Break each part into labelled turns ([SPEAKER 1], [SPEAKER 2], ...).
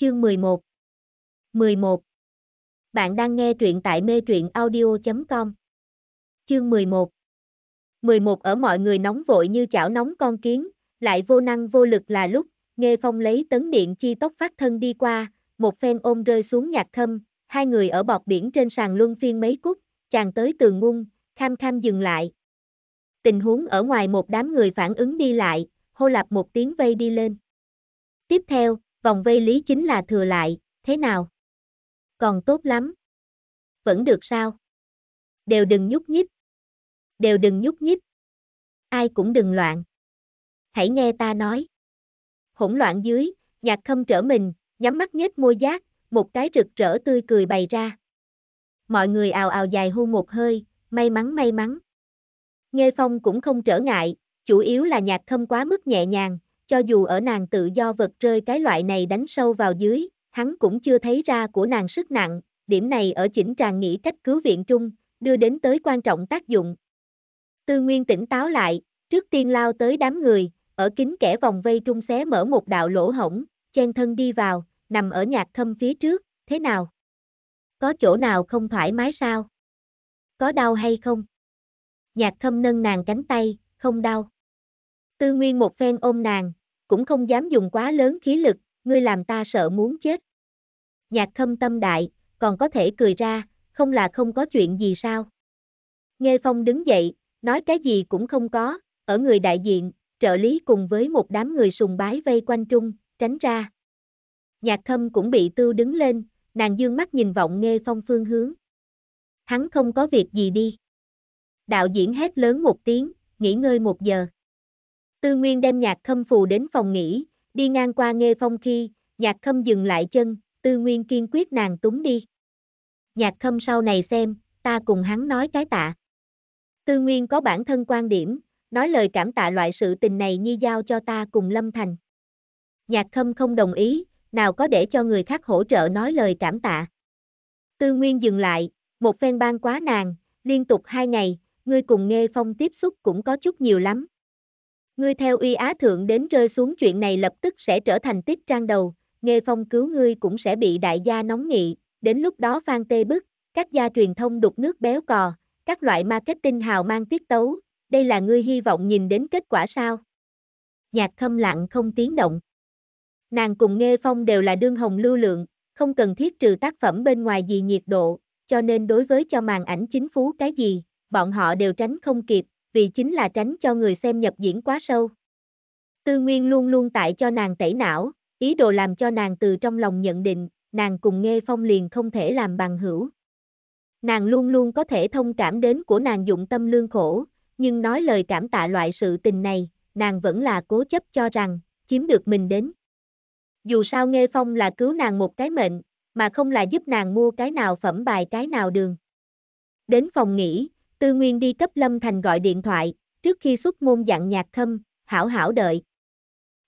[SPEAKER 1] Chương 11 11 Bạn đang nghe truyện tại mê truyện audio.com Chương 11 11 ở mọi người nóng vội như chảo nóng con kiến, lại vô năng vô lực là lúc, Nghe Phong lấy tấn điện chi tốc phát thân đi qua, một phen ôm rơi xuống nhạc khâm, hai người ở bọt biển trên sàn luân phiên mấy cút, chàng tới tường ngung, kham kham dừng lại. Tình huống ở ngoài một đám người phản ứng đi lại, hô lạp một tiếng vây đi lên. Tiếp theo, vòng vây lý chính là thừa lại, thế nào? Còn tốt lắm. Vẫn được sao? Đều đừng nhúc nhích. Đều đừng nhúc nhích. Ai cũng đừng loạn. Hãy nghe ta nói. Hỗn loạn dưới, nhạc khâm trở mình, nhắm mắt nhếch môi giác, một cái rực rỡ tươi cười bày ra. Mọi người ào ào dài hu một hơi, may mắn may mắn. Nghe phong cũng không trở ngại, chủ yếu là nhạc khâm quá mức nhẹ nhàng, cho dù ở nàng tự do vật rơi cái loại này đánh sâu vào dưới, hắn cũng chưa thấy ra của nàng sức nặng, điểm này ở chỉnh tràng nghĩ cách cứu viện trung, đưa đến tới quan trọng tác dụng. Tư Nguyên tỉnh táo lại, trước tiên lao tới đám người, ở kính kẻ vòng vây trung xé mở một đạo lỗ hổng, chen thân đi vào, nằm ở nhạc khâm phía trước, thế nào? Có chỗ nào không thoải mái sao? Có đau hay không? Nhạc khâm nâng nàng cánh tay, không đau. Tư Nguyên một phen ôm nàng, cũng không dám dùng quá lớn khí lực, ngươi làm ta sợ muốn chết. Nhạc khâm tâm đại, còn có thể cười ra, không là không có chuyện gì sao. Nghe Phong đứng dậy, nói cái gì cũng không có, ở người đại diện, trợ lý cùng với một đám người sùng bái vây quanh trung, tránh ra. Nhạc khâm cũng bị tư đứng lên, nàng dương mắt nhìn vọng nghe Phong phương hướng. Hắn không có việc gì đi. Đạo diễn hét lớn một tiếng, nghỉ ngơi một giờ. Tư Nguyên đem nhạc khâm phù đến phòng nghỉ, đi ngang qua nghe phong khi, nhạc khâm dừng lại chân, Tư Nguyên kiên quyết nàng túng đi. Nhạc khâm sau này xem, ta cùng hắn nói cái tạ. Tư Nguyên có bản thân quan điểm, nói lời cảm tạ loại sự tình này như giao cho ta cùng Lâm Thành. Nhạc khâm không đồng ý, nào có để cho người khác hỗ trợ nói lời cảm tạ. Tư Nguyên dừng lại, một phen ban quá nàng, liên tục hai ngày, ngươi cùng nghe phong tiếp xúc cũng có chút nhiều lắm. Ngươi theo uy á thượng đến rơi xuống chuyện này lập tức sẽ trở thành tiết trang đầu, nghe phong cứu ngươi cũng sẽ bị đại gia nóng nghị, đến lúc đó phan tê bức, các gia truyền thông đục nước béo cò, các loại marketing hào mang tiết tấu, đây là ngươi hy vọng nhìn đến kết quả sao? Nhạc khâm lặng không tiếng động. Nàng cùng nghe phong đều là đương hồng lưu lượng, không cần thiết trừ tác phẩm bên ngoài gì nhiệt độ, cho nên đối với cho màn ảnh chính phú cái gì, bọn họ đều tránh không kịp, vì chính là tránh cho người xem nhập diễn quá sâu. Tư Nguyên luôn luôn tại cho nàng tẩy não, ý đồ làm cho nàng từ trong lòng nhận định, nàng cùng nghe phong liền không thể làm bằng hữu. Nàng luôn luôn có thể thông cảm đến của nàng dụng tâm lương khổ, nhưng nói lời cảm tạ loại sự tình này, nàng vẫn là cố chấp cho rằng, chiếm được mình đến. Dù sao nghe phong là cứu nàng một cái mệnh, mà không là giúp nàng mua cái nào phẩm bài cái nào đường. Đến phòng nghỉ, Tư Nguyên đi cấp Lâm Thành gọi điện thoại, trước khi xuất môn dặn nhạc khâm, hảo hảo đợi.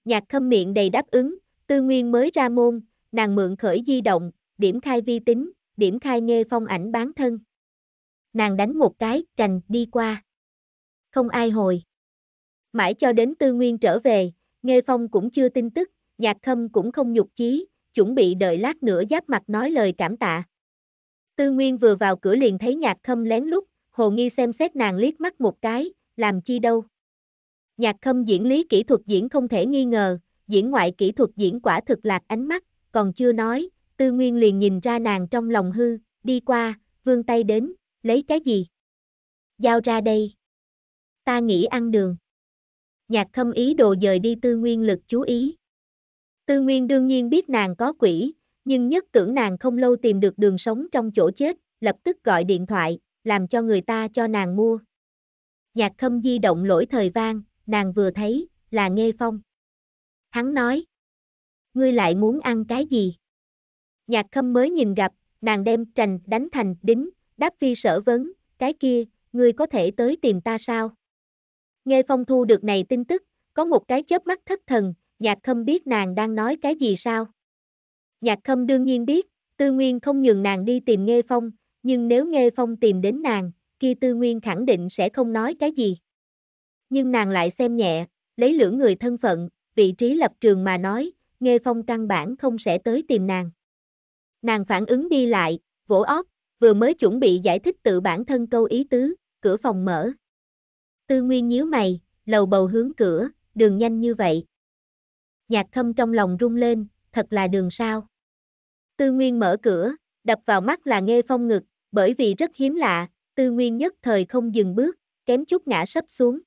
[SPEAKER 1] Nhạc khâm miệng đầy đáp ứng, Tư Nguyên mới ra môn, nàng mượn khởi di động, điểm khai vi tính, điểm khai nghe phong ảnh bán thân. Nàng đánh một cái, trành, đi qua. Không ai hồi. Mãi cho đến Tư Nguyên trở về, nghe phong cũng chưa tin tức, nhạc khâm cũng không nhục chí, chuẩn bị đợi lát nữa giáp mặt nói lời cảm tạ. Tư Nguyên vừa vào cửa liền thấy nhạc khâm lén lút, Hồ Nghi xem xét nàng liếc mắt một cái, làm chi đâu. Nhạc khâm diễn lý kỹ thuật diễn không thể nghi ngờ, diễn ngoại kỹ thuật diễn quả thực lạc ánh mắt, còn chưa nói, tư nguyên liền nhìn ra nàng trong lòng hư, đi qua, vươn tay đến, lấy cái gì? Giao ra đây. Ta nghĩ ăn đường. Nhạc khâm ý đồ dời đi tư nguyên lực chú ý. Tư nguyên đương nhiên biết nàng có quỷ, nhưng nhất tưởng nàng không lâu tìm được đường sống trong chỗ chết, lập tức gọi điện thoại, làm cho người ta cho nàng mua. Nhạc khâm di động lỗi thời vang, nàng vừa thấy, là nghe phong. Hắn nói, ngươi lại muốn ăn cái gì? Nhạc khâm mới nhìn gặp, nàng đem trành đánh thành đính, đáp phi sở vấn, cái kia, ngươi có thể tới tìm ta sao? Nghe phong thu được này tin tức, có một cái chớp mắt thất thần, nhạc khâm biết nàng đang nói cái gì sao? Nhạc khâm đương nhiên biết, tư nguyên không nhường nàng đi tìm nghe phong, nhưng nếu Nghê Phong tìm đến nàng, kia tư nguyên khẳng định sẽ không nói cái gì. Nhưng nàng lại xem nhẹ, lấy lưỡng người thân phận, vị trí lập trường mà nói, Nghe Phong căn bản không sẽ tới tìm nàng. Nàng phản ứng đi lại, vỗ óc, vừa mới chuẩn bị giải thích tự bản thân câu ý tứ, cửa phòng mở. Tư Nguyên nhíu mày, lầu bầu hướng cửa, đường nhanh như vậy. Nhạc thâm trong lòng rung lên, thật là đường sao. Tư Nguyên mở cửa, đập vào mắt là nghe phong ngực, bởi vì rất hiếm lạ, Tư Nguyên nhất thời không dừng bước, kém chút ngã sấp xuống.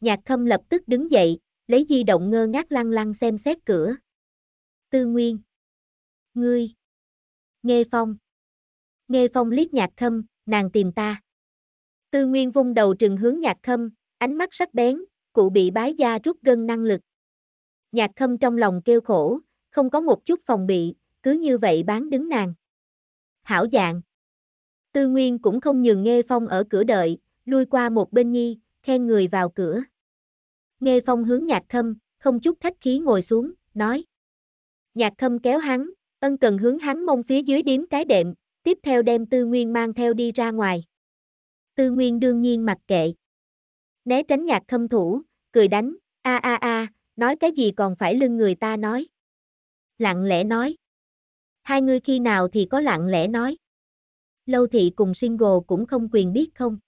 [SPEAKER 1] Nhạc thâm lập tức đứng dậy, lấy di động ngơ ngác lăng lăng xem xét cửa. Tư Nguyên. Ngươi. Nghe Phong. Nghe Phong liếc nhạc thâm, nàng tìm ta. Tư Nguyên vung đầu trừng hướng nhạc thâm, ánh mắt sắc bén, cụ bị bái gia rút gân năng lực. Nhạc thâm trong lòng kêu khổ, không có một chút phòng bị, cứ như vậy bán đứng nàng. Hảo dạng. Tư Nguyên cũng không nhường Nghe Phong ở cửa đợi, lui qua một bên nhi, khen người vào cửa. Nghe Phong hướng nhạc thâm, không chút khách khí ngồi xuống, nói. Nhạc thâm kéo hắn, ân cần hướng hắn mông phía dưới điếm cái đệm, tiếp theo đem Tư Nguyên mang theo đi ra ngoài. Tư Nguyên đương nhiên mặc kệ. Né tránh nhạc thâm thủ, cười đánh, a a a, nói cái gì còn phải lưng người ta nói. Lặng lẽ nói. Hai người khi nào thì có lặng lẽ nói. Lâu thị cùng single cũng không quyền biết không.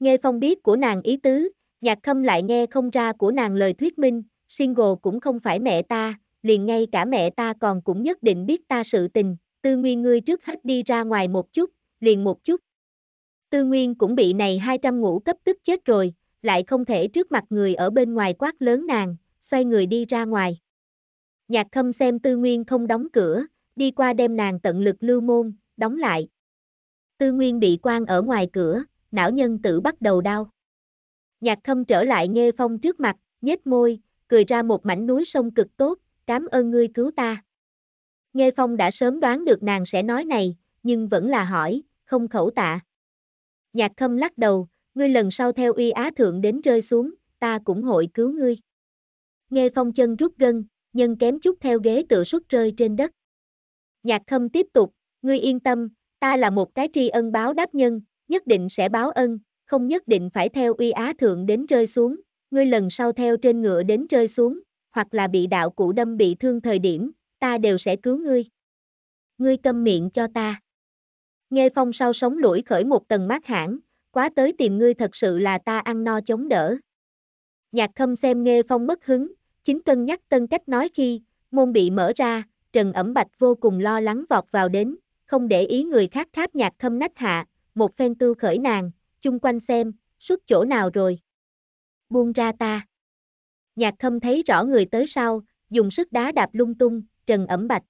[SPEAKER 1] Nghe phong biết của nàng ý tứ, nhạc khâm lại nghe không ra của nàng lời thuyết minh, single cũng không phải mẹ ta, liền ngay cả mẹ ta còn cũng nhất định biết ta sự tình, tư nguyên ngươi trước hết đi ra ngoài một chút, liền một chút. Tư nguyên cũng bị này 200 ngũ cấp tức chết rồi, lại không thể trước mặt người ở bên ngoài quát lớn nàng, xoay người đi ra ngoài. Nhạc khâm xem tư nguyên không đóng cửa, đi qua đem nàng tận lực lưu môn, đóng lại. Tư nguyên bị quan ở ngoài cửa, não nhân tử bắt đầu đau. Nhạc khâm trở lại nghe phong trước mặt, nhếch môi, cười ra một mảnh núi sông cực tốt, cảm ơn ngươi cứu ta. Nghe phong đã sớm đoán được nàng sẽ nói này, nhưng vẫn là hỏi, không khẩu tạ. Nhạc khâm lắc đầu, ngươi lần sau theo uy á thượng đến rơi xuống, ta cũng hội cứu ngươi. Nghe phong chân rút gân, nhân kém chút theo ghế tựa xuất rơi trên đất. Nhạc khâm tiếp tục, ngươi yên tâm, ta là một cái tri ân báo đáp nhân, nhất định sẽ báo ân, không nhất định phải theo uy á thượng đến rơi xuống, ngươi lần sau theo trên ngựa đến rơi xuống, hoặc là bị đạo cụ đâm bị thương thời điểm, ta đều sẽ cứu ngươi. Ngươi câm miệng cho ta. Nghe phong sau sống lũi khởi một tầng mát hãng, quá tới tìm ngươi thật sự là ta ăn no chống đỡ. Nhạc khâm xem nghe phong mất hứng, chính cân nhắc tân cách nói khi, môn bị mở ra, Trần ẩm bạch vô cùng lo lắng vọt vào đến, không để ý người khác kháp nhạc khâm nách hạ, một phen tư khởi nàng, chung quanh xem, xuất chỗ nào rồi. Buông ra ta. Nhạc khâm thấy rõ người tới sau, dùng sức đá đạp lung tung, Trần ẩm bạch.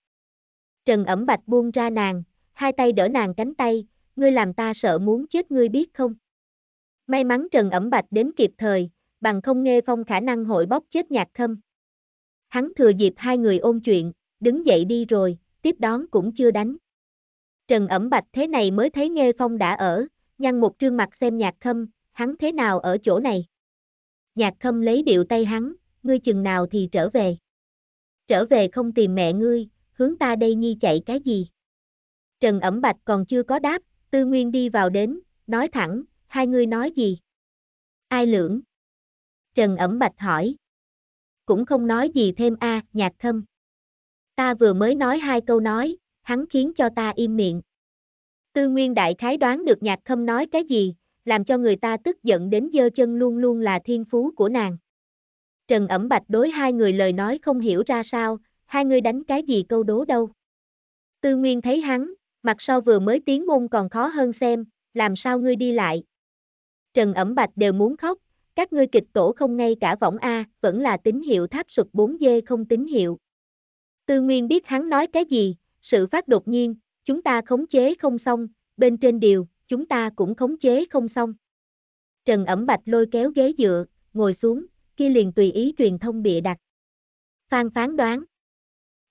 [SPEAKER 1] Trần ẩm bạch buông ra nàng, hai tay đỡ nàng cánh tay, ngươi làm ta sợ muốn chết ngươi biết không? May mắn Trần ẩm bạch đến kịp thời, bằng không nghe phong khả năng hội bóc chết nhạc khâm. Hắn thừa dịp hai người ôn chuyện, đứng dậy đi rồi, tiếp đón cũng chưa đánh. Trần ẩm bạch thế này mới thấy nghe phong đã ở, nhăn một trương mặt xem nhạc khâm, hắn thế nào ở chỗ này. Nhạc khâm lấy điệu tay hắn, ngươi chừng nào thì trở về. Trở về không tìm mẹ ngươi, hướng ta đây nhi chạy cái gì. Trần ẩm bạch còn chưa có đáp, tư nguyên đi vào đến, nói thẳng, hai ngươi nói gì? Ai lưỡng? Trần ẩm bạch hỏi. Cũng không nói gì thêm a nhạc khâm. Ta vừa mới nói hai câu nói, hắn khiến cho ta im miệng. Tư Nguyên Đại Khái đoán được nhạc khâm nói cái gì, làm cho người ta tức giận đến dơ chân luôn luôn là thiên phú của nàng. Trần ẩm bạch đối hai người lời nói không hiểu ra sao, hai người đánh cái gì câu đố đâu. Tư Nguyên thấy hắn, mặt sau vừa mới tiến môn còn khó hơn xem, làm sao ngươi đi lại. Trần ẩm bạch đều muốn khóc, các ngươi kịch tổ không ngay cả võng A, vẫn là tín hiệu tháp sụp 4G không tín hiệu. Tư Nguyên biết hắn nói cái gì, sự phát đột nhiên, chúng ta khống chế không xong, bên trên điều, chúng ta cũng khống chế không xong. Trần ẩm bạch lôi kéo ghế dựa, ngồi xuống, kia liền tùy ý truyền thông bịa đặt. Phan phán đoán.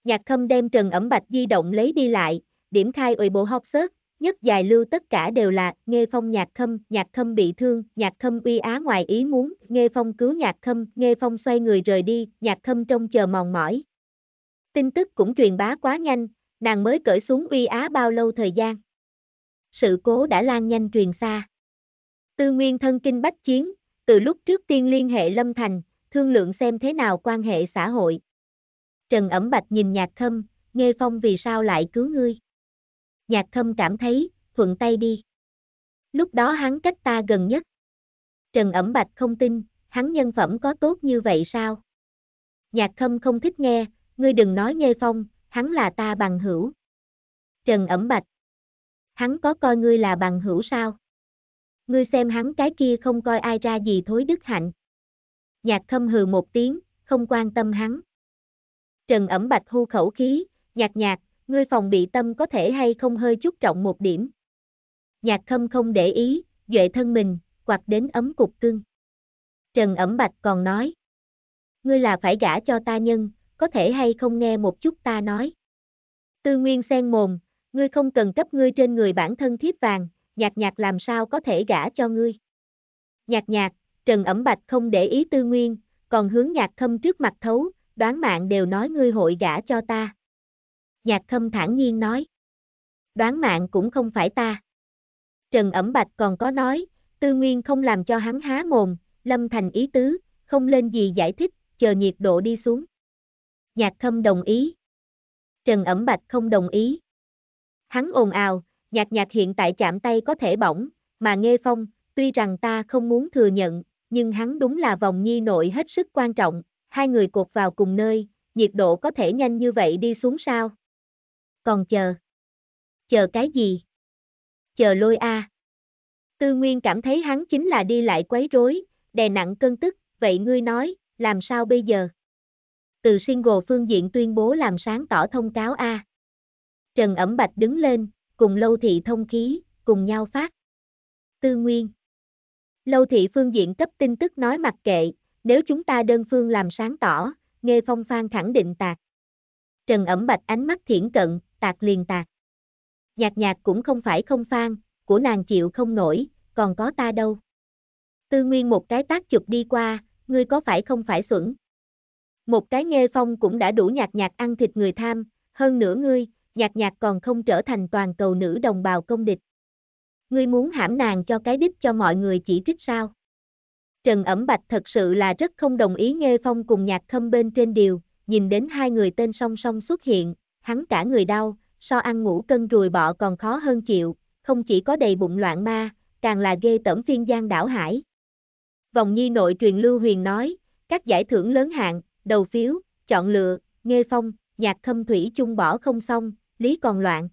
[SPEAKER 1] Nhạc khâm đem Trần ẩm bạch di động lấy đi lại, điểm khai ủy bộ học sớt, nhất dài lưu tất cả đều là, nghe phong nhạc khâm, nhạc khâm bị thương, nhạc khâm uy á ngoài ý muốn, nghe phong cứu nhạc khâm, nghe phong xoay người rời đi, nhạc khâm trông chờ mòn mỏi. Tin tức cũng truyền bá quá nhanh, nàng mới cởi xuống uy á bao lâu thời gian. Sự cố đã lan nhanh truyền xa. Tư Nguyên thân kinh bách chiến, từ lúc trước tiên liên hệ Lâm Thành, thương lượng xem thế nào quan hệ xã hội. Trần Ẩm Bạch nhìn Nhạc Khâm, nghe Phong vì sao lại cứu ngươi? Nhạc Khâm cảm thấy, thuận tay đi. Lúc đó hắn cách ta gần nhất. Trần Ẩm Bạch không tin, hắn nhân phẩm có tốt như vậy sao? Nhạc Khâm không thích nghe, ngươi đừng nói nghe Phong, hắn là ta bằng hữu. Trần Ẩm Bạch. Hắn có coi ngươi là bằng hữu sao? Ngươi xem hắn cái kia không coi ai ra gì thối đức hạnh. Nhạc Khâm hừ một tiếng, không quan tâm hắn. Trần Ẩm Bạch hưu khẩu khí, nhạc nhạc, ngươi phòng bị tâm có thể hay không hơi chút trọng một điểm. Nhạc Khâm không để ý, duệ thân mình, quạt đến ấm cục cưng. Trần Ẩm Bạch còn nói. Ngươi là phải gả cho ta nhân, có thể hay không nghe một chút ta nói. Tư Nguyên sen mồm, ngươi không cần cấp ngươi trên người bản thân thiếp vàng, nhạc nhạc làm sao có thể gả cho ngươi. Nhạc nhạc, Trần Ẩm Bạch không để ý Tư Nguyên, còn hướng nhạc khâm trước mặt thấu, đoán mạng đều nói ngươi hội gả cho ta. Nhạc khâm thản nhiên nói. Đoán mạng cũng không phải ta. Trần Ẩm Bạch còn có nói, Tư Nguyên không làm cho hắn há mồm, lâm thành ý tứ, không lên gì giải thích, chờ nhiệt độ đi xuống. Nhạc khâm đồng ý. Trần Ẩm Bạch không đồng ý. Hắn ồn ào, nhạc nhạc hiện tại chạm tay có thể bỏng, mà nghe phong, tuy rằng ta không muốn thừa nhận, nhưng hắn đúng là vòng nhi nội hết sức quan trọng, hai người cột vào cùng nơi, nhiệt độ có thể nhanh như vậy đi xuống sao? Còn chờ. Chờ cái gì? Chờ lôi a. Tư Nguyên cảm thấy hắn chính là đi lại quấy rối, đè nặng cơn tức, vậy ngươi nói, làm sao bây giờ? Từ single phương diện tuyên bố làm sáng tỏ thông cáo A. Trần Ẩm Bạch đứng lên, cùng Lâu Thị thông khí, cùng nhau phát. Tư Nguyên Lâu Thị phương diện cấp tin tức nói mặc kệ, nếu chúng ta đơn phương làm sáng tỏ, nghe phong phan khẳng định tạc. Trần Ẩm Bạch ánh mắt thiển cận, tạc liền tạc. Nhạc nhạc cũng không phải không phan, của nàng chịu không nổi, còn có ta đâu. Tư Nguyên một cái tác chụp đi qua, ngươi có phải không phải xuẩn? Một cái nghe phong cũng đã đủ nhạc nhạc ăn thịt người tham, hơn nữa ngươi, nhạc nhạc còn không trở thành toàn cầu nữ đồng bào công địch. Ngươi muốn hãm nàng cho cái đích cho mọi người chỉ trích sao? Trần Ẩm Bạch thật sự là rất không đồng ý nghe phong cùng nhạc khâm bên trên điều, nhìn đến hai người tên song song xuất hiện, hắn cả người đau, so ăn ngủ cân rùi bọ còn khó hơn chịu, không chỉ có đầy bụng loạn ma, càng là ghê tẩm phiên gian đảo hải. Vòng nhi nội truyền lưu huyền nói, các giải thưởng lớn hạng, đầu phiếu, chọn lựa, nghe phong, nhạc khâm thủy chung bỏ không xong, lý còn loạn.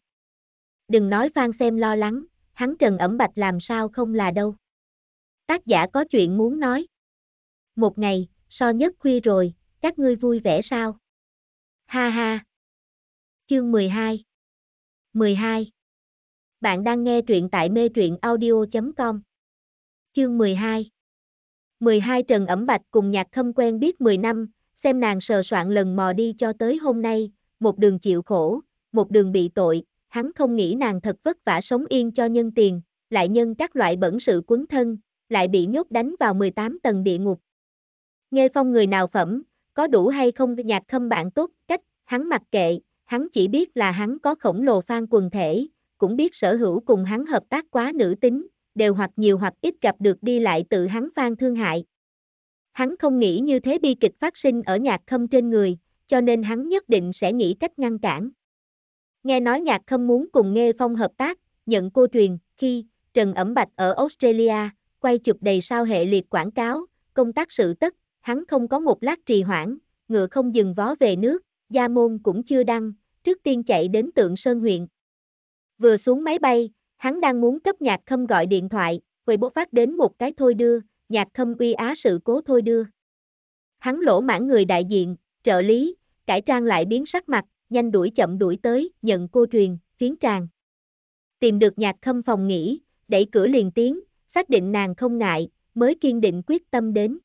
[SPEAKER 1] Đừng nói phan xem lo lắng, hắn trần ẩm bạch làm sao không là đâu. Tác giả có chuyện muốn nói. Một ngày, so nhất khuya rồi, các ngươi vui vẻ sao? Ha ha. Chương 12 12 Bạn đang nghe truyện tại mê truyện audio.com Chương 12 12 Trần Ẩm Bạch cùng nhạc khâm quen biết 10 năm, xem nàng sờ soạn lần mò đi cho tới hôm nay, một đường chịu khổ, một đường bị tội, hắn không nghĩ nàng thật vất vả sống yên cho nhân tiền, lại nhân các loại bẩn sự quấn thân, lại bị nhốt đánh vào 18 tầng địa ngục. Nghe phong người nào phẩm, có đủ hay không nhạc khâm bạn tốt, cách, hắn mặc kệ, hắn chỉ biết là hắn có khổng lồ fan quần thể, cũng biết sở hữu cùng hắn hợp tác quá nữ tính, đều hoặc nhiều hoặc ít gặp được đi lại tự hắn fan thương hại. Hắn không nghĩ như thế bi kịch phát sinh ở nhạc khâm trên người, cho nên hắn nhất định sẽ nghĩ cách ngăn cản. Nghe nói nhạc khâm muốn cùng nghe Phong hợp tác, nhận cô truyền, khi Trần Ẩm Bạch ở Australia, quay chụp đầy sao hệ liệt quảng cáo, công tác sự tất, hắn không có một lát trì hoãn, ngựa không dừng vó về nước, gia môn cũng chưa đăng, trước tiên chạy đến tượng Sơn huyện. Vừa xuống máy bay, hắn đang muốn cấp nhạc khâm gọi điện thoại, quầy bố phát đến một cái thôi đưa, nhạc khâm uy á sự cố thôi đưa. Hắn lỗ mãn người đại diện, trợ lý, cải trang lại biến sắc mặt, nhanh đuổi chậm đuổi tới, nhận cô truyền, phiến tràng. Tìm được nhạc khâm phòng nghỉ, đẩy cửa liền tiếng, xác định nàng không ngại, mới kiên định quyết tâm đến.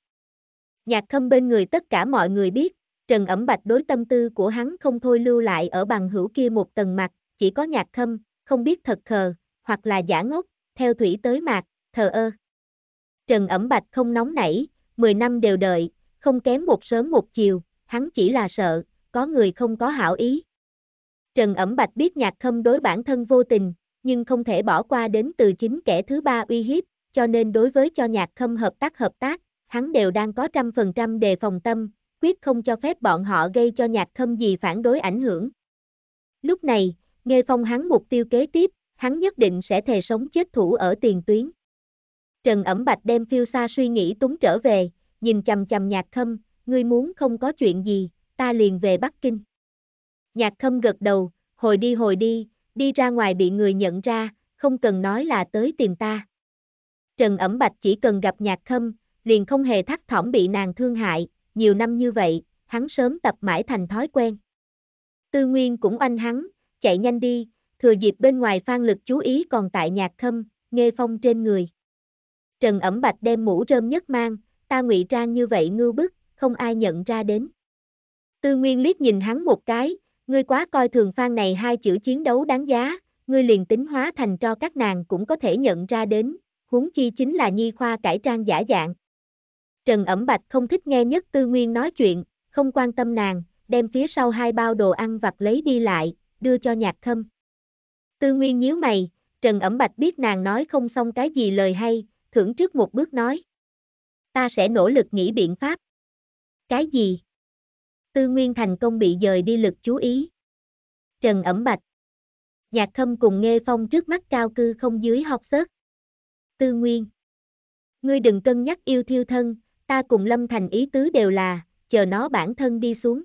[SPEAKER 1] Nhạc khâm bên người tất cả mọi người biết, Trần ẩm bạch đối tâm tư của hắn không thôi lưu lại ở bằng hữu kia một tầng mặt, chỉ có nhạc khâm, không biết thật khờ, hoặc là giả ngốc, theo thủy tới mạc, thờ ơ. Trần ẩm bạch không nóng nảy, 10 năm đều đợi, không kém một sớm một chiều, hắn chỉ là sợ, có người không có hảo ý. Trần ẩm bạch biết nhạc khâm đối bản thân vô tình, nhưng không thể bỏ qua đến từ chính kẻ thứ ba uy hiếp, cho nên đối với cho nhạc khâm hợp tác hợp tác, hắn đều đang có trăm phần trăm đề phòng tâm, quyết không cho phép bọn họ gây cho nhạc khâm gì phản đối ảnh hưởng. Lúc này, nghe phong hắn mục tiêu kế tiếp, hắn nhất định sẽ thề sống chết thủ ở tiền tuyến. Trần ẩm bạch đem phiêu xa suy nghĩ túng trở về, nhìn chầm chầm nhạc khâm, ngươi muốn không có chuyện gì, ta liền về Bắc Kinh. Nhạc khâm gật đầu, hồi đi hồi đi, đi ra ngoài bị người nhận ra, không cần nói là tới tìm ta. Trần ẩm bạch chỉ cần gặp nhạc khâm, liền không hề thắt thỏm bị nàng thương hại, nhiều năm như vậy, hắn sớm tập mãi thành thói quen. Tư Nguyên cũng oanh hắn, chạy nhanh đi, thừa dịp bên ngoài phan lực chú ý còn tại nhạc khâm, nghe phong trên người. Trần ẩm bạch đem mũ rơm nhất mang, ta ngụy trang như vậy ngư bức, không ai nhận ra đến. Tư Nguyên liếc nhìn hắn một cái, ngươi quá coi thường phan này hai chữ chiến đấu đáng giá, ngươi liền tính hóa thành cho các nàng cũng có thể nhận ra đến, huống chi chính là nhi khoa cải trang giả dạng. Trần ẩm bạch không thích nghe nhất Tư Nguyên nói chuyện, không quan tâm nàng, đem phía sau hai bao đồ ăn vặt lấy đi lại, đưa cho nhạc khâm. Tư Nguyên nhíu mày, Trần ẩm bạch biết nàng nói không xong cái gì lời hay, thưởng trước một bước nói. Ta sẽ nỗ lực nghĩ biện pháp. Cái gì? Tư Nguyên thành công bị dời đi lực chú ý. Trần ẩm bạch. Nhạc khâm cùng nghe phong trước mắt cao cư không dưới học sớt. Tư Nguyên. Ngươi đừng cân nhắc yêu thiêu thân, ta cùng Lâm Thành ý tứ đều là, chờ nó bản thân đi xuống.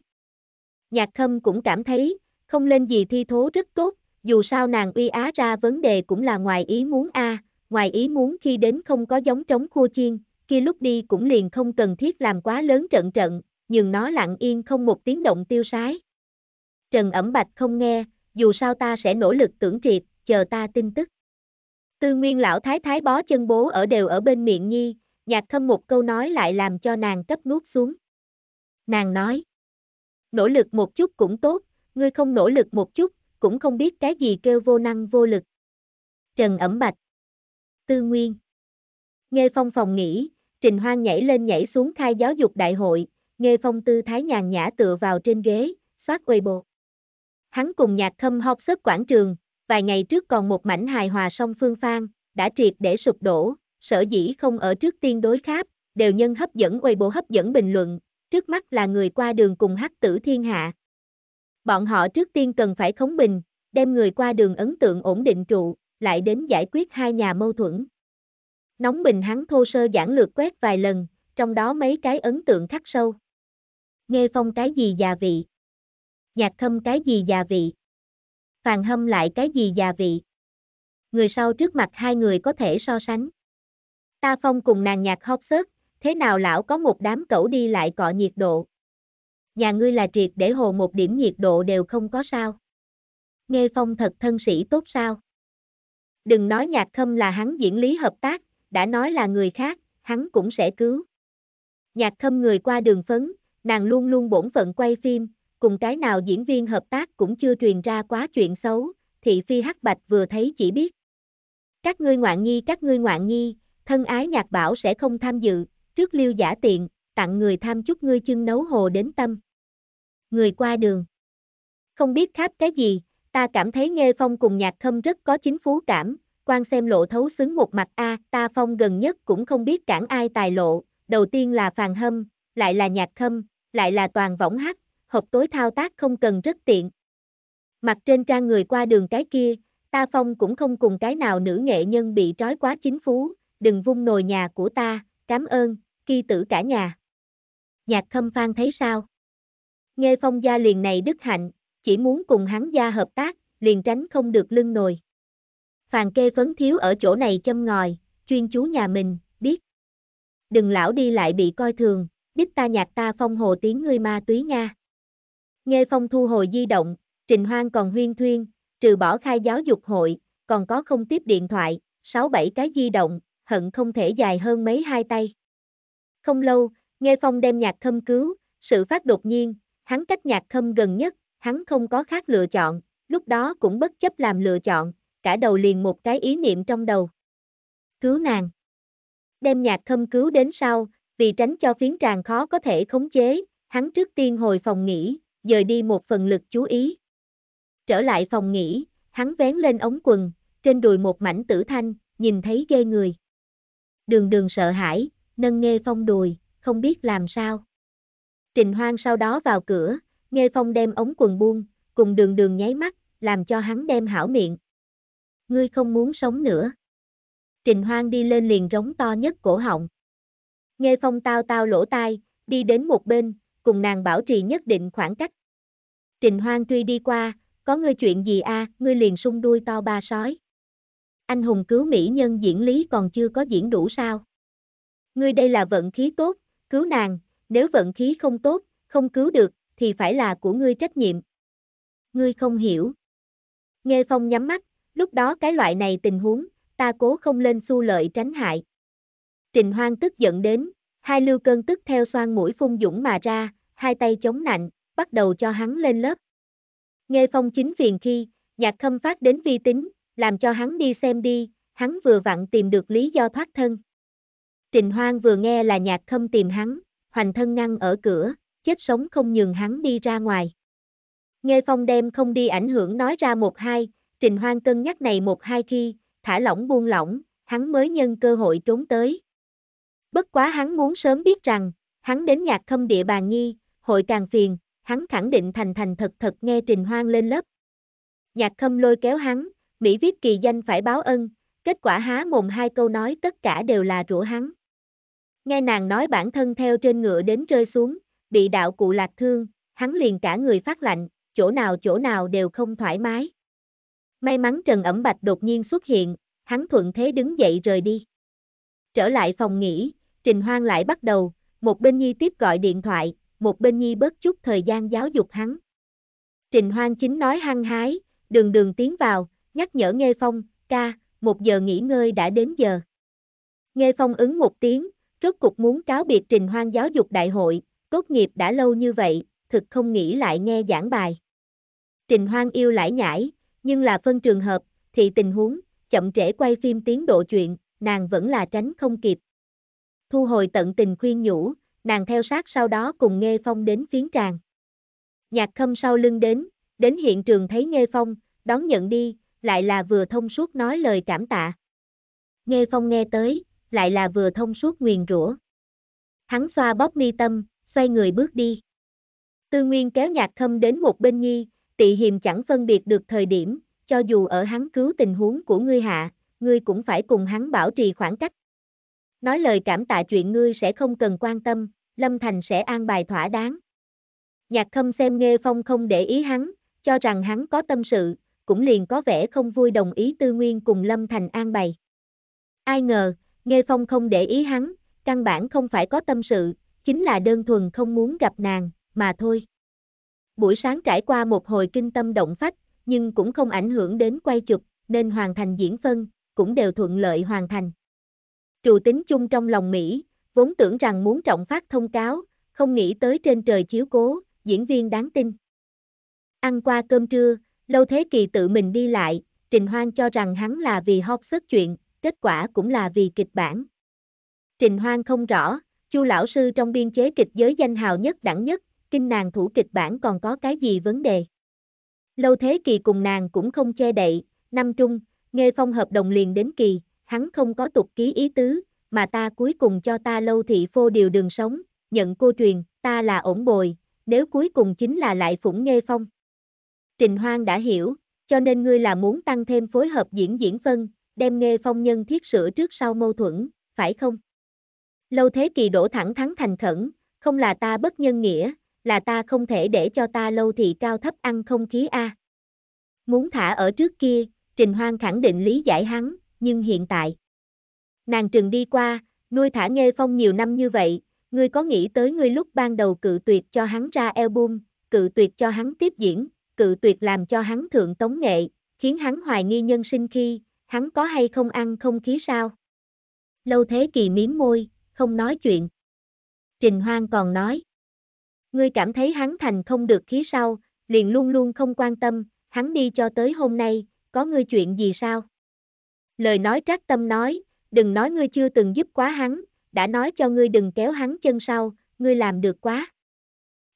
[SPEAKER 1] Nhạc khâm cũng cảm thấy, không lên gì thi thố rất tốt, dù sao nàng uy á ra vấn đề cũng là ngoài ý muốn a, ngoài ý muốn khi đến không có giống trống khua chiên, kia lúc đi cũng liền không cần thiết làm quá lớn trận trận, nhưng nó lặng yên không một tiếng động tiêu sái. Trần ẩm bạch không nghe, dù sao ta sẽ nỗ lực tưởng triệt, chờ ta tin tức. Tư nguyên lão thái thái bó chân bố ở đều ở bên miệng nhi, nhạc khâm một câu nói lại làm cho nàng cấp nuốt xuống. Nàng nói, nỗ lực một chút cũng tốt, ngươi không nỗ lực một chút, cũng không biết cái gì kêu vô năng vô lực. Trần ẩm bạch. Tư Nguyên. Nghe phong phòng nghỉ, Trình Hoang nhảy lên nhảy xuống khai giáo dục đại hội, nghe phong tư thái nhàn nhã tựa vào trên ghế, soát Weibo. Hắn cùng nhạc khâm học sớt quảng trường, vài ngày trước còn một mảnh hài hòa song phương phan, đã triệt để sụp đổ, sở dĩ không ở trước tiên đối kháp, đều nhân hấp dẫn Weibo hấp dẫn bình luận, trước mắt là người qua đường cùng hắc tử thiên hạ. Bọn họ trước tiên cần phải khống bình, đem người qua đường ấn tượng ổn định trụ, lại đến giải quyết hai nhà mâu thuẫn. Nóng bình hắn thô sơ giản lược quét vài lần, trong đó mấy cái ấn tượng khắc sâu. Nghe phong cái gì già vị? Nhạc khâm cái gì già vị? Phàn hâm lại cái gì già vị? Người sau trước mặt hai người có thể so sánh. Ta phong cùng nàng nhạc hóc sớt, thế nào lão có một đám cẩu đi lại cọ nhiệt độ. Nhà ngươi là triệt để hồ một điểm nhiệt độ đều không có sao. Nghe phong thật thân sĩ tốt sao? Đừng nói nhạc khâm là hắn diễn lý hợp tác, đã nói là người khác, hắn cũng sẽ cứu. Nhạc khâm người qua đường phấn, nàng luôn luôn bổn phận quay phim, cùng cái nào diễn viên hợp tác cũng chưa truyền ra quá chuyện xấu, thị phi hắc bạch vừa thấy chỉ biết. Các ngươi ngoạn nhi các ngươi ngoạn nhi, thân ái nhạc bảo sẽ không tham dự, trước liêu giả tiện, tặng người tham chút ngươi chưng nấu hồ đến tâm. Người qua đường. Không biết khắp cái gì, ta cảm thấy nghe phong cùng nhạc khâm rất có chính phú cảm, quan xem lộ thấu xứng một mặt A, ta phong gần nhất cũng không biết cản ai tài lộ, đầu tiên là phàn hâm, lại là nhạc khâm, lại là toàn võng hắc, hộp tối thao tác không cần rất tiện. Mặt trên trang người qua đường cái kia, ta phong cũng không cùng cái nào nữ nghệ nhân bị trói quá chính phú, đừng vung nồi nhà của ta, cảm ơn, kỳ tử cả nhà. Nhạc khâm phan thấy sao? Nghe phong gia liền này đức hạnh, chỉ muốn cùng hắn gia hợp tác, liền tránh không được lưng nồi. Phàn kê phấn thiếu ở chỗ này châm ngòi, chuyên chú nhà mình, biết. Đừng lão đi lại bị coi thường, biết ta nhạc ta phong hồ tiếng ngươi ma túy nha. Nghe phong thu hồi di động, Trình Hoang còn huyên thuyên, trừ bỏ khai giáo dục hội, còn có không tiếp điện thoại, 6-7 cái di động, hận không thể dài hơn mấy hai tay. Không lâu, Nghe Phong đem nhạc khâm cứu, sự phát đột nhiên, hắn cách nhạc khâm gần nhất, hắn không có khác lựa chọn, lúc đó cũng bất chấp làm lựa chọn, cả đầu liền một cái ý niệm trong đầu. Cứu nàng. Đem nhạc khâm cứu đến sau, vì tránh cho phiến tràng khó có thể khống chế, hắn trước tiên hồi phòng nghỉ, dời đi một phần lực chú ý. Trở lại phòng nghỉ, hắn vén lên ống quần, trên đùi một mảnh tử thanh, nhìn thấy ghê người. Đường đường sợ hãi, nâng nghe phong đùi, không biết làm sao. Trình Hoang sau đó vào cửa, Nghe Phong đem ống quần buông, cùng đường đường nháy mắt, làm cho hắn đem hảo miệng. Ngươi không muốn sống nữa. Trình Hoang đi lên liền rống to nhất cổ họng. Nghe Phong tao tao lỗ tai, đi đến một bên, cùng nàng bảo trì nhất định khoảng cách. Trình Hoang truy đi qua, có ngươi chuyện gì a? ngươi liền sung đuôi to ba sói. Anh hùng cứu mỹ nhân diễn lý còn chưa có diễn đủ sao? Ngươi đây là vận khí tốt, cứu nàng, nếu vận khí không tốt, không cứu được, thì phải là của ngươi trách nhiệm. Ngươi không hiểu. Nghe Phong nhắm mắt, lúc đó cái loại này tình huống, ta cố không lên xu lợi tránh hại. Trình Hoang tức giận đến, hai lưu cơn tức theo xoan mũi phun dũng mà ra, hai tay chống nạnh, bắt đầu cho hắn lên lớp. Nghe Phong chính phiền khi, nhạc khâm phát đến vi tính, làm cho hắn đi xem đi, hắn vừa vặn tìm được lý do thoát thân. Trình Hoang vừa nghe là nhạc khâm tìm hắn, hoành thân ngăn ở cửa, chết sống không nhường hắn đi ra ngoài. Nghe Phong đem không đi ảnh hưởng nói ra một hai, Trình Hoang cân nhắc này một hai khi, thả lỏng buông lỏng, hắn mới nhân cơ hội trốn tới. Bất quá hắn muốn sớm biết rằng, hắn đến nhạc khâm địa bàn nhi, hội càng phiền, hắn khẳng định thành thành thật thật nghe Trình Hoang lên lớp. Nhạc khâm lôi kéo hắn, Mỹ viết kỳ danh phải báo ân, kết quả há mồm hai câu nói tất cả đều là rủa hắn. Nghe nàng nói bản thân theo trên ngựa đến rơi xuống, bị đạo cụ lạc thương, hắn liền cả người phát lạnh, chỗ nào chỗ nào đều không thoải mái. May mắn Trần Ẩm Bạch đột nhiên xuất hiện, hắn thuận thế đứng dậy rời đi. Trở lại phòng nghỉ, Trình Hoang lại bắt đầu, một bên Nhi tiếp gọi điện thoại, một bên Nhi bớt chút thời gian giáo dục hắn. Trình Hoang chính nói hăng hái, đường đường tiến vào, nhắc nhở Nghe Phong, ca, một giờ nghỉ ngơi đã đến giờ. Nghe Phong ứng một tiếng, rốt cục muốn cáo biệt Trình Hoang giáo dục đại hội, tốt nghiệp đã lâu như vậy, thực không nghĩ lại nghe giảng bài. Trình Hoang yêu lải nhải, nhưng là phân trường hợp, thì tình huống, chậm trễ quay phim tiến độ chuyện, nàng vẫn là tránh không kịp. Thu hồi tận tình khuyên nhủ, nàng theo sát sau đó cùng Nghe Phong đến phiến tràng. Nhạc khâm sau lưng đến, đến hiện trường thấy Nghe Phong, đón nhận đi, lại là vừa thông suốt nói lời cảm tạ. Nghe Phong nghe tới, lại là vừa thông suốt nguyền rủa. Hắn xoa bóp mi tâm, xoay người bước đi. Tư Nguyên kéo nhạc khâm đến một bên nhi, tị hiềm chẳng phân biệt được thời điểm, cho dù ở hắn cứu tình huống của ngươi hạ, ngươi cũng phải cùng hắn bảo trì khoảng cách. Nói lời cảm tạ chuyện ngươi sẽ không cần quan tâm, Lâm Thành sẽ an bài thỏa đáng. Nhạc khâm xem Nghê Phong không để ý hắn, cho rằng hắn có tâm sự, cũng liền có vẻ không vui đồng ý Tư Nguyên cùng Lâm Thành an bày. Ai ngờ, Nghê Phong không để ý hắn, căn bản không phải có tâm sự, chính là đơn thuần không muốn gặp nàng, mà thôi. Buổi sáng trải qua một hồi kinh tâm động phách, nhưng cũng không ảnh hưởng đến quay chụp, nên hoàn thành diễn phân, cũng đều thuận lợi hoàn thành. Trù tính chung trong lòng Mỹ, vốn tưởng rằng muốn trọng phát thông cáo, không nghĩ tới trên trời chiếu cố, diễn viên đáng tin. Ăn qua cơm trưa, lâu thế kỳ tự mình đi lại, Trình Hoang cho rằng hắn là vì hot sức chuyện, kết quả cũng là vì kịch bản. Trình Hoang không rõ, Chu lão sư trong biên chế kịch giới danh hào nhất đẳng nhất, kinh nàng thủ kịch bản còn có cái gì vấn đề. Lâu thế kỳ cùng nàng cũng không che đậy, năm trung, nghe phong hợp đồng liền đến kỳ, hắn không có tục ký ý tứ, mà ta cuối cùng cho ta lâu thị phô điều đường sống, nhận cô truyền, ta là ổn bồi, nếu cuối cùng chính là lại phủng nghe phong. Trình Hoang đã hiểu, cho nên ngươi là muốn tăng thêm phối hợp diễn diễn phân, đem nghe phong nhân thiết sửa trước sau mâu thuẫn, phải không? Lâu thế kỳ đổ thẳng thắn thành khẩn, không là ta bất nhân nghĩa, là ta không thể để cho ta lâu thì cao thấp ăn không khí A. Muốn thả ở trước kia, Trình Hoang khẳng định lý giải hắn, nhưng hiện tại. Nàng trừng đi qua, nuôi thả nghe phong nhiều năm như vậy, ngươi có nghĩ tới ngươi lúc ban đầu cự tuyệt cho hắn ra album, cự tuyệt cho hắn tiếp diễn, cự tuyệt làm cho hắn thượng tống nghệ, khiến hắn hoài nghi nhân sinh khi, hắn có hay không ăn không khí sao? Lâu thế kỳ miếm môi, không nói chuyện. Trình Hoang còn nói. Ngươi cảm thấy hắn thành không được khí sau, liền luôn luôn không quan tâm, hắn đi cho tới hôm nay, có ngươi chuyện gì sao? Lời nói trác tâm nói, đừng nói ngươi chưa từng giúp quá hắn, đã nói cho ngươi đừng kéo hắn chân sau, ngươi làm được quá.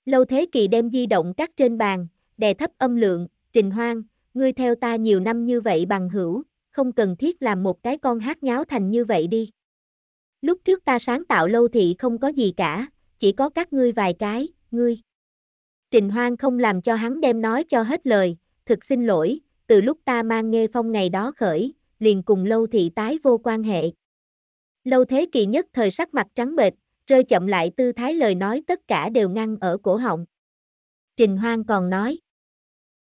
[SPEAKER 1] Lâu Thế Kỳ đem di động cắt trên bàn, đè thấp âm lượng, Trình Hoang, ngươi theo ta nhiều năm như vậy bằng hữu, không cần thiết làm một cái con hát nháo thành như vậy đi. Lúc trước ta sáng tạo lâu thị không có gì cả, chỉ có các ngươi vài cái, ngươi. Trình Hoang không làm cho hắn đem nói cho hết lời, thực xin lỗi, từ lúc ta mang nghe phong ngày đó khởi, liền cùng lâu thị tái vô quan hệ. Lâu thế kỳ nhất thời sắc mặt trắng bệch, rơi chậm lại tư thái lời nói tất cả đều ngăn ở cổ họng. Trình Hoang còn nói.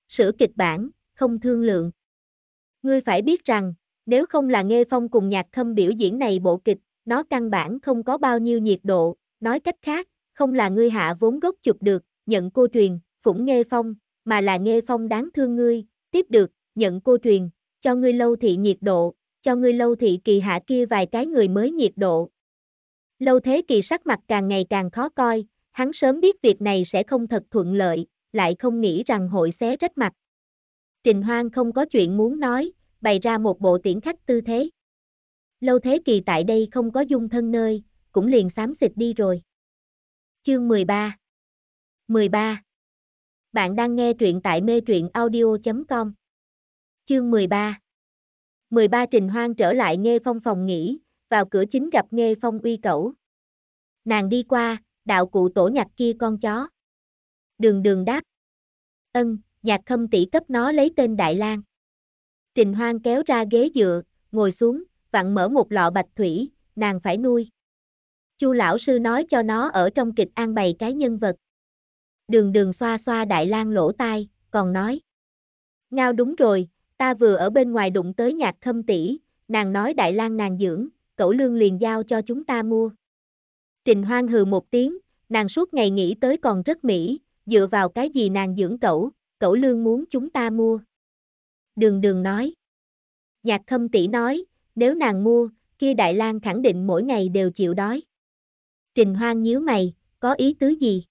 [SPEAKER 1] Sửa kịch bản, không thương lượng. Ngươi phải biết rằng, nếu không là nghe phong cùng nhạc khâm biểu diễn này bộ kịch, nó căn bản không có bao nhiêu nhiệt độ, nói cách khác, không là ngươi hạ vốn gốc chụp được, nhận cô truyền, phủng nghe phong, mà là nghe phong đáng thương ngươi, tiếp được, nhận cô truyền, cho ngươi lâu thị nhiệt độ, cho ngươi lâu thị kỳ hạ kia vài cái người mới nhiệt độ. Lâu thế kỳ sắc mặt càng ngày càng khó coi, hắn sớm biết việc này sẽ không thật thuận lợi, lại không nghĩ rằng hội xé rách mặt. Trình Hoang không có chuyện muốn nói, bày ra một bộ tiễn khách tư thế. Lâu thế kỳ tại đây không có dung thân nơi, cũng liền xám xịt đi rồi. Chương 13 13 Bạn đang nghe truyện tại mê truyện audio.com Chương 13 13 Trình Hoang trở lại Nghê Phong phòng nghỉ, vào cửa chính gặp Nghê Phong uy cẩu. Nàng đi qua, đạo cụ tổ nhạc kia con chó. Đường đường đáp. Ân, nhạc khâm tỷ cấp nó lấy tên Đại lang Trình Hoang kéo ra ghế dựa, ngồi xuống, vặn mở một lọ bạch thủy, nàng phải nuôi. Chu lão sư nói cho nó ở trong kịch an bày cái nhân vật. Đường đường xoa xoa Đại lang lỗ tai, còn nói. Ngao đúng rồi, ta vừa ở bên ngoài đụng tới nhạc khâm tỷ, nàng nói Đại lang nàng dưỡng, cậu lương liền giao cho chúng ta mua. Trình Hoang hừ một tiếng, nàng suốt ngày nghĩ tới còn rất mỹ, dựa vào cái gì nàng dưỡng cậu, cậu lương muốn chúng ta mua. Đường đường nói. Nhạc khâm tỷ nói, nếu nàng mua, kia Đại lang khẳng định mỗi ngày đều chịu đói. Trình Hoang nhíu mày, có ý tứ gì?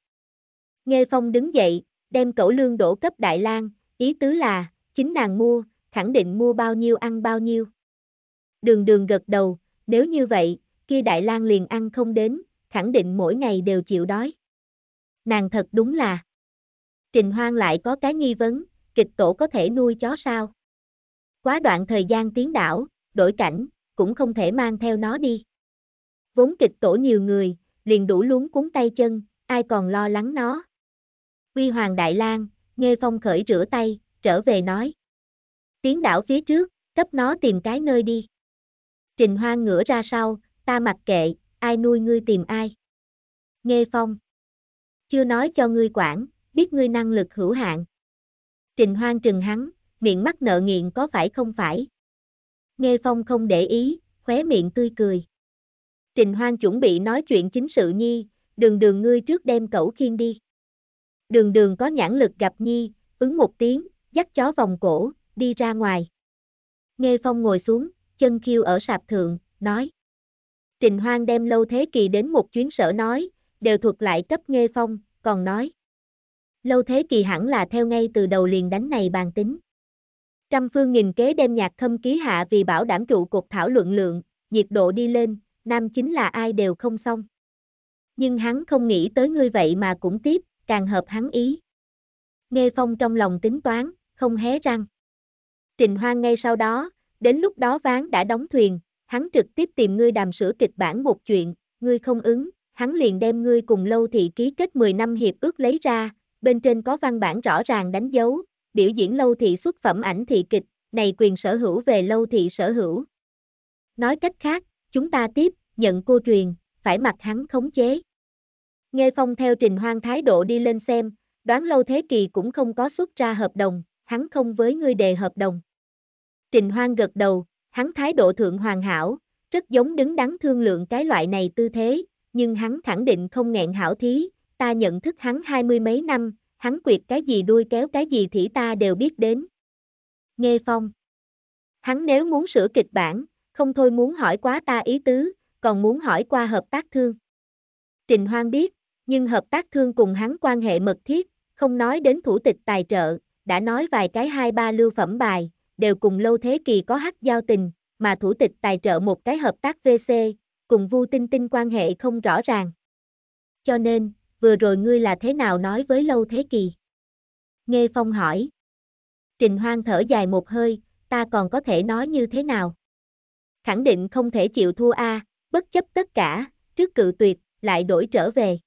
[SPEAKER 1] Nghe Phong đứng dậy, đem cẩu lương đổ cấp Đại lang ý tứ là, chính nàng mua, khẳng định mua bao nhiêu ăn bao nhiêu. Đường đường gật đầu, nếu như vậy, kia Đại lang liền ăn không đến, khẳng định mỗi ngày đều chịu đói. Nàng thật đúng là. Trình Hoang lại có cái nghi vấn, kịch tổ có thể nuôi chó sao? Quá đoạn thời gian tiến đảo, đổi cảnh, cũng không thể mang theo nó đi. Vốn kịch tổ nhiều người, liền đủ luống cuốn tay chân, ai còn lo lắng nó. Quy Hoàng Đại Lang, nghe phong khởi rửa tay, trở về nói. Tiến đảo phía trước, cấp nó tìm cái nơi đi. Trình Hoang ngửa ra sau, ta mặc kệ, ai nuôi ngươi tìm ai. Nghe phong. Chưa nói cho ngươi quản, biết ngươi năng lực hữu hạn. Trình Hoang trừng hắn, miệng mắt nợ nghiện có phải không phải. Nghe phong không để ý, khóe miệng tươi cười. Trình Hoang chuẩn bị nói chuyện chính sự nhi, đường đường ngươi trước đem cẩu khiên đi. Đường đường có nhãn lực gặp nhi, ứng một tiếng, dắt chó vòng cổ, đi ra ngoài. Nghe phong ngồi xuống, chân khiêu ở sạp thượng, nói. Trình Hoang đem lâu thế kỳ đến một chuyến sở nói, đều thuật lại cấp nghe phong, còn nói. Lâu thế kỳ hẳn là theo ngay từ đầu liền đánh này bàn tính. Trăm phương nghìn kế đem nhạc khâm ký hạ vì bảo đảm trụ cột thảo luận lượng, nhiệt độ đi lên, nam chính là ai đều không xong. Nhưng hắn không nghĩ tới ngươi vậy mà cũng tiếp, càng hợp hắn ý. Nghe phong trong lòng tính toán, không hé răng. Trình Hoang ngay sau đó, đến lúc đó ván đã đóng thuyền, hắn trực tiếp tìm ngươi đàm sửa kịch bản một chuyện, ngươi không ứng, hắn liền đem ngươi cùng lâu thị ký kết 10 năm hiệp ước lấy ra, bên trên có văn bản rõ ràng đánh dấu, biểu diễn lâu thị xuất phẩm ảnh thị kịch, này quyền sở hữu về lâu thị sở hữu. Nói cách khác, chúng ta tiếp, nhận cô truyền, phải mặc hắn khống chế. Nghe Phong theo Trình Hoang thái độ đi lên xem, đoán lâu thế kỳ cũng không có xuất ra hợp đồng, hắn không với ngươi đề hợp đồng. Trình Hoang gật đầu, hắn thái độ thượng hoàn hảo, rất giống đứng đắn thương lượng cái loại này tư thế, nhưng hắn khẳng định không nghẹn hảo thí, ta nhận thức hắn hai mươi mấy năm, hắn quyệt cái gì đuôi kéo cái gì thì ta đều biết đến. Nghe Phong Hắn nếu muốn sửa kịch bản, không thôi muốn hỏi quá ta ý tứ, còn muốn hỏi qua hợp tác thương. Trình Hoang biết, nhưng hợp tác thương cùng hắn quan hệ mật thiết, không nói đến thủ tịch tài trợ, đã nói vài cái hai ba lưu phẩm bài, đều cùng lâu thế kỳ có hắc giao tình, mà thủ tịch tài trợ một cái hợp tác VC, cùng Vu Tinh Tinh quan hệ không rõ ràng. Cho nên, vừa rồi ngươi là thế nào nói với lâu thế kỳ? Nghe Phong hỏi. Trình Hoang thở dài một hơi, ta còn có thể nói như thế nào? Khẳng định không thể chịu thua a, bất chấp tất cả, trước cự tuyệt, lại đổi trở về.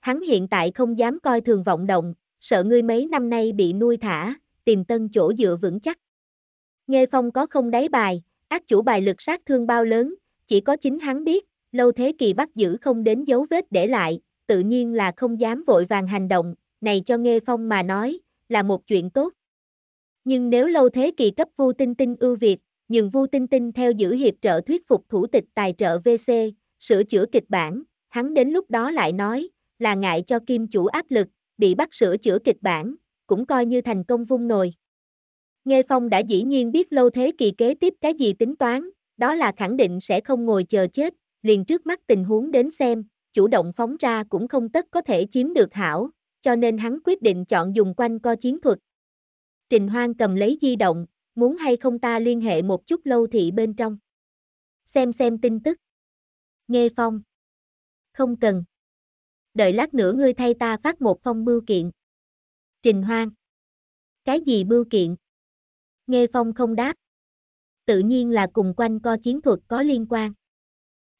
[SPEAKER 1] hắn hiện tại không dám coi thường vọng động, sợ ngươi mấy năm nay bị nuôi thả, tìm tân chỗ dựa vững chắc. Nghe Phong có không đáy bài, ác chủ bài lực sát thương bao lớn, chỉ có chính hắn biết, lâu thế kỳ bắt giữ không đến dấu vết để lại, tự nhiên là không dám vội vàng hành động, này cho Nghe Phong mà nói, là một chuyện tốt. Nhưng nếu lâu thế kỳ cấp Vu Tinh Tinh ưu việt, nhưng Vu Tinh Tinh theo giữ hiệp trợ thuyết phục thủ tịch tài trợ VC, sửa chữa kịch bản, hắn đến lúc đó lại nói, là ngại cho kim chủ áp lực, bị bắt sửa chữa kịch bản, cũng coi như thành công vung nồi. Nghe Phong đã dĩ nhiên biết lâu thế kỳ kế tiếp cái gì tính toán, đó là khẳng định sẽ không ngồi chờ chết, liền trước mắt tình huống đến xem, chủ động phóng ra cũng không tất có thể chiếm được hảo, cho nên hắn quyết định chọn dùng quanh co chiến thuật. Trình Hoang cầm lấy di động, muốn hay không ta liên hệ một chút lâu thị bên trong. Xem xem tin tức. Nghe Phong. Không cần. Đợi lát nữa ngươi thay ta phát một phong bưu kiện. Trình Hoang. Cái gì bưu kiện? Nghe Phong không đáp. Tự nhiên là cùng quanh co chiến thuật có liên quan.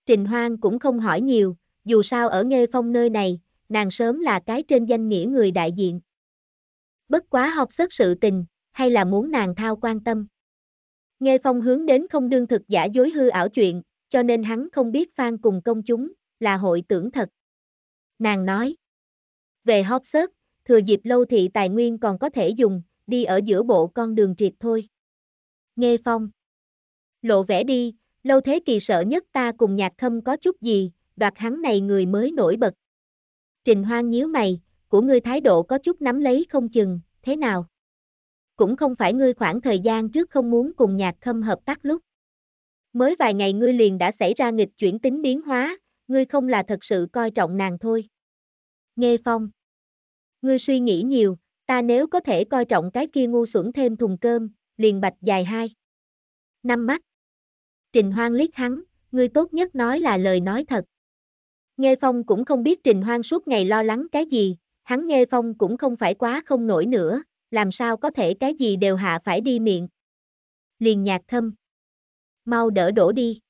[SPEAKER 1] Trình Hoang cũng không hỏi nhiều, dù sao ở Nghe Phong nơi này, nàng sớm là cái trên danh nghĩa người đại diện. Bất quá học sức sự tình, hay là muốn nàng thao quan tâm. Nghe Phong hướng đến không đương thực giả dối hư ảo chuyện, cho nên hắn không biết Phan cùng công chúng, là hội tưởng thật. Nàng nói, về học search, thừa dịp lâu thị tài nguyên còn có thể dùng, đi ở giữa bộ con đường triệt thôi. Nghe Phong, lộ vẻ đi, lâu thế kỳ sợ nhất ta cùng nhạc khâm có chút gì, đoạt hắn này người mới nổi bật. Trình Hoang nhíu mày, của ngươi thái độ có chút nắm lấy không chừng, thế nào? Cũng không phải ngươi khoảng thời gian trước không muốn cùng nhạc khâm hợp tác lúc. Mới vài ngày ngươi liền đã xảy ra nghịch chuyển tính biến hóa, ngươi không là thật sự coi trọng nàng thôi. Nghe Phong. Ngươi suy nghĩ nhiều, ta nếu có thể coi trọng cái kia ngu xuẩn thêm thùng cơm, liền bạch dài hai. Năm mắt. Trình Hoang liếc hắn, ngươi tốt nhất nói là lời nói thật. Nghe Phong cũng không biết Trình Hoang suốt ngày lo lắng cái gì, hắn Nghe Phong cũng không phải quá không nổi nữa, làm sao có thể cái gì đều hạ phải đi miệng. Liền nhạc thâm. Mau đỡ đổ đi.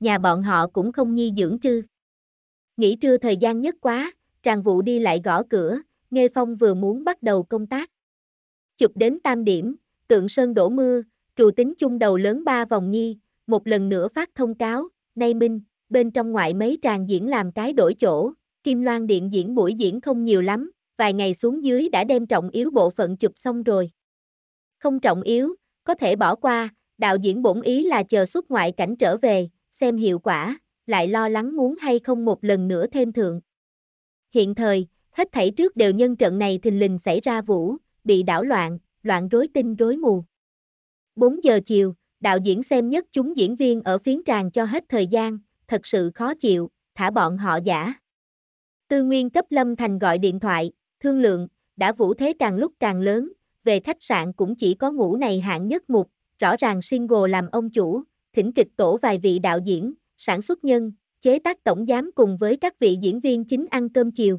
[SPEAKER 1] Nhà bọn họ cũng không nhi dưỡng trư. Nghỉ trưa thời gian nhất quá, tràng vụ đi lại gõ cửa, Nghe Phong vừa muốn bắt đầu công tác. Chụp đến tam điểm, tượng sơn đổ mưa, trù tính chung đầu lớn ba vòng nhi, một lần nữa phát thông cáo, nay minh, bên trong ngoại mấy tràng diễn làm cái đổi chỗ, Kim Loan Điện diễn buổi diễn không nhiều lắm, vài ngày xuống dưới đã đem trọng yếu bộ phận chụp xong rồi. Không trọng yếu, có thể bỏ qua, đạo diễn bổn ý là chờ xuất ngoại cảnh trở về, xem hiệu quả, lại lo lắng muốn hay không một lần nữa thêm thượng. Hiện thời, hết thảy trước đều nhân trận này thình lình xảy ra vũ, bị đảo loạn, loạn rối tinh rối mù. 4 giờ chiều, đạo diễn xem nhất chúng diễn viên ở phiến tràng cho hết thời gian, thật sự khó chịu, thả bọn họ giả. Tư Nguyên cấp Lâm Thành gọi điện thoại, thương lượng, đã vũ thế càng lúc càng lớn, về khách sạn cũng chỉ có ngủ này hạng nhất mục, rõ ràng single làm ông chủ, thỉnh kịch tổ vài vị đạo diễn, sản xuất nhân, chế tác tổng giám cùng với các vị diễn viên chính ăn cơm chiều.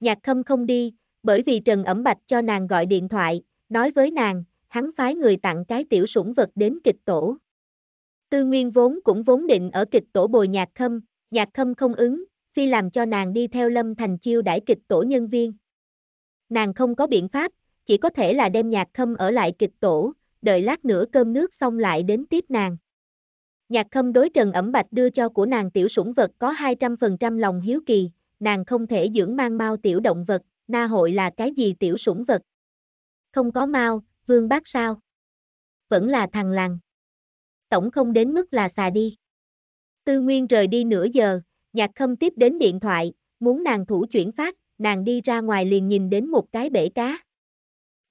[SPEAKER 1] Nhạc khâm không đi, bởi vì Trần Ẩm Bạch cho nàng gọi điện thoại, nói với nàng, hắn phái người tặng cái tiểu sủng vật đến kịch tổ. Tư Nguyên vốn cũng vốn định ở kịch tổ bồi nhạc khâm, nhạc khâm không ứng, phi làm cho nàng đi theo Lâm Thành chiêu đãi kịch tổ nhân viên. Nàng không có biện pháp, chỉ có thể là đem nhạc khâm ở lại kịch tổ, đợi lát nữa cơm nước xong lại đến tiếp nàng. Nhạc khâm đối Trần Ẩm Bạch đưa cho của nàng tiểu sủng vật có 200% lòng hiếu kỳ, nàng không thể dưỡng mang mau tiểu động vật, na hội là cái gì tiểu sủng vật. Không có mau, vương bác sao? Vẫn là thằng làng. Tổng không đến mức là xà đi. Tư Nguyên rời đi nửa giờ, nhạc khâm tiếp đến điện thoại, muốn nàng thủ chuyển phát, nàng đi ra ngoài liền nhìn đến một cái bể cá.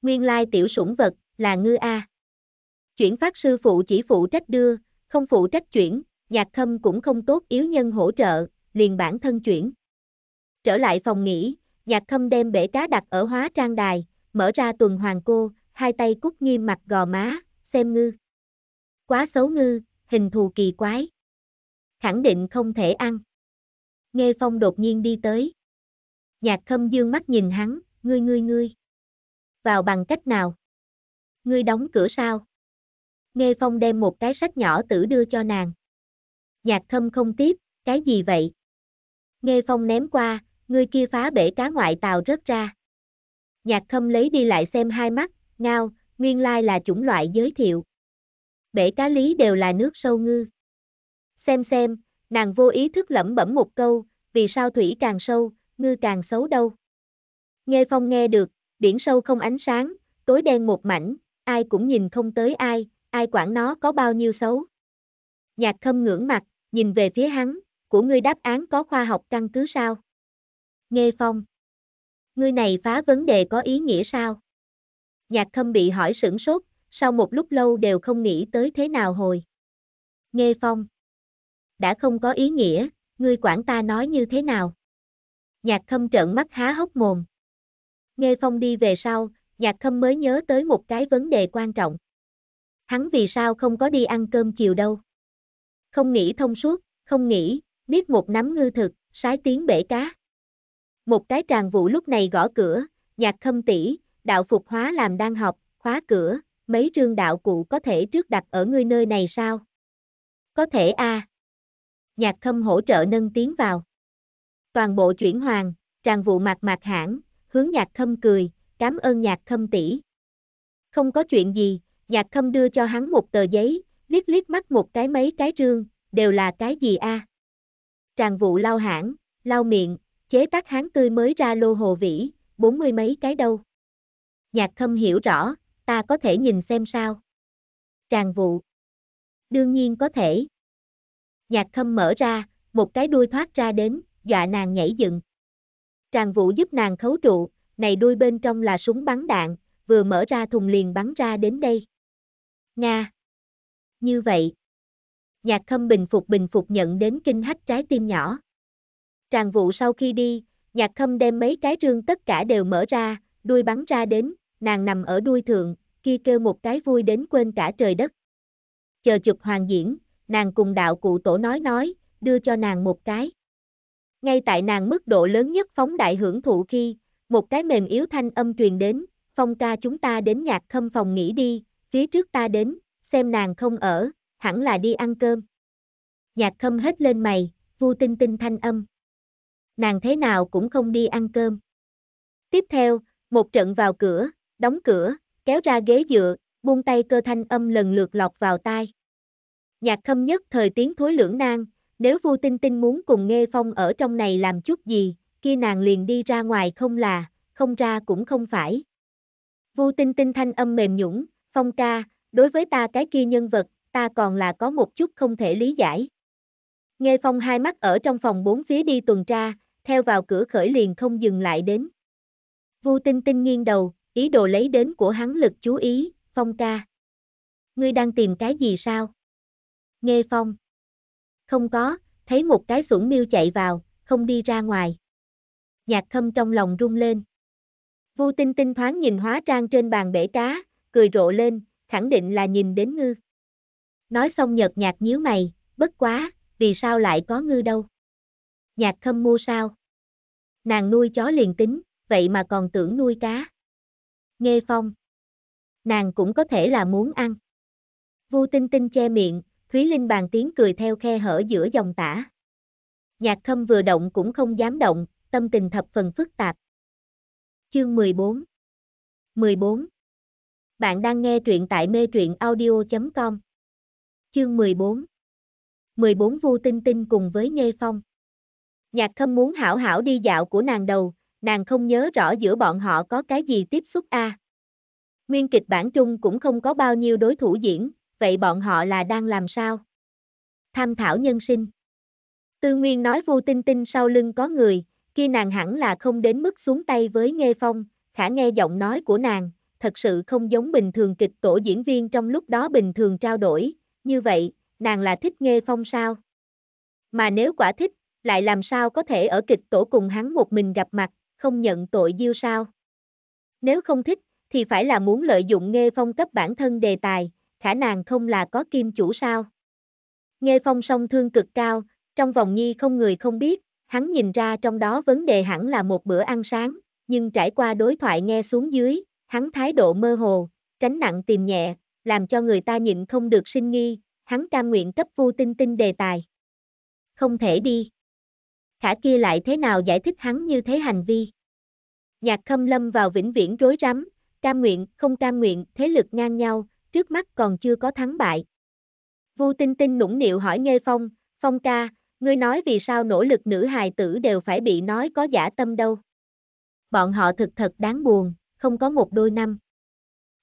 [SPEAKER 1] Nguyên lai tiểu sủng vật, là ngư A. Chuyển phát sư phụ chỉ phụ trách đưa, không phụ trách chuyển, nhạc khâm cũng không tốt yếu nhân hỗ trợ, liền bản thân chuyển. Trở lại phòng nghỉ, nhạc khâm đem bể cá đặt ở hóa trang đài, mở ra tuần hoàng cô, hai tay cúc nghiêm mặt gò má, xem ngư. Quá xấu ngư, hình thù kỳ quái. Khẳng định không thể ăn. Nghe Phong đột nhiên đi tới. Nhạc khâm dương mắt nhìn hắn, ngươi ngươi ngươi. Vào bằng cách nào? Ngươi đóng cửa sao? Nghe Phong đem một cái sách nhỏ tử đưa cho nàng. Nhạc khâm không tiếp, cái gì vậy? Nghe Phong ném qua, ngươi kia phá bể cá ngoại tàu rớt ra. Nhạc khâm lấy đi lại xem hai mắt, ngao, nguyên lai là chủng loại giới thiệu. Bể cá lý đều là nước sâu ngư. Xem xem, nàng vô ý thức lẩm bẩm một câu, vì sao thủy càng sâu, ngư càng xấu đâu. Nghe phong nghe được, biển sâu không ánh sáng, tối đen một mảnh, ai cũng nhìn không tới ai, ai quản nó có bao nhiêu xấu. Nhạc khâm ngưỡng mặt, nhìn về phía hắn, của ngươi đáp án có khoa học căn cứ sao? Nghe phong. Ngươi này phá vấn đề có ý nghĩa sao? Nhạc khâm bị hỏi sửng sốt, sau một lúc lâu đều không nghĩ tới thế nào hồi. Nghe phong. Đã không có ý nghĩa, ngươi quản ta nói như thế nào? Nhạc khâm trợn mắt há hốc mồm. Nghe phong đi về sau, nhạc khâm mới nhớ tới một cái vấn đề quan trọng. Hắn vì sao không có đi ăn cơm chiều đâu? Không nghĩ thông suốt, không nghĩ, biết một nắm ngư thực, sái tiếng bể cá. Một cái tràng vụ lúc này gõ cửa, nhạc khâm tỷ, đạo phục hóa làm đang học, khóa cửa, mấy trương đạo cụ có thể trước đặt ở ngươi nơi này sao? Có thể a. Nhạc khâm hỗ trợ nâng tiếng vào. Toàn bộ chuyển hoàng, tràng vụ mặt mặt hãng, hướng nhạc khâm cười, cảm ơn nhạc khâm tỷ. Không có chuyện gì, nhạc khâm đưa cho hắn một tờ giấy, liếc liếc mắt một cái mấy cái trương, đều là cái gì a? Tràng vụ lau hãng, lau miệng, chế tác hán tươi mới ra lô hồ vĩ, bốn mươi mấy cái đâu. Nhạc khâm hiểu rõ, ta có thể nhìn xem sao. Tràng vụ. Đương nhiên có thể. Nhạc khâm mở ra, một cái đuôi thoát ra đến, dọa nàng nhảy dựng. Tràng vụ giúp nàng khấu trụ, này đuôi bên trong là súng bắn đạn, vừa mở ra thùng liền bắn ra đến đây. Nga. Như vậy. Nhạc khâm bình phục bình phục nhận đến kinh hách trái tim nhỏ. Tràng vụ sau khi đi, nhạc khâm đem mấy cái rương tất cả đều mở ra, đuôi bắn ra đến, nàng nằm ở đuôi thượng, kia kêu một cái vui đến quên cả trời đất. Chờ chụp hoàng diễn, nàng cùng đạo cụ tổ nói nói, đưa cho nàng một cái. Ngay tại nàng mức độ lớn nhất phóng đại hưởng thụ khi, một cái mềm yếu thanh âm truyền đến, phong ca chúng ta đến nhạc khâm phòng nghỉ đi, phía trước ta đến, xem nàng không ở, hẳn là đi ăn cơm. Nhạc khâm hết lên mày, vu tinh tinh thanh âm. Nàng thế nào cũng không đi ăn cơm. Tiếp theo, một trận vào cửa, đóng cửa, kéo ra ghế dựa, buông tay cơ thanh âm lần lượt lọc vào tai. Nhạc khâm nhất thời tiếng thối lưỡng nan, nếu Vu Tinh Tinh muốn cùng Nghe Phong ở trong này làm chút gì, kia nàng liền đi ra ngoài không là, không ra cũng không phải. Vu Tinh Tinh thanh âm mềm nhũng, Phong ca, đối với ta cái kia nhân vật, ta còn là có một chút không thể lý giải. Nghe Phong hai mắt ở trong phòng bốn phía đi tuần tra, theo vào cửa khởi liền không dừng lại đến. Vu Tinh Tinh nghiêng đầu, ý đồ lấy đến của hắn lực chú ý, Phong ca. Ngươi đang tìm cái gì sao? Nghe Phong. Không có, thấy một cái sủng miêu chạy vào, không đi ra ngoài. Nhạc khâm trong lòng rung lên. Vu Tinh Tinh thoáng nhìn hóa trang trên bàn bể cá, cười rộ lên, khẳng định là nhìn đến ngư. Nói xong nhợt nhạt nhíu mày, bất quá, vì sao lại có ngư đâu? Nhạc khâm mua sao? Nàng nuôi chó liền tính, vậy mà còn tưởng nuôi cá. Nghe phong. Nàng cũng có thể là muốn ăn. Vu tinh tinh che miệng, Thúy Linh bàn tiếng cười theo khe hở giữa dòng tả. Nhạc khâm vừa động cũng không dám động, tâm tình thập phần phức tạp. Chương 14 14 Bạn đang nghe truyện tại mê truyện audio.com Chương 14 14 Vu Tinh Tinh cùng với Nghê Phong Nhạc khâm muốn hảo hảo đi dạo của nàng đầu, nàng không nhớ rõ giữa bọn họ có cái gì tiếp xúc a. Nguyên kịch bản trung cũng không có bao nhiêu đối thủ diễn, vậy bọn họ là đang làm sao? Tham thảo nhân sinh. Tư Nguyên nói Vu Tinh Tinh sau lưng có người, kia nàng hẳn là không đến mức xuống tay với Nghê Phong, khả nghe giọng nói của nàng, thật sự không giống bình thường kịch tổ diễn viên trong lúc đó bình thường trao đổi, như vậy, nàng là thích Nghê Phong sao? Mà nếu quả thích, lại làm sao có thể ở kịch tổ cùng hắn một mình gặp mặt, không nhận tội diêu sao? Nếu không thích, thì phải là muốn lợi dụng Nghê Phong cấp bản thân đề tài, khả nàng không là có kim chủ sao? Nghê Phong song thương cực cao, trong vòng nhi không người không biết, hắn nhìn ra trong đó vấn đề hẳn là một bữa ăn sáng, nhưng trải qua đối thoại nghe xuống dưới, hắn thái độ mơ hồ, tránh nặng tìm nhẹ, làm cho người ta nhịn không được sinh nghi, hắn cam nguyện cấp vu tinh tinh đề tài. Không thể đi. Khả kia lại thế nào giải thích hắn như thế hành vi? Nhạc khâm lâm vào vĩnh viễn rối rắm, cam nguyện, không cam nguyện, thế lực ngang nhau, trước mắt còn chưa có thắng bại. Vu Tinh Tinh nũng nịu hỏi Nghê Phong, Phong ca, ngươi nói vì sao nỗ lực nữ hài tử đều phải bị nói có giả tâm đâu. Bọn họ thực thật đáng buồn, không có một đôi năm.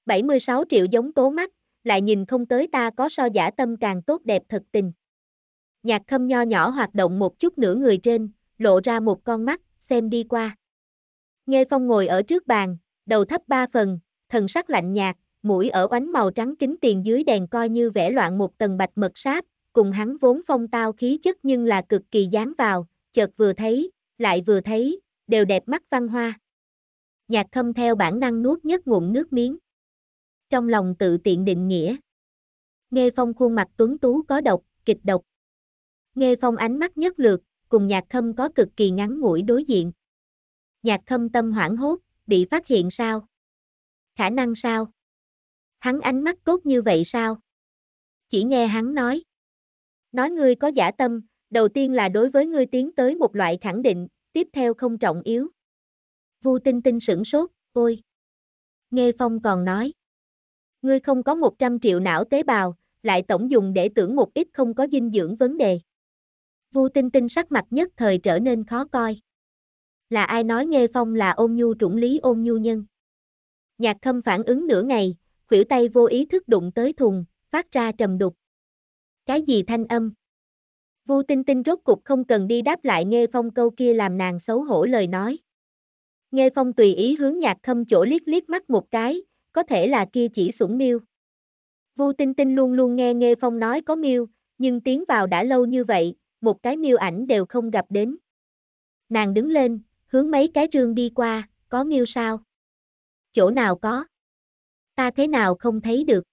[SPEAKER 1] 76 triệu giống tố mắt, lại nhìn không tới ta có so giả tâm càng tốt đẹp thật tình. Nhạc khâm nho nhỏ hoạt động một chút nửa người trên, lộ ra một con mắt, xem đi qua. Nghe Phong ngồi ở trước bàn, đầu thấp ba phần, thần sắc lạnh nhạt, mũi ở oánh màu trắng kính tiền dưới đèn coi như vẽ loạn một tầng bạch mật sáp, cùng hắn vốn phong tao khí chất nhưng là cực kỳ dám vào, chợt vừa thấy, lại vừa thấy, đều đẹp mắt văn hoa. Nhạc khâm theo bản năng nuốt nhất ngụm nước miếng. Trong lòng tự tiện định nghĩa. Nghe phong khuôn mặt tuấn tú có độc, kịch độc. Nghe phong ánh mắt nhất lượt, cùng nhạc khâm có cực kỳ ngắn ngủi đối diện. Nhạc khâm tâm hoảng hốt, bị phát hiện sao? Khả năng sao? Hắn ánh mắt cốt như vậy sao? Chỉ nghe hắn nói. Nói ngươi có giả tâm, đầu tiên là đối với ngươi tiến tới một loại khẳng định, tiếp theo không trọng yếu. Vu Tinh Tinh sửng sốt, ôi. Nghe Phong còn nói. Ngươi không có 100 triệu não tế bào, lại tổng dùng để tưởng một ít không có dinh dưỡng vấn đề. Vu Tinh Tinh sắc mặt nhất thời trở nên khó coi. Là ai nói Nghe Phong là ôn nhu trũng lý ôn nhu nhân? Nhạc khâm phản ứng nửa ngày, khuỷu tay vô ý thức đụng tới thùng, phát ra trầm đục. Cái gì thanh âm? Vu Tinh Tinh rốt cục không cần đi đáp lại Nghe Phong câu kia làm nàng xấu hổ lời nói. Nghe Phong tùy ý hướng nhạc khâm chỗ liếc liếc mắt một cái, có thể là kia chỉ sủng miêu. Vu Tinh Tinh luôn luôn nghe Nghe Phong nói có miêu, nhưng tiến vào đã lâu như vậy, một cái miêu ảnh đều không gặp đến. Nàng đứng lên, hướng mấy cái rương đi qua, có miêu sao? Chỗ nào có? Ta thế nào không thấy được?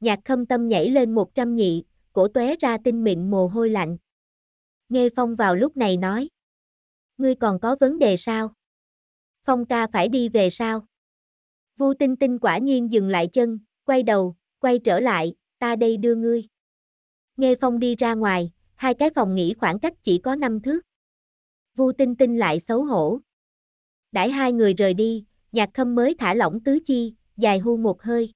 [SPEAKER 1] Nhạc khâm tâm nhảy lên một trăm nhị, cổ tuế ra tinh mịn mồ hôi lạnh. Nghe Phong vào lúc này nói. Ngươi còn có vấn đề sao? Phong ca phải đi về sao? Vu Tinh Tinh quả nhiên dừng lại chân, quay đầu, quay trở lại, ta đây đưa ngươi. Nghe Phong đi ra ngoài, hai cái phòng nghỉ khoảng cách chỉ có năm thước. Vu Tinh Tinh lại xấu hổ. Đãi hai người rời đi, nhạc khâm mới thả lỏng tứ chi, dài hu một hơi.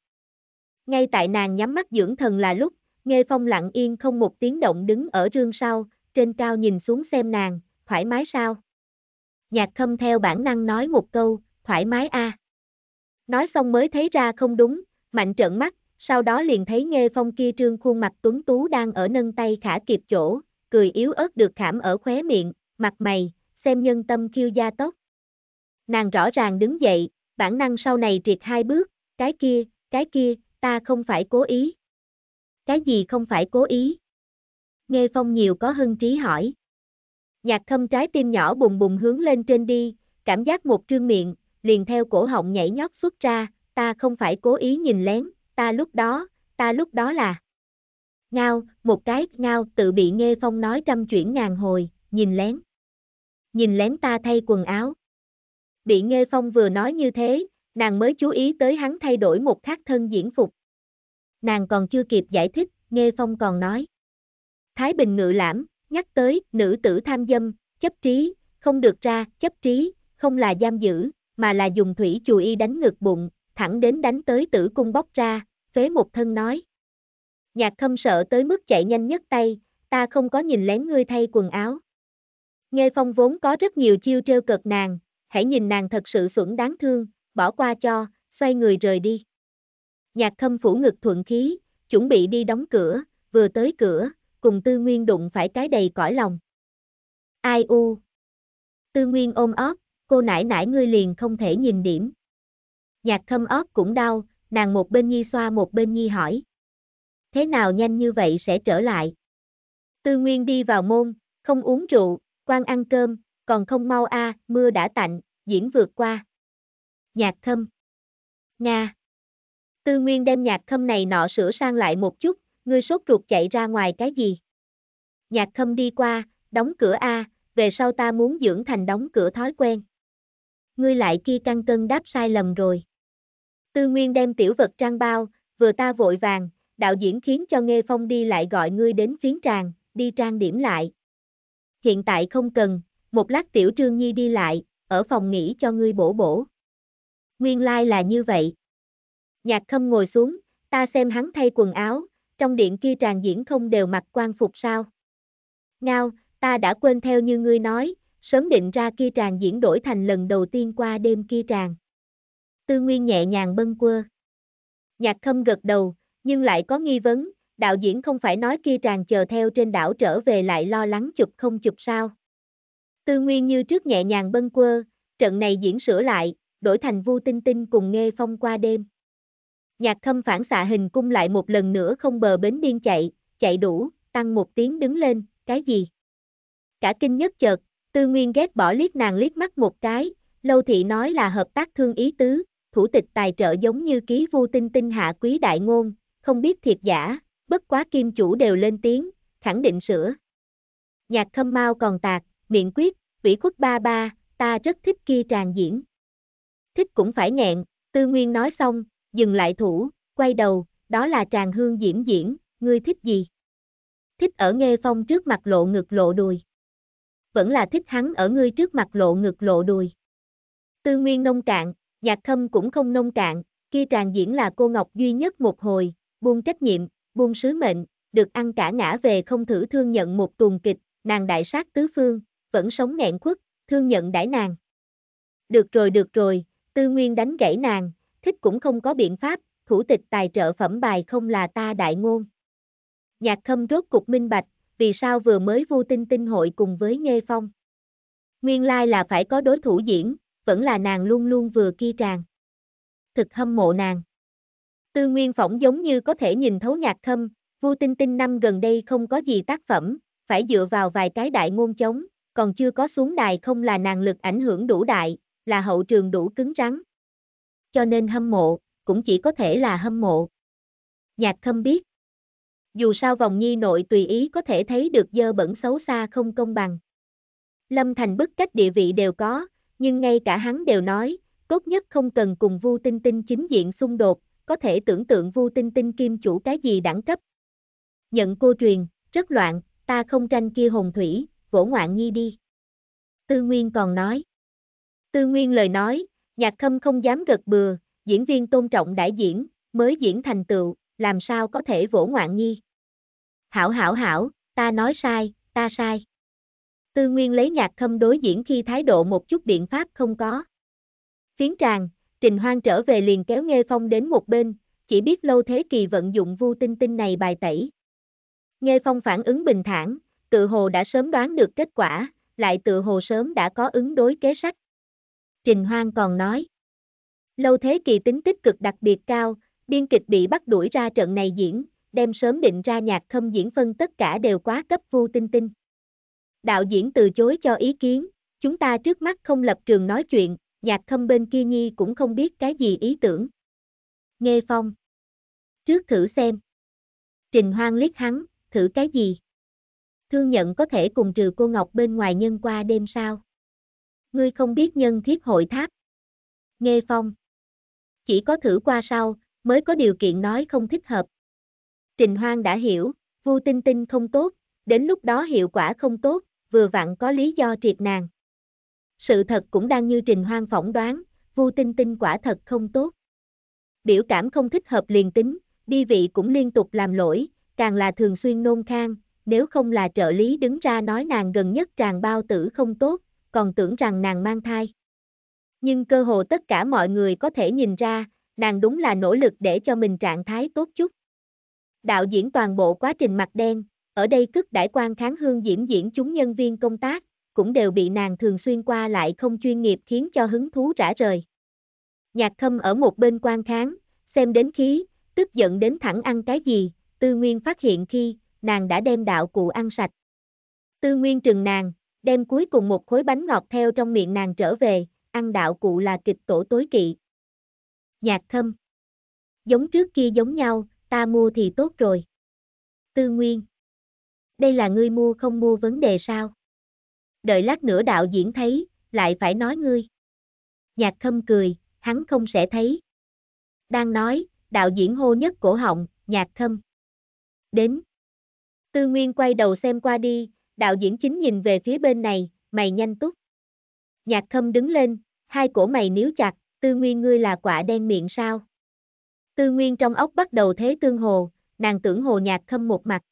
[SPEAKER 1] Ngay tại nàng nhắm mắt dưỡng thần là lúc, Nghe Phong lặng yên không một tiếng động đứng ở rương sau, trên cao nhìn xuống xem nàng, thoải mái sao? Nhạc khâm theo bản năng nói một câu, thoải mái a. Nói xong mới thấy ra không đúng, mạnh trợn mắt, sau đó liền thấy Nghe Phong kia trương khuôn mặt tuấn tú đang ở nâng tay khả kịp chỗ, cười yếu ớt được khảm ở khóe miệng, mặt mày, xem nhân tâm khiêu gia tốc. Nàng rõ ràng đứng dậy, bản năng sau này triệt hai bước, cái kia, cái kia, ta không phải cố ý. Cái gì không phải cố ý? Nghe phong nhiều có hưng trí hỏi. Nhạc khâm trái tim nhỏ bùng bùng hướng lên trên đi, cảm giác một trương miệng, liền theo cổ họng nhảy nhót xuất ra, ta không phải cố ý nhìn lén, ta lúc đó, ta lúc đó là. Ngao, một cái, ngao, tự bị nghe phong nói trăm chuyển ngàn hồi, nhìn lén. Nhìn lén ta thay quần áo. Bị nghe phong vừa nói như thế, nàng mới chú ý tới hắn thay đổi một khác thân diễn phục. Nàng còn chưa kịp giải thích, nghe phong còn nói. Thái Bình ngự lãm, nhắc tới, nữ tử tham dâm, chấp trí, không được ra, chấp trí, không là giam giữ, mà là dùng thủy chùi y đánh ngực bụng, thẳng đến đánh tới tử cung bóc ra, phế một thân nói. Nhạc khâm sợ tới mức chạy nhanh nhất tay, ta không có nhìn lén ngươi thay quần áo. Nghe phong vốn có rất nhiều chiêu trêu cợt nàng, hãy nhìn nàng thật sự xuẩn đáng thương, bỏ qua cho, xoay người rời đi. Nhạc khâm phủ ngực thuận khí, chuẩn bị đi đóng cửa, vừa tới cửa, cùng tư nguyên đụng phải cái đầy cõi lòng. Ai u? Tư nguyên ôm ót, cô nải nải ngươi liền không thể nhìn điểm. Nhạc Thâm ớt cũng đau, nàng một bên nhi xoa một bên nhi hỏi. Thế nào nhanh như vậy sẽ trở lại? Tư Nguyên đi vào môn, không uống rượu, quan ăn cơm, còn không mau a, mưa đã tạnh, diễn vượt qua. Nhạc Thâm Nga. Tư Nguyên đem nhạc Thâm này nọ sửa sang lại một chút, ngươi sốt ruột chạy ra ngoài cái gì? Nhạc Thâm đi qua, đóng cửa A, về sau ta muốn dưỡng thành đóng cửa thói quen. Ngươi lại kia căng cân đáp sai lầm rồi. Tư Nguyên đem tiểu vật trang bao, vừa ta vội vàng, đạo diễn khiến cho Nghe Phong đi lại gọi ngươi đến phiến tràng, đi trang điểm lại. hiện tại không cần, một lát tiểu trương nhi đi lại, ở phòng nghỉ cho ngươi bổ bổ. Nguyên lai like là như vậy. Nhạc khâm ngồi xuống, ta xem hắn thay quần áo, trong điện kia tràng diễn không đều mặc quan phục sao. Ngao, ta đã quên theo như ngươi nói, sớm định ra kia tràng diễn đổi thành lần đầu tiên qua đêm kia tràng. Tư Nguyên nhẹ nhàng bâng quơ. Nhạc khâm gật đầu, nhưng lại có nghi vấn, đạo diễn không phải nói kia tràn chờ theo trên đảo trở về lại lo lắng chụp không chụp sao. Tư Nguyên như trước nhẹ nhàng bâng quơ, trận này diễn sửa lại, đổi thành Vu Tinh Tinh cùng Nghe Phong qua đêm. Nhạc khâm phản xạ hình cung lại một lần nữa không bờ bến điên chạy, chạy đủ, tăng một tiếng đứng lên, cái gì? Cả kinh nhất chợt, Tư Nguyên ghét bỏ liếc nàng liếc mắt một cái, Lâu Thị nói là hợp tác thương ý tứ, thủ tịch tài trợ giống như ký Vu Tinh Tinh hạ quý đại ngôn, không biết thiệt giả, bất quá kim chủ đều lên tiếng, khẳng định sửa. Nhạc khâm mau còn tạc, miệng quyết, vĩ khuất ba ba, ta rất thích kia tràn diễn. Thích cũng phải nghẹn, tư nguyên nói xong, dừng lại thủ, quay đầu, đó là tràn hương diễm diễn, ngươi thích gì? Thích ở nghe phong trước mặt lộ ngực lộ đùi. Vẫn là thích hắn ở ngươi trước mặt lộ ngực lộ đùi. Tư nguyên nông cạn, nhạc khâm cũng không nông cạn, kia tràn diễn là cô Ngọc duy nhất một hồi, buông trách nhiệm, buông sứ mệnh, được ăn cả ngã về không thử thương nhận một tuần kịch, nàng đại sát tứ phương, vẫn sống nghẹn khuất, thương nhận đãi nàng. Được rồi được rồi, tư nguyên đánh gãy nàng, thích cũng không có biện pháp, thủ tịch tài trợ phẩm bài không là ta đại ngôn. Nhạc khâm rốt cục minh bạch, vì sao vừa mới vu tinh tinh hội cùng với Nghê Phong. Nguyên lai là phải có đối thủ diễn, vẫn là nàng luôn luôn vừa kia tràn. Thực hâm mộ nàng. Tư Nguyên Phỏng giống như có thể nhìn thấu nhạc khâm, Vu Tinh Tinh năm gần đây không có gì tác phẩm, phải dựa vào vài cái đại ngôn chống, còn chưa có xuống đài không là nàng lực ảnh hưởng đủ đại, là hậu trường đủ cứng rắn. Cho nên hâm mộ, cũng chỉ có thể là hâm mộ. Nhạc khâm biết. Dù sao vòng nhi nội tùy ý có thể thấy được dơ bẩn xấu xa không công bằng. Lâm Thành bức cách địa vị đều có, nhưng ngay cả hắn đều nói, tốt nhất không cần cùng Vu Tinh Tinh chính diện xung đột, có thể tưởng tượng Vu Tinh Tinh kim chủ cái gì đẳng cấp. Nhận cô truyền, rất loạn, ta không tranh kia hồn thủy, vỗ ngoạn nhi đi. Tư Nguyên còn nói. Tư Nguyên lời nói, nhạc khâm không dám gật bừa, diễn viên tôn trọng đại diễn, mới diễn thành tựu, làm sao có thể vỗ ngoạn nhi. Hảo hảo hảo, ta nói sai, ta sai. Tư Nguyên lấy nhạc khâm đối diễn khi thái độ một chút biện pháp không có. Phiến tràng, Trình Hoang trở về liền kéo Nghe Phong đến một bên, chỉ biết lâu thế kỳ vận dụng vu tinh tinh này bài tẩy. Nghe Phong phản ứng bình thản, tự hồ đã sớm đoán được kết quả, lại tự hồ sớm đã có ứng đối kế sách. Trình Hoang còn nói, lâu thế kỳ tính tích cực đặc biệt cao, biên kịch bị bắt đuổi ra trận này diễn, đem sớm định ra nhạc khâm diễn phân tất cả đều quá cấp vu tinh tinh. Đạo diễn từ chối cho ý kiến, chúng ta trước mắt không lập trường nói chuyện, nhạc khâm bên kia nhi cũng không biết cái gì ý tưởng. Nghe phong. Trước thử xem. Trình hoang liếc hắn, thử cái gì? Thương nhận có thể cùng trừ cô Ngọc bên ngoài nhân qua đêm sao? Ngươi không biết nhân thiết hội tháp. Nghe phong. Chỉ có thử qua sau, mới có điều kiện nói không thích hợp. Trình hoang đã hiểu, vu tinh tinh không tốt, đến lúc đó hiệu quả không tốt, vừa vặn có lý do triệt nàng. Sự thật cũng đang như Trình Hoang phỏng đoán, Vu Tinh Tinh quả thật không tốt. Biểu cảm không thích hợp liền tính, đi vị cũng liên tục làm lỗi, càng là thường xuyên nôn khang, nếu không là trợ lý đứng ra nói nàng gần nhất tràn bao tử không tốt, còn tưởng rằng nàng mang thai. Nhưng cơ hồ tất cả mọi người có thể nhìn ra, nàng đúng là nỗ lực để cho mình trạng thái tốt chút. Đạo diễn toàn bộ quá trình mặt đen, ở đây cất đại quan kháng hương diễm diễn chúng nhân viên công tác, cũng đều bị nàng thường xuyên qua lại không chuyên nghiệp khiến cho hứng thú rã rời. Nhạc khâm ở một bên quan kháng, xem đến khí, tức giận đến thẳng ăn cái gì, tư nguyên phát hiện khi, nàng đã đem đạo cụ ăn sạch. Tư nguyên trừng nàng, đem cuối cùng một khối bánh ngọt theo trong miệng nàng trở về, ăn đạo cụ là kịch tổ tối kỵ. Nhạc khâm. Giống trước kia giống nhau, ta mua thì tốt rồi. Tư nguyên. Đây là ngươi mua không mua vấn đề sao? đợi lát nữa đạo diễn thấy, lại phải nói ngươi. Nhạc khâm cười, hắn không sẽ thấy. Đang nói, đạo diễn hô nhất cổ họng, nhạc khâm. Đến. Tư Nguyên quay đầu xem qua đi, đạo diễn chính nhìn về phía bên này, mày nhanh túc. Nhạc khâm đứng lên, hai cổ mày níu chặt, tư nguyên ngươi là quả đen miệng sao? Tư nguyên trong ốc bắt đầu thế tương hồ, nàng tưởng hồ nhạc khâm một mặt.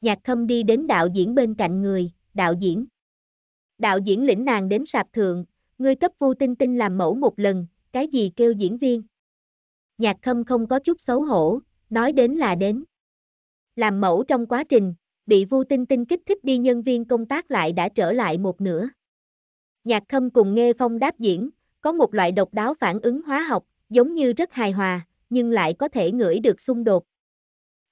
[SPEAKER 1] Nhạc khâm đi đến đạo diễn bên cạnh người, đạo diễn. Đạo diễn lĩnh nàng đến sạp thượng, ngươi cấp vu tinh tinh làm mẫu một lần, cái gì kêu diễn viên. Nhạc khâm không có chút xấu hổ, nói đến là đến. Làm mẫu trong quá trình, bị vu tinh tinh kích thích đi nhân viên công tác lại đã trở lại một nửa. Nhạc khâm cùng nghe phong đáp diễn, có một loại độc đáo phản ứng hóa học, giống như rất hài hòa, nhưng lại có thể ngửi được xung đột.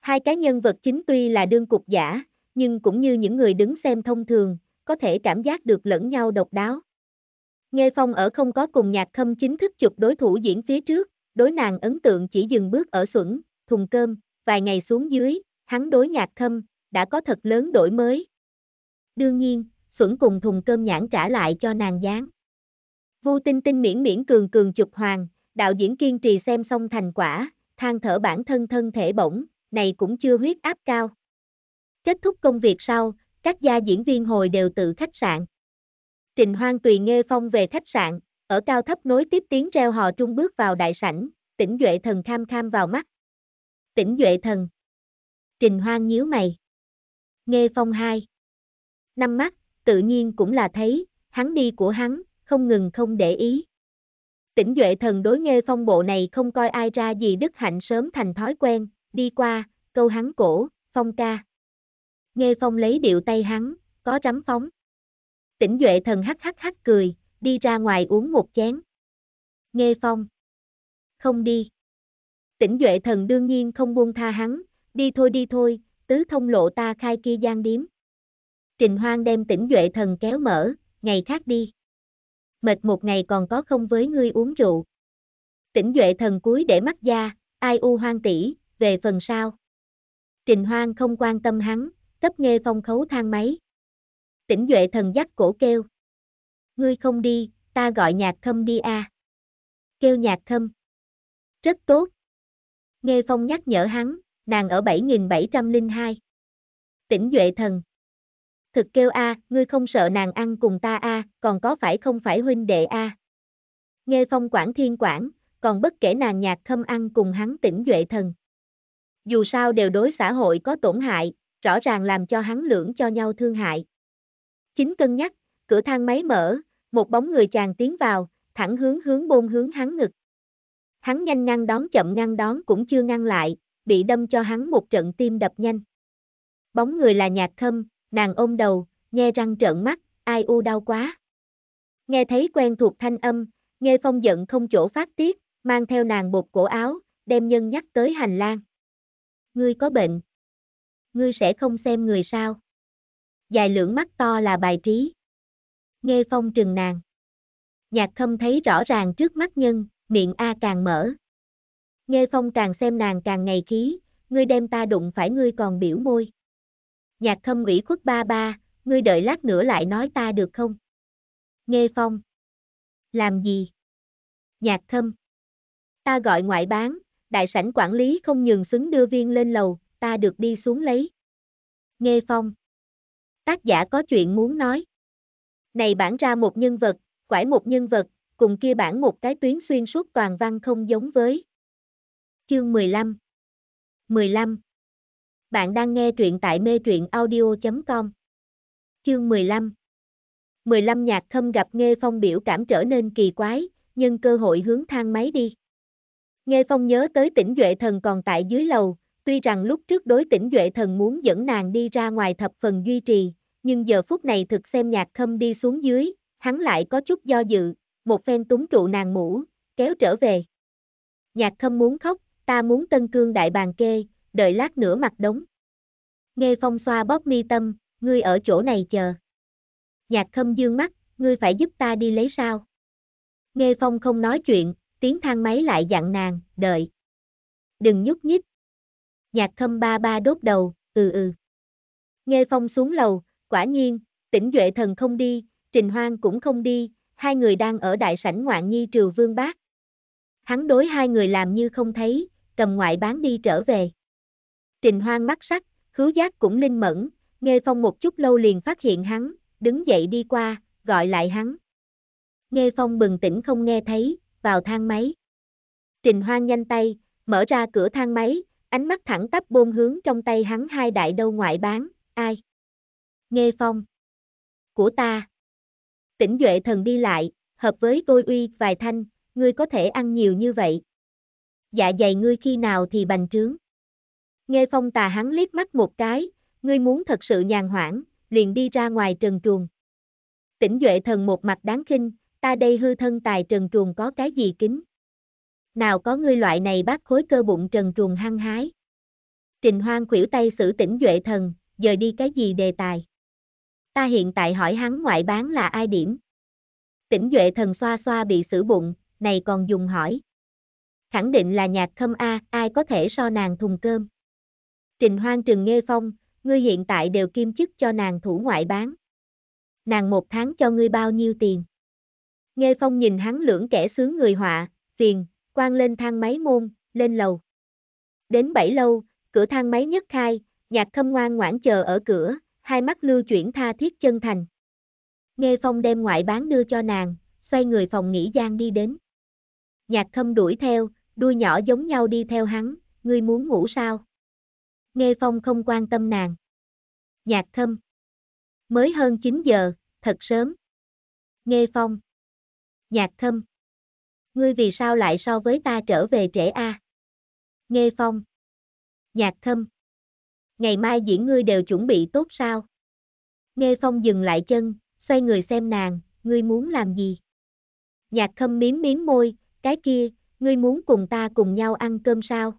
[SPEAKER 1] Hai cái nhân vật chính tuy là đương cục giả, nhưng cũng như những người đứng xem thông thường, có thể cảm giác được lẫn nhau độc đáo. Nghe Phong ở không có cùng nhạc khâm chính thức chụp đối thủ diễn phía trước, đối nàng ấn tượng chỉ dừng bước ở xuẩn, thùng cơm, vài ngày xuống dưới, hắn đối nhạc khâm, đã có thật lớn đổi mới. Đương nhiên, xuẩn cùng thùng cơm nhãn trả lại cho nàng dáng. Vu Tinh Tinh miễn miễn cường cường chụp hoàng, đạo diễn kiên trì xem xong thành quả, than thở bản thân thân thể bổng, này cũng chưa huyết áp cao. Kết thúc công việc sau, các gia diễn viên hồi đều tự khách sạn. Trình Hoang tùy nghe phong về khách sạn, ở cao thấp nối tiếp tiếng reo hò trung bước vào đại sảnh, tỉnh Duệ Thần kham kham vào mắt. Tỉnh Duệ Thần. Trình Hoang nhíu mày. Nghe phong hai. Năm mắt, tự nhiên cũng là thấy, hắn đi của hắn, không ngừng không để ý. Tỉnh Duệ Thần đối nghe phong bộ này không coi ai ra gì đức hạnh sớm thành thói quen, đi qua, câu hắn cổ, phong ca. Nghe phong lấy điệu tay hắn, có rắm phóng. Tỉnh Duệ Thần hắc hắc hắc cười, đi ra ngoài uống một chén. Nghe phong. Không đi. Tỉnh Duệ Thần đương nhiên không buông tha hắn, đi thôi đi thôi, tứ thông lộ ta khai kia gian điếm. Trình Hoang đem tỉnh Duệ Thần kéo mở, ngày khác đi. Mệt một ngày còn có không với ngươi uống rượu. Tỉnh Duệ Thần cúi để mắt ra, ai u hoang tỷ, về phần sau. Trình Hoang không quan tâm hắn, cấp nghe phong khấu thang máy. Tỉnh Duệ Thần dắt cổ kêu. Ngươi không đi, ta gọi nhạc khâm đi a. Kêu nhạc khâm. Rất tốt. Nghe phong nhắc nhở hắn, nàng ở 7702. Tỉnh Duệ Thần. Thực kêu a, ngươi không sợ nàng ăn cùng ta a, còn có phải không phải huynh đệ a? Nghe phong quản thiên quản, còn bất kể nàng nhạc khâm ăn cùng hắn tỉnh Duệ Thần. Dù sao đều đối xã hội có tổn hại, rõ ràng làm cho hắn lưỡng cho nhau thương hại. Chính cân nhắc, cửa thang máy mở, một bóng người chàng tiến vào, thẳng hướng hướng bôn hướng hắn ngực. Hắn nhanh ngăn đón chậm ngăn đón cũng chưa ngăn lại, bị đâm cho hắn một trận tim đập nhanh. Bóng người là nhạc khâm, nàng ôm đầu, nghe răng trợn mắt, ai u đau quá. Nghe thấy quen thuộc thanh âm, nghe phong giận không chỗ phát tiết, mang theo nàng bột cổ áo, đem nhân nhắc tới hành lang. Ngươi có bệnh. Ngươi sẽ không xem người sao. Dài lưỡng mắt to là bài trí. Nghe phong trừng nàng. Nhạc khâm thấy rõ ràng trước mắt nhân, miệng A càng mở. Nghe phong càng xem nàng càng ngày khí, ngươi đem ta đụng phải ngươi còn biểu môi. Nhạc khâm ủy khuất ba ba, ngươi đợi lát nữa lại nói ta được không? Nghe phong. Làm gì? Nhạc khâm. Ta gọi ngoại bán, đại sảnh quản lý không nhường xứng đưa viên lên lầu, ta được đi xuống lấy. Nghe phong. Tác giả có chuyện muốn nói. Này bản ra một nhân vật, quải một nhân vật, cùng kia bản một cái tuyến xuyên suốt toàn văn không giống với. Chương 15 15 Bạn đang nghe truyện tại mê truyện audio.com Chương 15 15 nhạc khâm gặp Nghe Phong biểu cảm trở nên kỳ quái, nhân cơ hội hướng thang máy đi. Nghe Phong nhớ tới tỉnh Duệ Thần còn tại dưới lầu, tuy rằng lúc trước đối tỉnh Duệ Thần muốn dẫn nàng đi ra ngoài thập phần duy trì, nhưng giờ phút này thực xem nhạc khâm đi xuống dưới, hắn lại có chút do dự, một phen túng trụ nàng mũ, kéo trở về. Nhạc khâm muốn khóc, ta muốn tân cương đại bàn kê, đợi lát nữa mặt đống. Nghe phong xoa bóp mi tâm, ngươi ở chỗ này chờ. Nhạc khâm dương mắt, ngươi phải giúp ta đi lấy sao. Nghe phong không nói chuyện, tiếng thang máy lại dặn nàng, đợi. Đừng nhúc nhích. Nhạc khâm ba ba đốt đầu, ừ ừ. Nghe phong xuống lầu, quả nhiên, tỉnh Duệ Thần không đi, Trình Hoang cũng không đi, hai người đang ở đại sảnh ngoạn nhi triều vương bác. Hắn đối hai người làm như không thấy, cầm ngoại bán đi trở về. Trình Hoang mắt sắc, khứu giác cũng linh mẫn, Nghe Phong một chút lâu liền phát hiện hắn, đứng dậy đi qua, gọi lại hắn. Nghe Phong bừng tỉnh không nghe thấy, vào thang máy. Trình Hoang nhanh tay, mở ra cửa thang máy, ánh mắt thẳng tắp bôn hướng trong tay hắn hai đại đâu ngoại bán, ai? Nghe Phong. Của ta. Tỉnh Duệ thần đi lại, hợp với tôi uy vài thanh, ngươi có thể ăn nhiều như vậy. Dạ dày ngươi khi nào thì bành trướng. Nghe Phong tà hắn liếc mắt một cái, ngươi muốn thật sự nhàn hoãn, liền đi ra ngoài trần truồng. Tỉnh Duệ thần một mặt đáng khinh, ta đây hư thân tài trần truồng có cái gì kính. Nào có ngươi loại này bác khối cơ bụng trần truồng hăng hái. Trình Hoang khủyểu tay xử tỉnh Duệ thần, giờ đi cái gì đề tài. Ta hiện tại hỏi hắn ngoại bán là ai điểm. Tỉnh Duệ thần xoa xoa bị xử bụng, này còn dùng hỏi. Khẳng định là nhạc khâm A, ai có thể so nàng thùng cơm. Trình Hoang Trừng nghe Phong, ngươi hiện tại đều kim chức cho nàng thủ ngoại bán. Nàng một tháng cho ngươi bao nhiêu tiền? Nghe Phong nhìn hắn lưỡng kẻ sướng người họa, phiền, quan lên thang máy môn, lên lầu. Đến bảy lâu, cửa thang máy nhất khai, nhạc khâm ngoan ngoãn chờ ở cửa, hai mắt lưu chuyển tha thiết chân thành. Nghe Phong đem ngoại bán đưa cho nàng, xoay người phòng nghỉ gian đi đến. Nhạc khâm đuổi theo, đuôi nhỏ giống nhau đi theo hắn, ngươi muốn ngủ sao? Nghe Phong không quan tâm nàng. Nhạc khâm. Mới hơn 9 giờ, thật sớm. Nghe Phong. Nhạc khâm. Ngươi vì sao lại so với ta trở về trễ a? Nghe Phong. Nhạc khâm. Ngày mai diễn ngươi đều chuẩn bị tốt sao? Nghe Phong dừng lại chân, xoay người xem nàng, ngươi muốn làm gì? Nhạc khâm miếm miếm môi, cái kia, ngươi muốn cùng ta cùng nhau ăn cơm sao?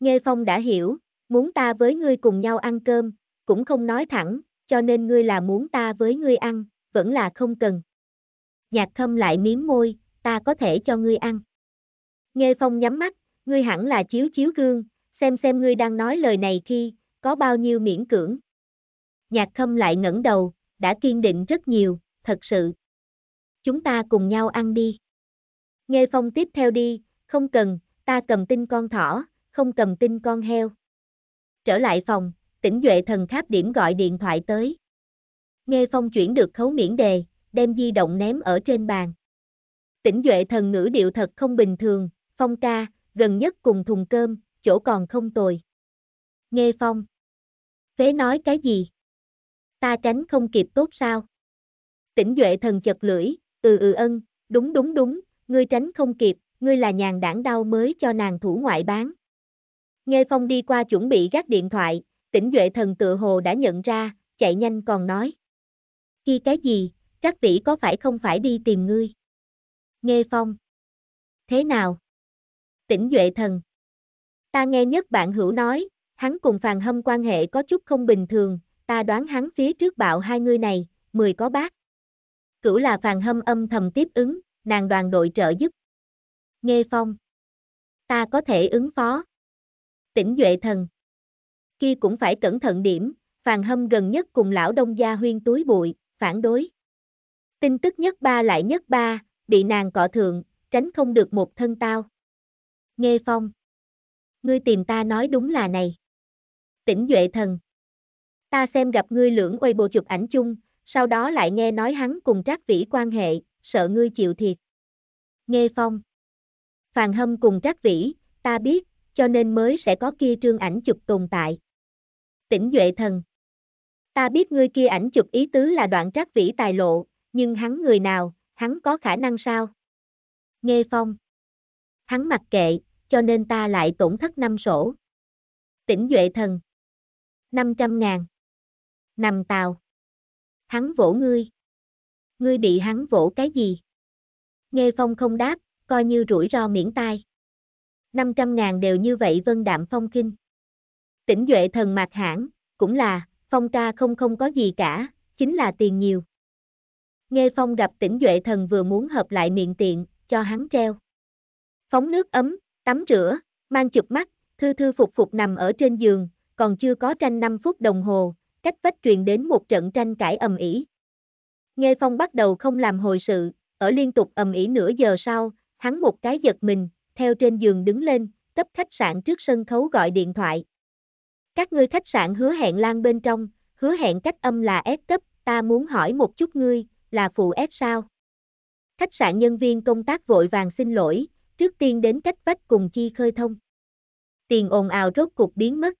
[SPEAKER 1] Nghe Phong đã hiểu, muốn ta với ngươi cùng nhau ăn cơm, cũng không nói thẳng, cho nên ngươi là muốn ta với ngươi ăn, vẫn là không cần. Nhạc khâm lại miếm môi, ta có thể cho ngươi ăn. Nghe Phong nhắm mắt, ngươi hẳn là chiếu chiếu gương, xem xem ngươi đang nói lời này khi, có bao nhiêu miễn cưỡng. Nhạc khâm lại ngẩng đầu, đã kiên định rất nhiều, thật sự. Chúng ta cùng nhau ăn đi. Nghe Phong tiếp theo đi, không cần, ta cầm tinh con thỏ, không cầm tinh con heo. Trở lại phòng, tỉnh Duệ thần kháp điểm gọi điện thoại tới. Nghe Phong chuyển được khấu miễn đề, đem di động ném ở trên bàn. Tỉnh Duệ thần ngữ điệu thật không bình thường, Phong ca, gần nhất cùng thùng cơm, chỗ còn không tồi. Nghe Phong. Phế nói cái gì? Ta tránh không kịp tốt sao? Tỉnh Duệ thần chật lưỡi, ừ ừ ân, đúng đúng đúng, ngươi tránh không kịp, ngươi là nhàn đảng đau mới cho nàng thủ ngoại bán. Nghe Phong đi qua chuẩn bị gác điện thoại, tỉnh Duệ thần tự hồ đã nhận ra, chạy nhanh còn nói. Khi cái gì, Trác Vĩ có phải không phải đi tìm ngươi? Nghe Phong. Thế nào? Tỉnh Duệ thần. Ta nghe nhất bạn hữu nói, hắn cùng Phàn Hâm quan hệ có chút không bình thường, ta đoán hắn phía trước bạo hai người này, mười có bác. Cửu là Phàn Hâm âm thầm tiếp ứng, nàng đoàn đội trợ giúp. Nghe Phong. Ta có thể ứng phó. Tỉnh Duệ thần. Kia cũng phải cẩn thận điểm, Phàn Hâm gần nhất cùng lão đông gia huyên túi bụi, phản đối. Tin tức nhất ba lại nhất ba, bị nàng cọ thượng, tránh không được một thân tao. Nghe Phong. Ngươi tìm ta nói đúng là này. Tỉnh Duệ thần. Ta xem gặp ngươi lưỡng quay bộ chụp ảnh chung, sau đó lại nghe nói hắn cùng Trác Vĩ quan hệ, sợ ngươi chịu thiệt. Nghe Phong. Phàn Hâm cùng Trác Vĩ, ta biết, cho nên mới sẽ có kia trương ảnh chụp tồn tại. Tỉnh Duệ Thần. Ta biết ngươi kia ảnh chụp ý tứ là đoạn Trác Vĩ tài lộ, nhưng hắn người nào, hắn có khả năng sao? Nghe Phong. Hắn mặc kệ, cho nên ta lại tổn thất năm sổ. Tỉnh Duệ Thần. 500 ngàn. Nằm tàu. Hắn vỗ ngươi. Ngươi bị hắn vỗ cái gì? Nghe Phong không đáp, coi như rủi ro miễn tai. 500 ngàn đều như vậy vân đạm phong kinh. Tỉnh Duệ Thần mạc hãng, cũng là, Phong ca không không có gì cả, chính là tiền nhiều. Nghe Phong gặp tỉnh Duệ Thần vừa muốn hợp lại miệng tiện, cho hắn treo. Phóng nước ấm, tắm rửa, mang chụp mắt, thư thư phục phục nằm ở trên giường, còn chưa có tranh 5 phút đồng hồ, cách vách truyền đến một trận tranh cãi ầm ĩ. Nghe Phong bắt đầu không làm hồi sự, ở liên tục ầm ĩ nửa giờ sau, hắn một cái giật mình, theo trên giường đứng lên, cấp khách sạn trước sân khấu gọi điện thoại. Các ngươi khách sạn hứa hẹn lan bên trong, hứa hẹn cách âm là S cấp, ta muốn hỏi một chút ngươi, là phụ ép sao? Khách sạn nhân viên công tác vội vàng xin lỗi, trước tiên đến cách vách cùng chi khơi thông. Tiền ồn ào rốt cục biến mất.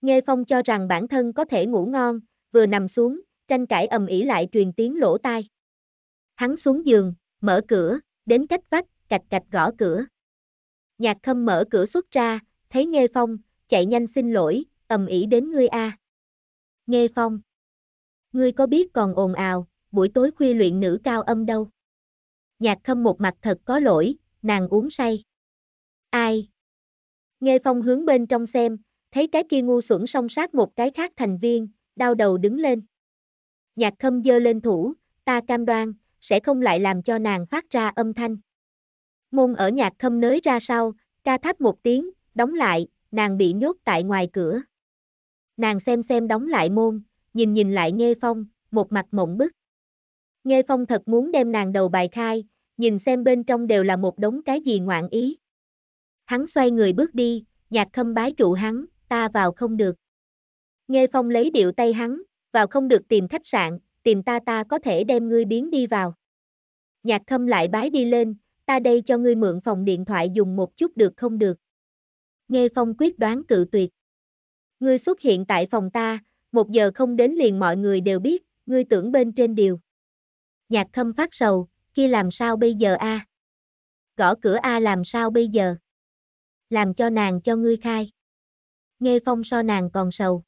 [SPEAKER 1] Nghe Phong cho rằng bản thân có thể ngủ ngon, vừa nằm xuống, tranh cãi ầm ĩ lại truyền tiếng lỗ tai. Hắn xuống giường, mở cửa, đến cách vách, cạch cạch gõ cửa. Nhạc khâm mở cửa xuất ra, thấy Nghe Phong, chạy nhanh xin lỗi, ầm ĩ đến ngươi a. Nghe Phong. Ngươi có biết còn ồn ào, buổi tối khuya luyện nữ cao âm đâu. Nhạc khâm một mặt thật có lỗi, nàng uống say. Ai? Nghe Phong hướng bên trong xem, thấy cái kia ngu xuẩn song sát một cái khác thành viên, đau đầu đứng lên. Nhạc khâm dơ lên thủ, ta cam đoan, sẽ không lại làm cho nàng phát ra âm thanh. Môn ở nhạc khâm nới ra sau, ca thắp một tiếng, đóng lại, nàng bị nhốt tại ngoài cửa. Nàng xem xem đóng lại môn, nhìn nhìn lại Nghe Phong, một mặt mộng bức. Nghe Phong thật muốn đem nàng đầu bài khai, nhìn xem bên trong đều là một đống cái gì ngoạn ý. Hắn xoay người bước đi, nhạc khâm bái trụ hắn, ta vào không được. Nghe Phong lấy điệu tay hắn, vào không được tìm khách sạn, tìm ta ta có thể đem ngươi biến đi vào. Nhạc khâm lại bái đi lên, ta đây cho ngươi mượn phòng điện thoại dùng một chút được không được. Nghe Phong quyết đoán cự tuyệt. Ngươi xuất hiện tại phòng ta, một giờ không đến liền mọi người đều biết, ngươi tưởng bên trên điều. Nhạc khâm phát sầu, kia làm sao bây giờ a? Gõ cửa a làm sao bây giờ? Làm cho nàng cho ngươi khai. Nghe Phong so nàng còn sầu.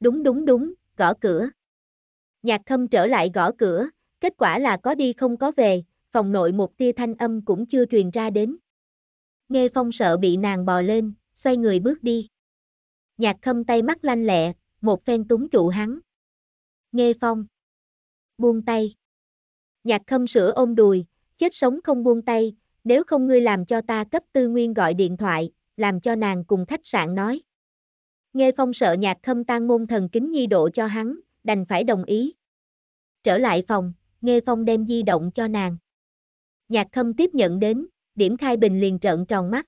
[SPEAKER 1] Đúng đúng đúng, gõ cửa. Nhạc khâm trở lại gõ cửa, kết quả là có đi không có về, phòng nội một tia thanh âm cũng chưa truyền ra đến. Nghe phong sợ bị nàng bò lên, xoay người bước đi. Nhạc khâm tay mắt lanh lẹ, một phen túng trụ hắn. Nghe phong. Buông tay. Nhạc khâm sửa ôm đùi, chết sống không buông tay, nếu không ngươi làm cho ta cấp tư nguyên gọi điện thoại, làm cho nàng cùng khách sạn nói. Nghe phong sợ nhạc khâm tan môn thần kính nhi độ cho hắn, đành phải đồng ý. Trở lại phòng, nghe phong đem di động cho nàng. Nhạc khâm tiếp nhận đến, điểm khai bình liền trợn tròn mắt.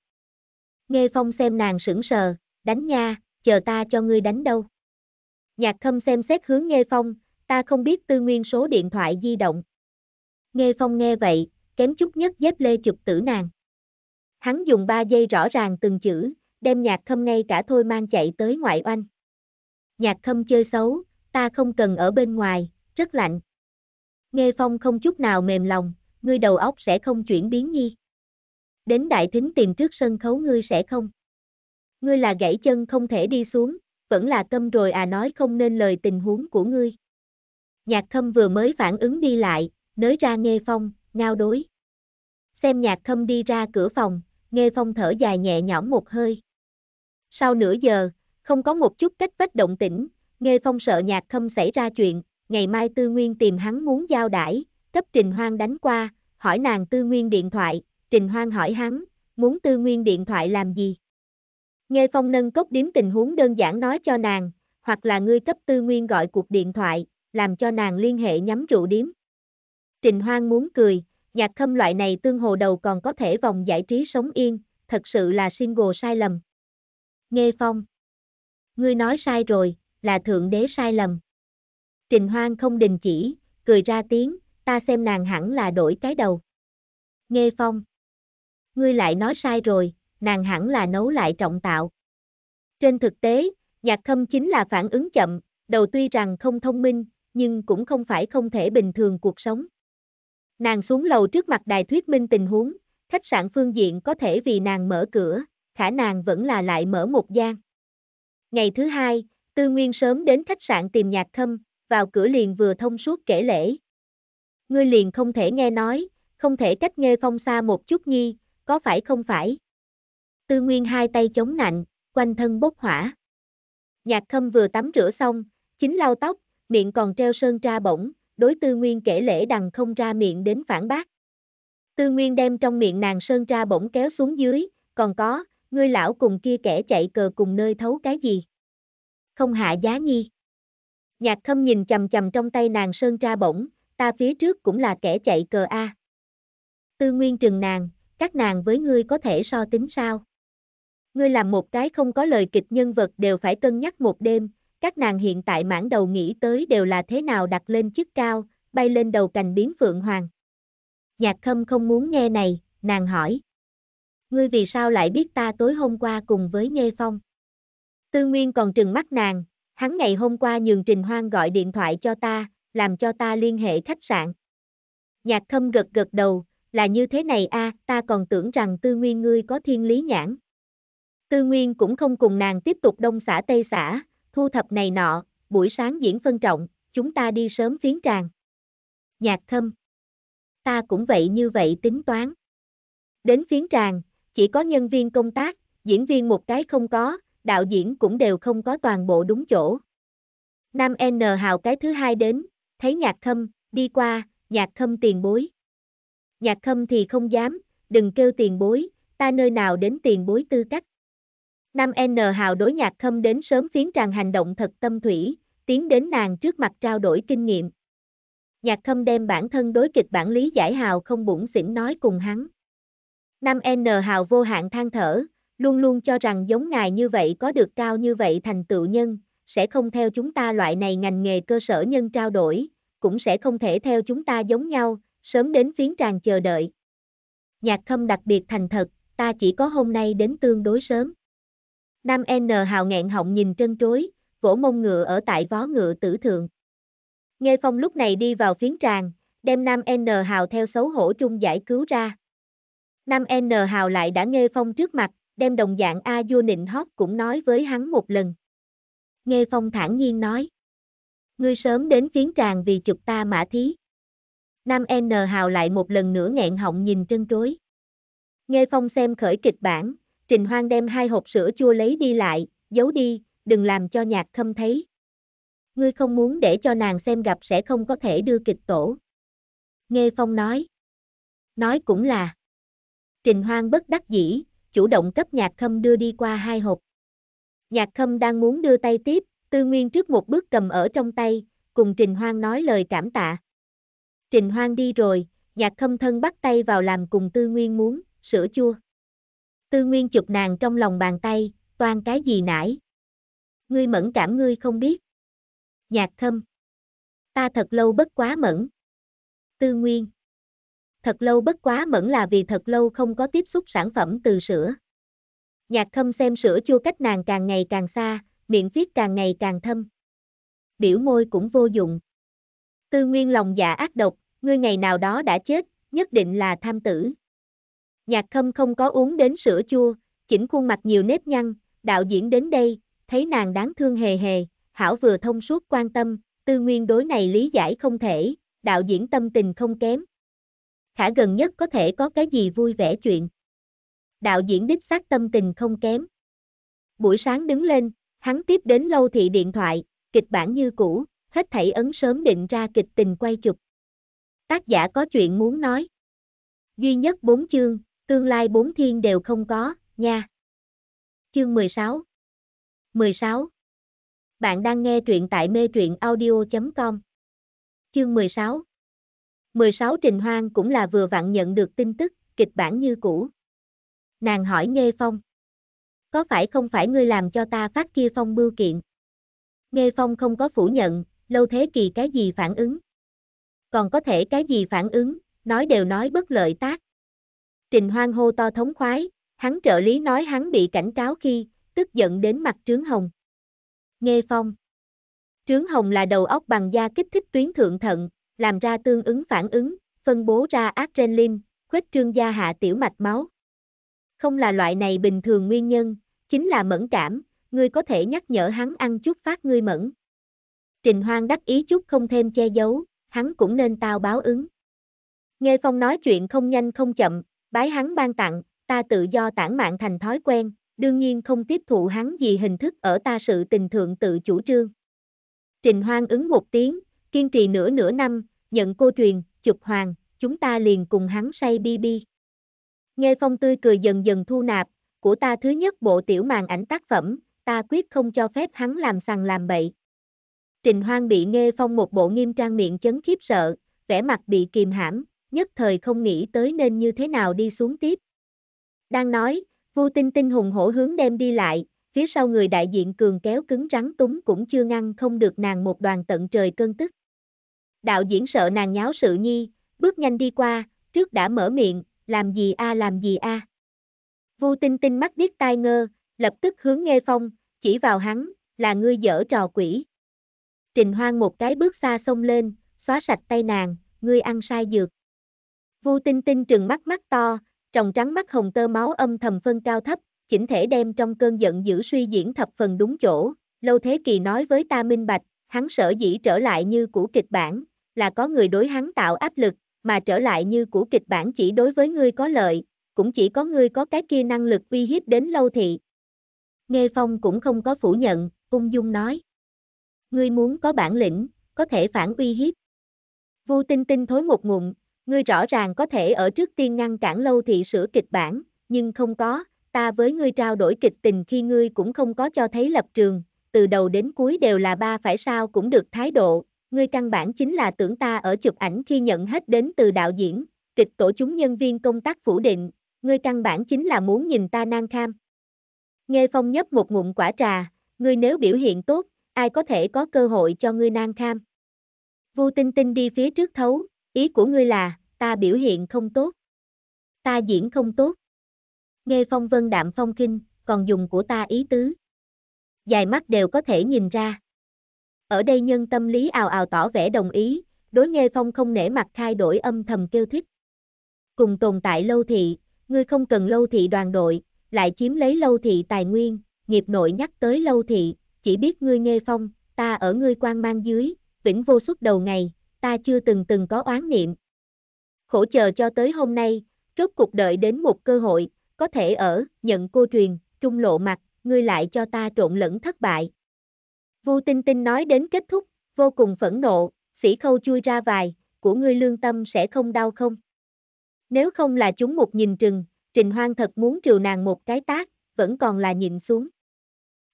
[SPEAKER 1] Nghe phong xem nàng sững sờ, đánh nha, chờ ta cho ngươi đánh đâu. Nhạc khâm xem xét hướng nghe phong, ta không biết tư nguyên số điện thoại di động. Nghe phong nghe vậy, kém chút nhất dép lê chụp tử nàng. Hắn dùng 3 giây rõ ràng từng chữ, đem nhạc khâm ngay cả thôi mang chạy tới ngoại oanh. Nhạc khâm chơi xấu, ta không cần ở bên ngoài, rất lạnh. Nghe phong không chút nào mềm lòng, ngươi đầu óc sẽ không chuyển biến nhi. Đến đại thính tìm trước sân khấu ngươi sẽ không. Ngươi là gãy chân không thể đi xuống, vẫn là câm rồi à nói không nên lời tình huống của ngươi. Nhạc khâm vừa mới phản ứng đi lại, nới ra nghe phong, ngao đối. Xem nhạc khâm đi ra cửa phòng, nghe phong thở dài nhẹ nhõm một hơi. Sau nửa giờ, không có một chút cách vách động tĩnh, nghe phong sợ nhạc khâm xảy ra chuyện, ngày mai tư nguyên tìm hắn muốn giao đãi, cấp Trình Hoang đánh qua, hỏi nàng tư nguyên điện thoại, Trình Hoang hỏi hắn, muốn tư nguyên điện thoại làm gì? Nghe phong nâng cốc điếm tình huống đơn giản nói cho nàng, hoặc là ngươi cấp tư nguyên gọi cuộc điện thoại, làm cho nàng liên hệ nhắm rượu điếm. Trình Hoang muốn cười, nhạc khâm loại này tương hồ đầu còn có thể vòng giải trí sống yên, thật sự là single sai lầm. Nghe phong. Ngươi nói sai rồi, là thượng đế sai lầm. Trình Hoang không đình chỉ, cười ra tiếng, ta xem nàng hẳn là đổi cái đầu. Nghe phong. Ngươi lại nói sai rồi, nàng hẳn là nấu lại trọng tạo. Trên thực tế, nhạc khâm chính là phản ứng chậm, đầu tuy rằng không thông minh, nhưng cũng không phải không thể bình thường cuộc sống. Nàng xuống lầu trước mặt đài thuyết minh tình huống, khách sạn phương diện có thể vì nàng mở cửa, khả nàng vẫn là lại mở một gian. Ngày thứ hai, Tư Nguyên sớm đến khách sạn tìm nhạc khâm, vào cửa liền vừa thông suốt kể lễ. Ngươi liền không thể nghe nói, không thể cách nghe phong xa một chút nhi, có phải không phải? Tư Nguyên hai tay chống nạnh, quanh thân bốc hỏa. Nhạc khâm vừa tắm rửa xong, chính lau tóc, miệng còn treo sơn tra bổng, đối Tư Nguyên kể lễ đằng không ra miệng đến phản bác. Tư Nguyên đem trong miệng nàng sơn tra bỗng kéo xuống dưới, còn có, ngươi lão cùng kia kẻ chạy cờ cùng nơi thấu cái gì? Không hạ giá nhi. Nhạc khâm nhìn chầm chầm trong tay nàng sơn tra bổng, ta phía trước cũng là kẻ chạy cờ A. Tư Nguyên trừng nàng, các nàng với ngươi có thể so tính sao? Ngươi làm một cái không có lời kịch nhân vật đều phải cân nhắc một đêm, các nàng hiện tại mãn đầu nghĩ tới đều là thế nào đặt lên chức cao, bay lên đầu cành biến phượng hoàng. Nhạc khâm không muốn nghe này, nàng hỏi. Ngươi vì sao lại biết ta tối hôm qua cùng với Nghê Phong? Tư Nguyên còn trừng mắt nàng, hắn ngày hôm qua nhường Trình Hoang gọi điện thoại cho ta, làm cho ta liên hệ khách sạn. Nhạc khâm gật gật đầu, là như thế này a, ta còn tưởng rằng Tư Nguyên ngươi có thiên lý nhãn. Tư Nguyên cũng không cùng nàng tiếp tục đông xã tây xã, thu thập này nọ, buổi sáng diễn phân trọng, chúng ta đi sớm phiến tràng. Nhạc Thâm, Ta cũng vậy như vậy tính toán. Đến phiến tràng, chỉ có nhân viên công tác, diễn viên một cái không có, đạo diễn cũng đều không có toàn bộ đúng chỗ. Nam N hào cái thứ hai đến, thấy nhạc khâm, đi qua, nhạc khâm tiền bối. Nhạc khâm thì không dám, đừng kêu tiền bối, ta nơi nào đến tiền bối tư cách. Nam N hào đối nhạc khâm đến sớm phiến tràng hành động thật tâm thủy, tiến đến nàng trước mặt trao đổi kinh nghiệm. Nhạc khâm đem bản thân đối kịch bản lý giải hào không bụng xỉn nói cùng hắn. Nam N hào vô hạn than thở, luôn luôn cho rằng giống ngài như vậy có được cao như vậy thành tựu nhân, sẽ không theo chúng ta loại này ngành nghề cơ sở nhân trao đổi, cũng sẽ không thể theo chúng ta giống nhau, sớm đến phiến tràng chờ đợi. Nhạc khâm đặc biệt thành thật, ta chỉ có hôm nay đến tương đối sớm. Nam N hào nghẹn họng nhìn trân trối, vỗ mông ngựa ở tại vó ngựa tử thượng. Nghe Phong lúc này đi vào phiến tràng, đem Nam N hào theo xấu hổ trung giải cứu ra. Nam N hào lại đã nghe Phong trước mặt, đem đồng dạng A vua nịnh hót cũng nói với hắn một lần. Nghe Phong thản nhiên nói. Ngươi sớm đến phiến tràng vì chụp ta mã thí. Nam N hào lại một lần nữa nghẹn họng nhìn trân trối. Nghe Phong xem khởi kịch bản, Trình Hoang đem hai hộp sữa chua lấy đi lại, giấu đi, đừng làm cho nhạc khâm thấy. Ngươi không muốn để cho nàng xem gặp sẽ không có thể đưa kịch tổ. Nghe Phong nói. Nói cũng là. Trình Hoang bất đắc dĩ, chủ động cấp nhạc khâm đưa đi qua hai hộp. Nhạc khâm đang muốn đưa tay tiếp, tư nguyên trước một bước cầm ở trong tay, cùng Trình Hoang nói lời cảm tạ. Trình Hoang đi rồi, nhạc khâm thân bắt tay vào làm cùng tư nguyên muốn, sữa chua. Tư nguyên chụp nàng trong lòng bàn tay, toan cái gì nãy. Ngươi mẫn cảm ngươi không biết. Nhạc Thâm, Ta thật lâu bất quá mẫn. Tư nguyên. Thật lâu bất quá mẫn là vì thật lâu không có tiếp xúc sản phẩm từ sữa. Nhạc Thâm xem sữa chua cách nàng càng ngày càng xa, miệng viết càng ngày càng thâm. Biểu môi cũng vô dụng. Tư nguyên lòng dạ ác độc, ngươi ngày nào đó đã chết, nhất định là tham tử. Nhạc khâm không có uống đến sữa chua, chỉnh khuôn mặt nhiều nếp nhăn, đạo diễn đến đây, thấy nàng đáng thương hề hề, hảo vừa thông suốt quan tâm, tư nguyên đối này lý giải không thể, đạo diễn tâm tình không kém. Khả gần nhất có thể có cái gì vui vẻ chuyện. Đạo diễn đích xác tâm tình không kém. Buổi sáng đứng lên, hắn tiếp đến lâu thị điện thoại, kịch bản như cũ, hết thảy ấn sớm định ra kịch tình quay chụp. Tác giả có chuyện muốn nói. Duy nhất bốn chương, tương lai bốn thiên đều không có, nha. Chương 16 16 Bạn đang nghe truyện tại mê truyện audio.com Chương 16 16 Trình Hoang cũng là vừa vặn nhận được tin tức, kịch bản như cũ. Nàng hỏi Nghê Phong. Có phải không phải ngươi làm cho ta phát kia phong bưu kiện? Nghê Phong không có phủ nhận, lâu thế kỳ cái gì phản ứng? Còn có thể cái gì phản ứng, nói đều nói bất lợi tác. Trình Hoang hô to thống khoái, hắn trợ lý nói hắn bị cảnh cáo khi, tức giận đến mặt trướng hồng. Nghe phong. Trướng hồng là đầu óc bằng da kích thích tuyến thượng thận, làm ra tương ứng phản ứng, phân bố ra adrenaline, khuếch trương da hạ tiểu mạch máu. Không là loại này bình thường nguyên nhân, chính là mẫn cảm, ngươi có thể nhắc nhở hắn ăn chút phát ngươi mẫn. Trình Hoang đắc ý chút không thêm che giấu, hắn cũng nên tao báo ứng. Nghe Phong nói chuyện không nhanh không chậm, bái hắn ban tặng, ta tự do tản mạng thành thói quen, đương nhiên không tiếp thụ hắn gì hình thức ở ta sự tình thượng tự chủ trương. Trình Hoang ứng một tiếng, kiên trì nửa nửa năm, nhận cô truyền, chụp hoàng, chúng ta liền cùng hắn say bi bi. Nghe phong tươi cười dần dần thu nạp, của ta thứ nhất bộ tiểu màn ảnh tác phẩm, ta quyết không cho phép hắn làm sằng làm bậy. Trình Hoang bị nghe phong một bộ nghiêm trang miệng chấn khiếp sợ, vẻ mặt bị kìm hãm, nhất thời không nghĩ tới nên như thế nào đi xuống tiếp. Đang nói, Vu Tinh Tinh hùng hổ hướng đem đi lại, phía sau người đại diện cường kéo cứng rắn túng cũng chưa ngăn không được nàng một đoàn tận trời cơn tức. Đạo diễn sợ nàng nháo sự nhi, bước nhanh đi qua, trước đã mở miệng, làm gì a làm gì a. Vu Tinh Tinh mắt điếc tai ngơ, lập tức hướng Nghe Phong, chỉ vào hắn, là ngươi dở trò quỷ. Trình Hoang một cái bước xa xông lên, xóa sạch tay nàng, ngươi ăn sai dược. Vu Tinh Tinh trừng mắt mắt to, tròng trắng mắt hồng tơ máu âm thầm phân cao thấp, chỉnh thể đem trong cơn giận dữ suy diễn thập phần đúng chỗ. Lâu Thế Kỳ nói với ta minh bạch, hắn sở dĩ trở lại như cũ kịch bản, là có người đối hắn tạo áp lực, mà trở lại như cũ kịch bản chỉ đối với ngươi có lợi, cũng chỉ có ngươi có cái kia năng lực uy hiếp đến lâu thị. Nghe Phong cũng không có phủ nhận, ung dung nói. Ngươi muốn có bản lĩnh, có thể phản uy hiếp. Vu Tinh Tinh thối một ngụm, ngươi rõ ràng có thể ở trước tiên ngăn cản lâu thị sửa kịch bản, nhưng không có, ta với ngươi trao đổi kịch tình khi ngươi cũng không có cho thấy lập trường, từ đầu đến cuối đều là ba phải sao cũng được thái độ, ngươi căn bản chính là tưởng ta ở chụp ảnh khi nhận hết đến từ đạo diễn, kịch tổ chúng nhân viên công tác phủ định, ngươi căn bản chính là muốn nhìn ta nan kham. Nghe Phong nhấp một ngụm quả trà, ngươi nếu biểu hiện tốt, ai có thể có cơ hội cho ngươi nan kham. Vu Tinh Tinh đi phía trước thấu, ý của ngươi là, ta biểu hiện không tốt. Ta diễn không tốt. Nghe Phong vân đạm phong kinh, còn dùng của ta ý tứ. Dài mắt đều có thể nhìn ra. Ở đây nhân tâm lý ào ào tỏ vẻ đồng ý, đối Nghe Phong không nể mặt khai đổi âm thầm kêu thích. Cùng tồn tại lâu thị, ngươi không cần lâu thị đoàn đội, lại chiếm lấy lâu thị tài nguyên, nghiệp nội nhắc tới lâu thị, chỉ biết ngươi Nghe Phong, ta ở ngươi quan mang dưới, vĩnh vô suốt đầu ngày, ta chưa từng từng có oán niệm. Khổ chờ cho tới hôm nay, rốt cuộc đợi đến một cơ hội, có thể ở, nhận cô truyền, trung lộ mặt, ngươi lại cho ta trộn lẫn thất bại. Vu Tinh Tinh nói đến kết thúc, vô cùng phẫn nộ, sĩ khâu chui ra vài, của ngươi lương tâm sẽ không đau không? Nếu không là chúng một nhìn trừng, Trình Hoang thật muốn triều nàng một cái tác, vẫn còn là nhìn xuống.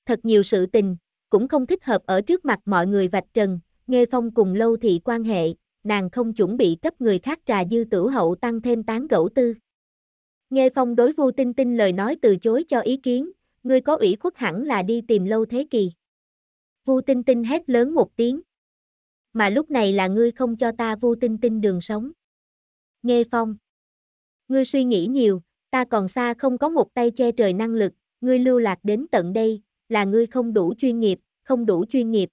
[SPEAKER 1] Thật nhiều sự tình, cũng không thích hợp ở trước mặt mọi người vạch trần, nghe phong cùng lâu thị quan hệ, nàng không chuẩn bị cấp người khác trà dư tử hậu tăng thêm tán gẫu tư. Nghe phong đối vu tinh tinh lời nói từ chối cho ý kiến, ngươi có ủy khuất hẳn là đi tìm lâu thế kỳ. Vu tinh tinh hét lớn một tiếng. Mà lúc này là ngươi không cho ta vu tinh tinh đường sống. Nghe phong. Ngươi suy nghĩ nhiều, ta còn xa không có một tay che trời năng lực, ngươi lưu lạc đến tận đây, là ngươi không đủ chuyên nghiệp, không đủ chuyên nghiệp.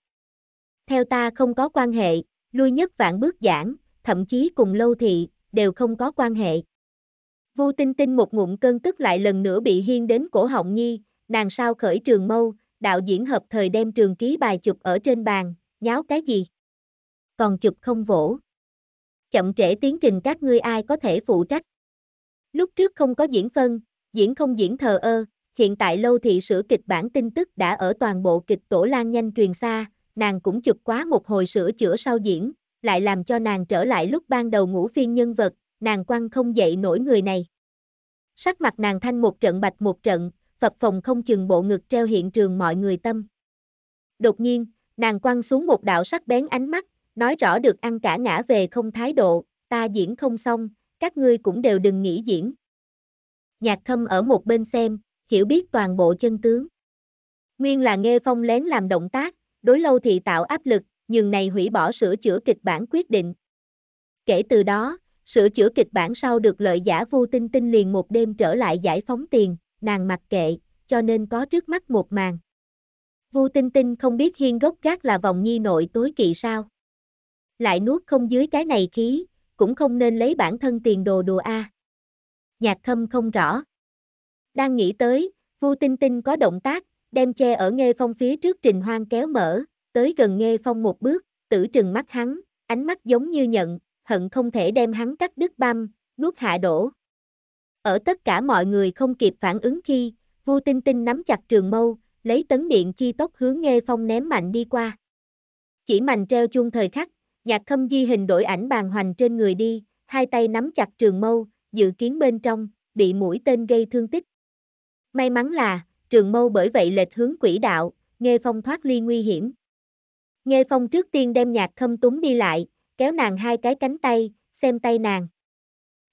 [SPEAKER 1] Theo ta không có quan hệ, lui nhất vạn bước giảng, thậm chí cùng lâu thị, đều không có quan hệ. Vu Tinh Tinh một ngụm cơn tức lại lần nữa bị hiên đến cổ họng nhi, nàng sao khởi trường mâu, đạo diễn hợp thời đem trường ký bài chụp ở trên bàn, nháo cái gì? Còn chụp không vỗ. Chậm trễ tiến trình các ngươi ai có thể phụ trách. Lúc trước không có diễn phân, diễn không diễn thờ ơ, hiện tại lâu thị sửa kịch bản tin tức đã ở toàn bộ kịch tổ lan nhanh truyền xa, nàng cũng chụp quá một hồi sửa chữa sau diễn, lại làm cho nàng trở lại lúc ban đầu ngủ phiên nhân vật, nàng quăng không dậy nổi người này. Sắc mặt nàng thanh một trận bạch một trận, phập phòng không chừng bộ ngực treo hiện trường mọi người tâm. Đột nhiên, nàng quăng xuống một đạo sắc bén ánh mắt, nói rõ được ăn cả ngã về không thái độ, ta diễn không xong, các ngươi cũng đều đừng nghĩ diễn. Nhạc thâm ở một bên xem, hiểu biết toàn bộ chân tướng. Nguyên là nghe phong lén làm động tác, đối lâu thị tạo áp lực, nhưng này hủy bỏ sửa chữa kịch bản quyết định. Kể từ đó, sửa chữa kịch bản sau được lợi giả vô tinh tinh liền một đêm trở lại giải phóng tiền, nàng mặc kệ, cho nên có trước mắt một màn. Vu Tinh Tinh không biết hiên gốc gác là vòng nhi nội tối kỵ sao. Lại nuốt không dưới cái này khí, cũng không nên lấy bản thân tiền đồ đùa a. Nhạc thâm không rõ. Đang nghĩ tới, Vu Tinh Tinh có động tác, đem che ở Nghê Phong phía trước Trình Hoang kéo mở, tới gần Nghê Phong một bước, tử trừng mắt hắn, ánh mắt giống như nhận, hận không thể đem hắn cắt đứt băm, nuốt hạ đổ. Ở tất cả mọi người không kịp phản ứng khi, Vu Tinh Tinh nắm chặt trường mâu, lấy tấn điện chi tốc hướng Nghê Phong ném mạnh đi qua. Chỉ mành treo chung thời khắc, nhạc khâm di hình đổi ảnh bàn hoành trên người đi, hai tay nắm chặt trường mâu, dự kiến bên trong, bị mũi tên gây thương tích. May mắn là, trường mâu bởi vậy lệch hướng quỹ đạo, Nghê Phong thoát ly nguy hiểm. Nghê Phong trước tiên đem nhạc khâm túng đi lại, kéo nàng hai cái cánh tay, xem tay nàng.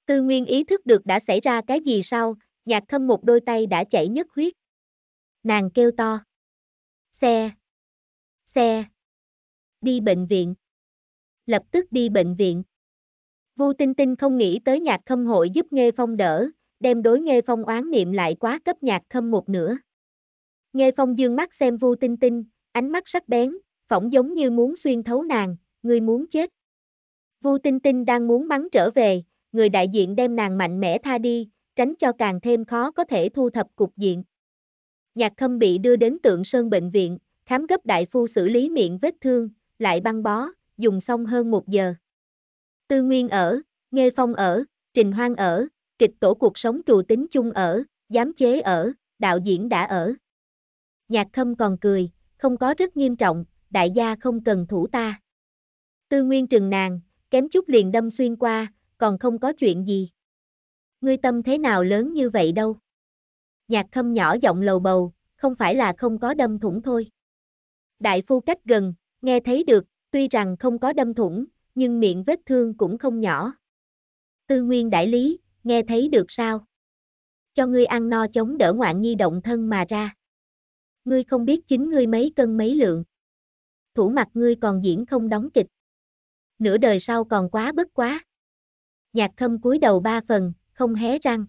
[SPEAKER 1] Tư Nguyên ý thức được đã xảy ra cái gì sau, nhạc khâm một đôi tay đã chảy nhất huyết. Nàng kêu to. Xe. Xe. Đi bệnh viện. Lập tức đi bệnh viện. Vu Tinh Tinh không nghĩ tới nhạc khâm hội giúp Nghê Phong đỡ, đem đối Nghê Phong oán niệm lại quá cấp nhạc khâm một nửa. Nghe Phong dương mắt xem Vu Tinh Tinh, ánh mắt sắc bén, phỏng giống như muốn xuyên thấu nàng, người muốn chết. Vu Tinh Tinh đang muốn mắng trở về, người đại diện đem nàng mạnh mẽ tha đi, tránh cho càng thêm khó có thể thu thập cục diện. Nhạc khâm bị đưa đến tượng sơn bệnh viện, khám gấp đại phu xử lý miệng vết thương, lại băng bó, dùng xong hơn một giờ. Tư Nguyên ở, Nghê Phong ở, Trình Hoang ở, kịch tổ cuộc sống trù tính chung ở, giám chế ở, đạo diễn đã ở. Nhạc khâm còn cười, không có rất nghiêm trọng, đại gia không cần thủ ta. Tư Nguyên trừng nàng, kém chút liền đâm xuyên qua, còn không có chuyện gì. Ngươi tâm thế nào lớn như vậy đâu. Nhạc khâm nhỏ giọng lầu bầu, không phải là không có đâm thủng thôi. Đại phu cách gần, nghe thấy được, tuy rằng không có đâm thủng, nhưng miệng vết thương cũng không nhỏ. Tư nguyên đại lý, nghe thấy được sao? Cho ngươi ăn no chống đỡ ngoạn nhi động thân mà ra. Ngươi không biết chính ngươi mấy cân mấy lượng. Thủ mặt ngươi còn diễn không đóng kịch. Nửa đời sau còn quá bất quá. Nhạc khâm cúi đầu ba phần, không hé răng.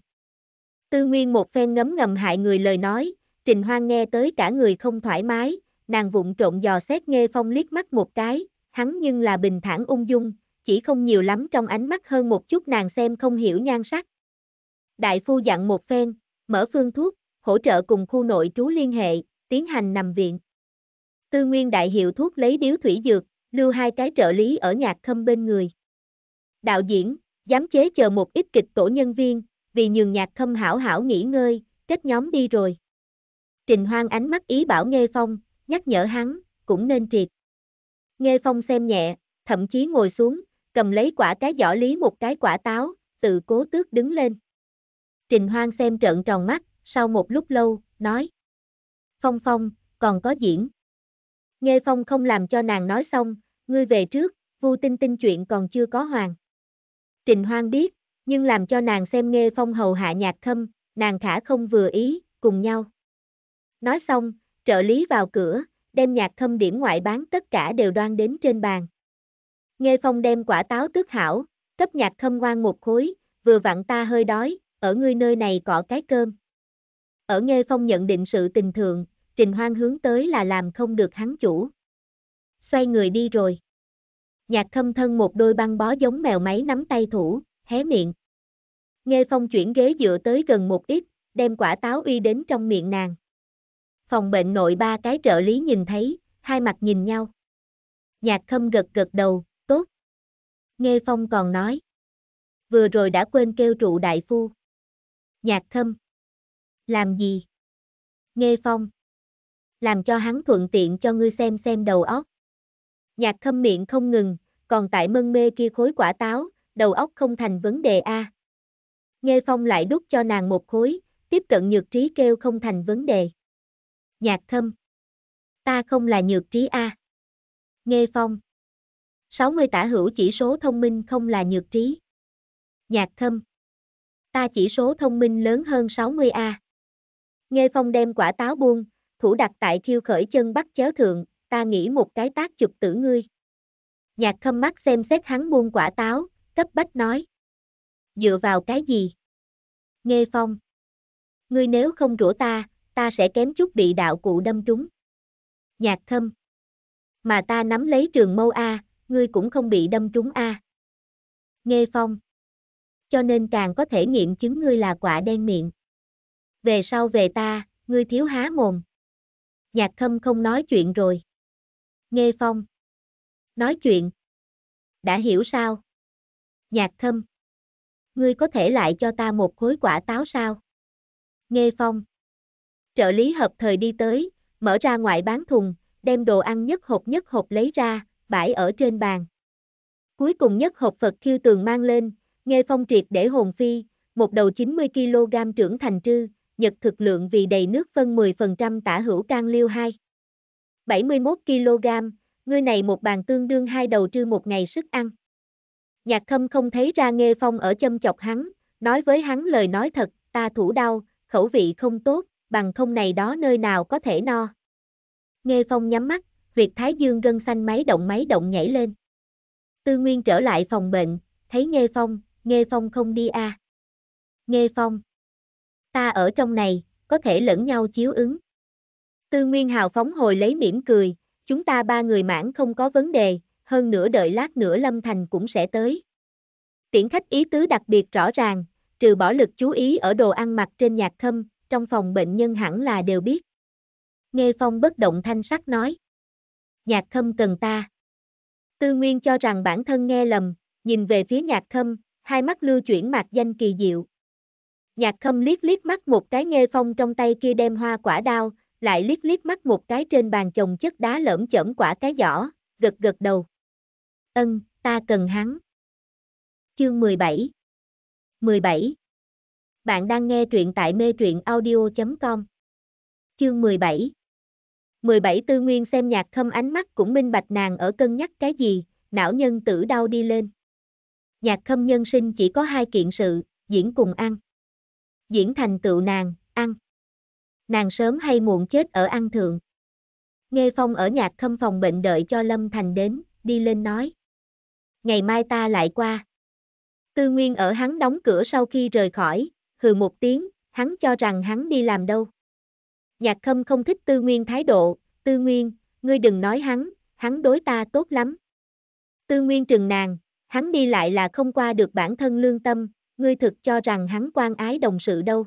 [SPEAKER 1] Tư Nguyên một phen ngấm ngầm hại người lời nói, Trình Hoang nghe tới cả người không thoải mái, nàng vụng trộn dò xét nghe phong liếc mắt một cái, hắn nhưng là bình thản ung dung, chỉ không nhiều lắm trong ánh mắt hơn một chút nàng xem không hiểu nhan sắc. Đại phu dặn một phen, mở phương thuốc, hỗ trợ cùng khu nội trú liên hệ, tiến hành nằm viện. Tư Nguyên đại hiệu thuốc lấy điếu thủy dược, lưu hai cái trợ lý ở nhạc khâm bên người. Đạo diễn, giám chế chờ một ít kịch tổ nhân viên, vì nhường nhạc khâm hảo hảo nghỉ ngơi, kết nhóm đi rồi. Trình Hoang ánh mắt ý bảo Nghe Phong, nhắc nhở hắn, cũng nên triệt. Nghe Phong xem nhẹ, thậm chí ngồi xuống, cầm lấy quả cái giỏ lý một cái quả táo, tự cố tước đứng lên. Trình Hoang xem trợn tròn mắt, sau một lúc lâu, nói. Phong Phong, còn có diễn. Nghe Phong không làm cho nàng nói xong, ngươi về trước, Vu Tinh Tinh chuyện còn chưa có hoàn. Trình Hoang biết, nhưng làm cho nàng xem Nghe Phong hầu hạ nhạc khâm, nàng khả không vừa ý, cùng nhau. Nói xong, trợ lý vào cửa, đem nhạc khâm điểm ngoại bán tất cả đều đoan đến trên bàn. Nghe Phong đem quả táo tước hảo, cấp nhạc khâm ngoan một khối, vừa vặn ta hơi đói, ở ngươi nơi này có cái cơm. Ở Nghe Phong nhận định sự tình thường. Trình Hoang hướng tới là làm không được hắn chủ. Xoay người đi rồi. Nhạc khâm thân một đôi băng bó giống mèo máy nắm tay thủ, hé miệng. Nghe Phong chuyển ghế dựa tới gần một ít, đem quả táo uy đến trong miệng nàng. Phòng bệnh nội ba cái trợ lý nhìn thấy, hai mặt nhìn nhau. Nhạc khâm gật gật đầu, tốt. Nghe Phong còn nói. Vừa rồi đã quên kêu trụ đại phu. Nhạc khâm. Làm gì? Nghe Phong. Làm cho hắn thuận tiện cho ngươi xem xem đầu óc. Nhạc khâm miệng không ngừng, còn tại mân mê kia khối quả táo, đầu óc không thành vấn đề a. Nghe Phong lại đút cho nàng một khối, tiếp cận nhược trí kêu không thành vấn đề. Nhạc khâm. Ta không là nhược trí a. Nghe Phong. 60 tả hữu chỉ số thông minh không là nhược trí. Nhạc khâm. Ta chỉ số thông minh lớn hơn 60A. Nghe Phong đem quả táo buông, thủ đặt tại khiêu khởi chân bắt chéo thượng, ta nghĩ một cái tác chụp tử ngươi. Nhạc khâm mắt xem xét hắn buông quả táo, cấp bách nói. Dựa vào cái gì? Nghe phong. Ngươi nếu không rủa ta, ta sẽ kém chút bị đạo cụ đâm trúng. Nhạc khâm. Mà ta nắm lấy trường mâu A, ngươi cũng không bị đâm trúng A. Nghe phong. Cho nên càng có thể nghiệm chứng ngươi là quả đen miệng. Về sau về ta, ngươi thiếu há mồm. Nhạc khâm không nói chuyện rồi. Nghe phong. Nói chuyện. Đã hiểu sao? Nhạc khâm. Ngươi có thể lại cho ta một khối quả táo sao? Nghe phong. Trợ lý hợp thời đi tới, mở ra ngoại bán thùng, đem đồ ăn nhất hộp nhất hộp lấy ra, bãi ở trên bàn. Cuối cùng nhất hộp Phật khiêu tường mang lên, nghe phong triệt để hồn phi, một đầu 90kg trưởng thành trư, nhật thực lượng vì đầy nước phân 10% tả hữu can liêu 2. 71kg, ngươi này một bàn tương đương hai đầu trư một ngày sức ăn. Nhạc khâm không thấy ra nghe phong ở châm chọc hắn, nói với hắn lời nói thật, ta thủ đau, khẩu vị không tốt, bằng không này đó nơi nào có thể no. Nghe Phong nhắm mắt, huyệt thái dương gân xanh máy động máy động nhảy lên. Tư Nguyên trở lại phòng bệnh, thấy Nghe Phong, Nghe Phong không đi à. Nghe Phong. Ta ở trong này, có thể lẫn nhau chiếu ứng. Tư Nguyên hào phóng hồi lấy mỉm cười, chúng ta ba người mãn không có vấn đề, hơn nữa đợi lát nữa Lâm Thành cũng sẽ tới. Tiễn khách ý tứ đặc biệt rõ ràng, trừ bỏ lực chú ý ở đồ ăn mặc trên nhạc khâm, trong phòng bệnh nhân hẳn là đều biết. Nghe Phong bất động thanh sắc nói. Nhạc khâm cần ta. Tư Nguyên cho rằng bản thân nghe lầm, nhìn về phía nhạc khâm, hai mắt lưu chuyển mặt danh kỳ diệu. Nhạc khâm liếc liếc mắt một cái nghe phong trong tay kia đem hoa quả đao, lại liếc liếc mắt một cái trên bàn chồng chất đá lởm chởm quả cái giỏ, gật gật đầu. Ân, ta cần hắn. Chương 17 17 Bạn đang nghe truyện tại mê truyện audio.com Chương 17 17 Tư Nguyên xem nhạc khâm ánh mắt cũng minh bạch nàng ở cân nhắc cái gì, não nhân tử đau đi lên. Nhạc khâm nhân sinh chỉ có hai kiện sự, diễn cùng ăn. Diễn thành tựu nàng, ăn. Nàng sớm hay muộn chết ở ăn thượng. Nghe Phong ở nhạc khâm phòng bệnh đợi cho Lâm Thành đến, đi lên nói. Ngày mai ta lại qua. Tư Nguyên ở hắn đóng cửa sau khi rời khỏi, hừ một tiếng, hắn cho rằng hắn đi làm đâu. Nhạc khâm không thích Tư Nguyên thái độ, Tư Nguyên, ngươi đừng nói hắn, hắn đối ta tốt lắm. Tư Nguyên trừng nàng, hắn đi lại là không qua được bản thân lương tâm, ngươi thực cho rằng hắn quan ái đồng sự đâu.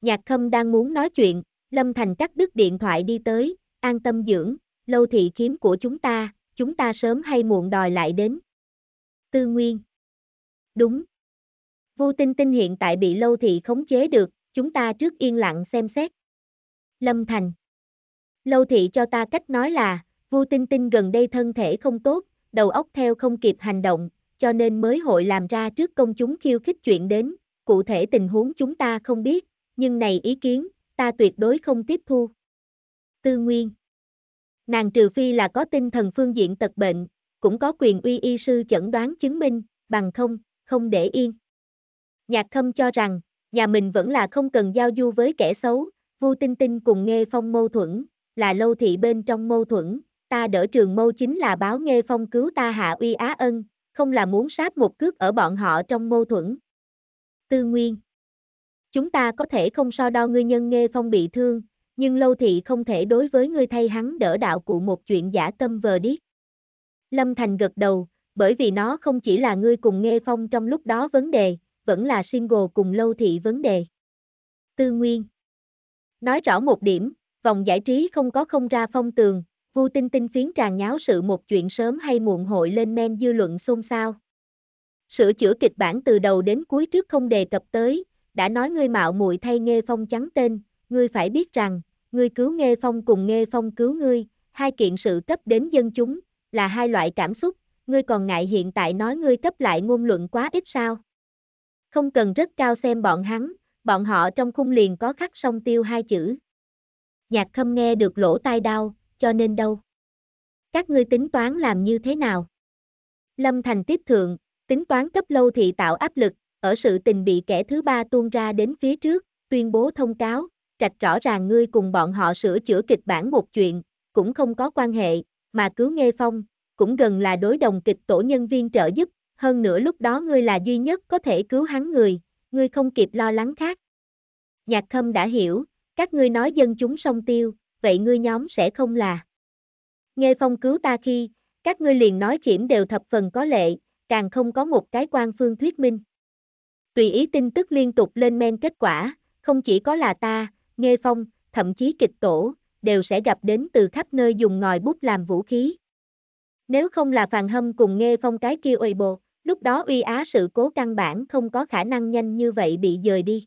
[SPEAKER 1] Nhạc khâm đang muốn nói chuyện, Lâm Thành cắt đứt điện thoại đi tới, an tâm dưỡng, lâu thị kiếm của chúng ta, chúng ta sớm hay muộn đòi lại đến. Tư Nguyên Đúng. Vu Tinh Tinh hiện tại bị lâu thị khống chế được, chúng ta trước yên lặng xem xét. Lâm Thành Lâu thị cho ta cách nói là, Vu Tinh Tinh gần đây thân thể không tốt, đầu óc theo không kịp hành động, cho nên mới hội làm ra trước công chúng khiêu khích chuyện đến, cụ thể tình huống chúng ta không biết, nhưng này ý kiến, ta tuyệt đối không tiếp thu. Tư Nguyên Nàng trừ phi là có tinh thần phương diện tật bệnh, cũng có quyền uy y sư chẩn đoán chứng minh, bằng không, không để yên. Nhạc khâm cho rằng, nhà mình vẫn là không cần giao du với kẻ xấu, Vu Tinh Tinh cùng Nghê Phong mâu thuẫn, là lâu thị bên trong mâu thuẫn, ta đỡ trường mâu chính là báo Nghê Phong cứu ta hạ uy á ân, không là muốn sát một cước ở bọn họ trong mâu thuẫn. Tư Nguyên Chúng ta có thể không so đo ngươi nhân Nghe Phong bị thương, nhưng lâu thị không thể đối với ngươi thay hắn đỡ đạo cụ một chuyện giả tâm vờ điếc. Lâm Thành gật đầu, bởi vì nó không chỉ là ngươi cùng Nghe Phong trong lúc đó vấn đề, vẫn là single cùng lâu thị vấn đề. Tư Nguyên Nói rõ một điểm, vòng giải trí không có không ra phong tường, Vu Tinh Tinh phiến tràn nháo sự một chuyện sớm hay muộn hội lên men dư luận xôn xao. Sửa chữa kịch bản từ đầu đến cuối trước không đề cập tới, đã nói ngươi mạo muội thay Nghê Phong trắng tên, ngươi phải biết rằng, ngươi cứu Nghê Phong cùng Nghê Phong cứu ngươi, hai kiện sự cấp đến dân chúng, là hai loại cảm xúc, ngươi còn ngại hiện tại nói ngươi cấp lại ngôn luận quá ít sao? Không cần rất cao xem bọn hắn, bọn họ trong khung liền có khắc song tiêu hai chữ. Nhạc khâm nghe được lỗ tai đau, cho nên đâu? Các ngươi tính toán làm như thế nào? Lâm Thành tiếp thượng, tính toán cấp lâu thị tạo áp lực, ở sự tình bị kẻ thứ ba tuôn ra đến phía trước, tuyên bố thông cáo, trạch rõ ràng ngươi cùng bọn họ sửa chữa kịch bản một chuyện, cũng không có quan hệ, mà cứu Nghe Phong, cũng gần là đối đồng kịch tổ nhân viên trợ giúp, hơn nữa lúc đó ngươi là duy nhất có thể cứu hắn người, ngươi không kịp lo lắng khác. Nhạc khâm đã hiểu, các ngươi nói dân chúng sông tiêu, vậy ngươi nhóm sẽ không là. Nghe phong cứu ta khi, các ngươi liền nói kiểm đều thập phần có lệ, càng không có một cái quan phương thuyết minh. Tùy ý tin tức liên tục lên men kết quả, không chỉ có là ta, nghe phong, thậm chí kịch tổ, đều sẽ gặp đến từ khắp nơi dùng ngòi bút làm vũ khí. Nếu không là phàn hâm cùng nghe phong cái kia uy bộ, lúc đó uy á sự cố căn bản không có khả năng nhanh như vậy bị dời đi.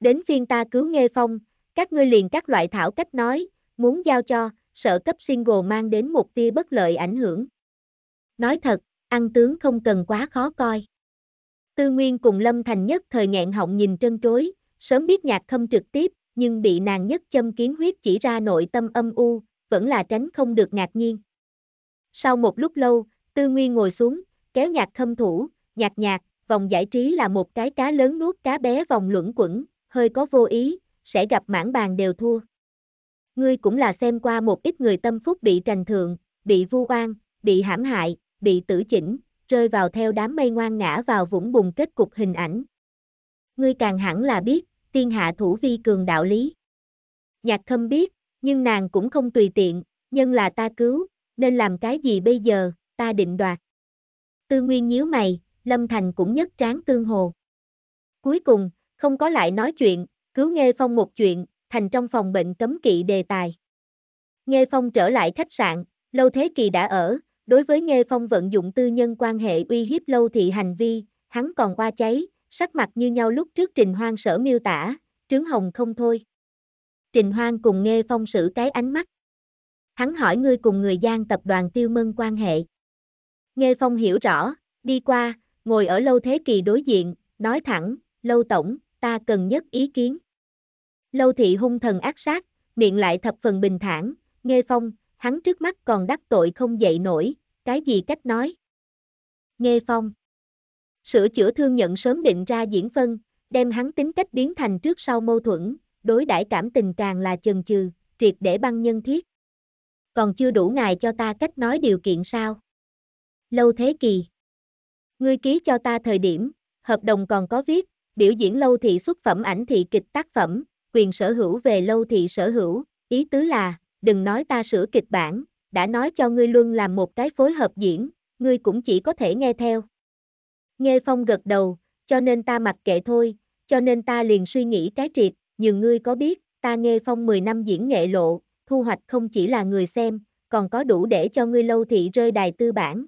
[SPEAKER 1] Đến phiên ta cứu nghe phong, các ngươi liền các loại thảo cách nói, muốn giao cho, sợ cấp single mang đến một tia bất lợi ảnh hưởng. Nói thật, ăn tướng không cần quá khó coi. Tư Nguyên cùng Lâm Thành nhất thời nghẹn họng nhìn trân trối, sớm biết nhạc khâm trực tiếp, nhưng bị nàng nhất châm kiến huyết chỉ ra nội tâm âm u, vẫn là tránh không được ngạc nhiên. Sau một lúc lâu, Tư Nguyên ngồi xuống, kéo nhạc khâm thủ, nhạc nhạc, vòng giải trí là một cái cá lớn nuốt cá bé vòng luẩn quẩn, hơi có vô ý, sẽ gặp mãn bàn đều thua. Ngươi cũng là xem qua một ít người tâm phúc bị trành thượng, bị vu oan, bị hãm hại, bị tử chỉnh, rơi vào theo đám mây ngoan ngã vào vũng bùn kết cục hình ảnh. Ngươi càng hẳn là biết, tiên hạ thủ vi cường đạo lý. Nhạc khâm biết, nhưng nàng cũng không tùy tiện, nhân là ta cứu, nên làm cái gì bây giờ, ta định đoạt. Tư Nguyên nhíu mày, Lâm Thành cũng nhất tráng tương hồ. Cuối cùng, không có lại nói chuyện, cứu nghe Phong một chuyện, thành trong phòng bệnh cấm kỵ đề tài. nghe Phong trở lại khách sạn, Lâu Thế Kỳ đã ở, đối với nghe Phong vận dụng tư nhân quan hệ uy hiếp Lâu Thị hành vi, hắn còn qua cháy, sắc mặt như nhau lúc trước Trình Hoang sở miêu tả, trướng hồng không thôi. Trình Hoang cùng nghe Phong xử cái ánh mắt. Hắn hỏi ngươi cùng người gian tập đoàn tiêu mân quan hệ. nghe Phong hiểu rõ, đi qua, ngồi ở Lâu Thế Kỳ đối diện, nói thẳng, Lâu Tổng, ta cần nhất ý kiến. Lâu thị hung thần ác sát, miệng lại thập phần bình thản, nghe phong, hắn trước mắt còn đắc tội không dậy nổi, cái gì cách nói. Nghe phong. Sửa chữa thương nhận sớm định ra diễn phân, đem hắn tính cách biến thành trước sau mâu thuẫn, đối đãi cảm tình càng là chần chừ, triệt để băng nhân thiết. Còn chưa đủ ngài cho ta cách nói điều kiện sao? Lâu thế kỳ. Ngươi ký cho ta thời điểm, hợp đồng còn có viết, biểu diễn lâu thị xuất phẩm ảnh thị kịch tác phẩm, quyền sở hữu về lâu thị sở hữu, ý tứ là, đừng nói ta sửa kịch bản, đã nói cho ngươi luôn làm một cái phối hợp diễn, ngươi cũng chỉ có thể nghe theo. Nghe Phong gật đầu, cho nên ta mặc kệ thôi, cho nên ta liền suy nghĩ cái triệt, nhưng ngươi có biết, ta nghe Phong 10 năm diễn nghệ lộ, thu hoạch không chỉ là người xem, còn có đủ để cho ngươi lâu thị rơi đài tư bản.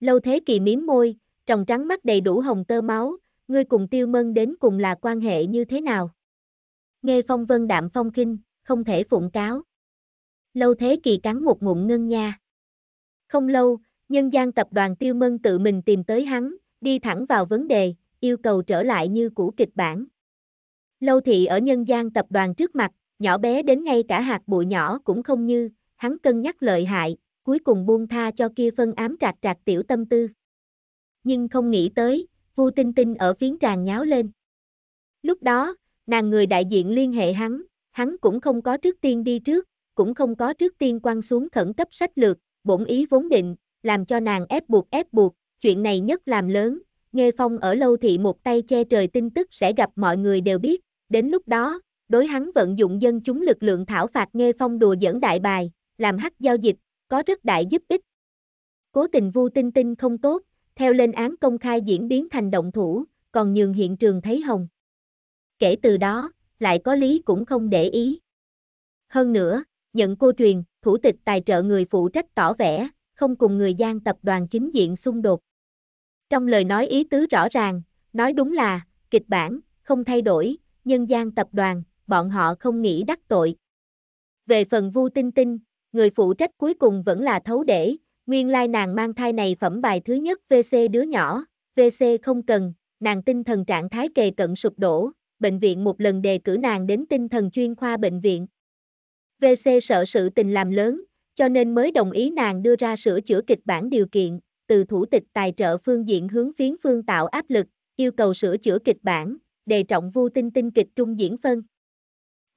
[SPEAKER 1] Lâu thế kỳ miếm môi, tròng trắng mắt đầy đủ hồng tơ máu, ngươi cùng tiêu mân đến cùng là quan hệ như thế nào? Nghe phong vân đạm phong kinh, không thể phụng cáo. Lâu thế kỳ cắn một ngụm ngân nha. Không lâu, nhân gian tập đoàn tiêu mân tự mình tìm tới hắn, đi thẳng vào vấn đề, yêu cầu trở lại như cũ kịch bản. Lâu thị ở nhân gian tập đoàn trước mặt, nhỏ bé đến ngay cả hạt bụi nhỏ cũng không như, hắn cân nhắc lợi hại, cuối cùng buông tha cho kia phân ám trạc trạc tiểu tâm tư. Nhưng không nghĩ tới, Vu Tinh Tinh ở phiến tràn nháo lên. Lúc đó, nàng người đại diện liên hệ hắn, hắn cũng không có trước tiên đi trước, cũng không có trước tiên quăng xuống khẩn cấp sách lược, bổn ý vốn định, làm cho nàng ép buộc ép buộc, chuyện này nhất làm lớn, Nghe Phong ở lâu thị một tay che trời tin tức sẽ gặp mọi người đều biết, đến lúc đó, đối hắn vận dụng dân chúng lực lượng thảo phạt Nghe Phong đùa dẫn đại bài, làm hắc giao dịch, có rất đại giúp ích. Cố tình Vu Tinh Tinh không tốt, theo lên án công khai diễn biến thành động thủ, còn nhường hiện trường thấy hồng. Kể từ đó, lại có lý cũng không để ý. Hơn nữa, nhận cô truyền, thủ tịch tài trợ người phụ trách tỏ vẻ, không cùng người gian tập đoàn chính diện xung đột. Trong lời nói ý tứ rõ ràng, nói đúng là, kịch bản, không thay đổi, nhân gian tập đoàn, bọn họ không nghĩ đắc tội. Về phần vu tinh tinh, người phụ trách cuối cùng vẫn là thấu để, Nguyên lai nàng mang thai này phẩm bài thứ nhất VC đứa nhỏ, VC không cần, nàng tinh thần trạng thái kề cận sụp đổ, bệnh viện một lần đề cử nàng đến tinh thần chuyên khoa bệnh viện. VC sợ sự tình làm lớn, cho nên mới đồng ý nàng đưa ra sửa chữa kịch bản điều kiện, từ thủ tịch tài trợ phương diện hướng phiến phương tạo áp lực, yêu cầu sửa chữa kịch bản, đề trọng Vu Tinh Tinh kịch trung diễn phân.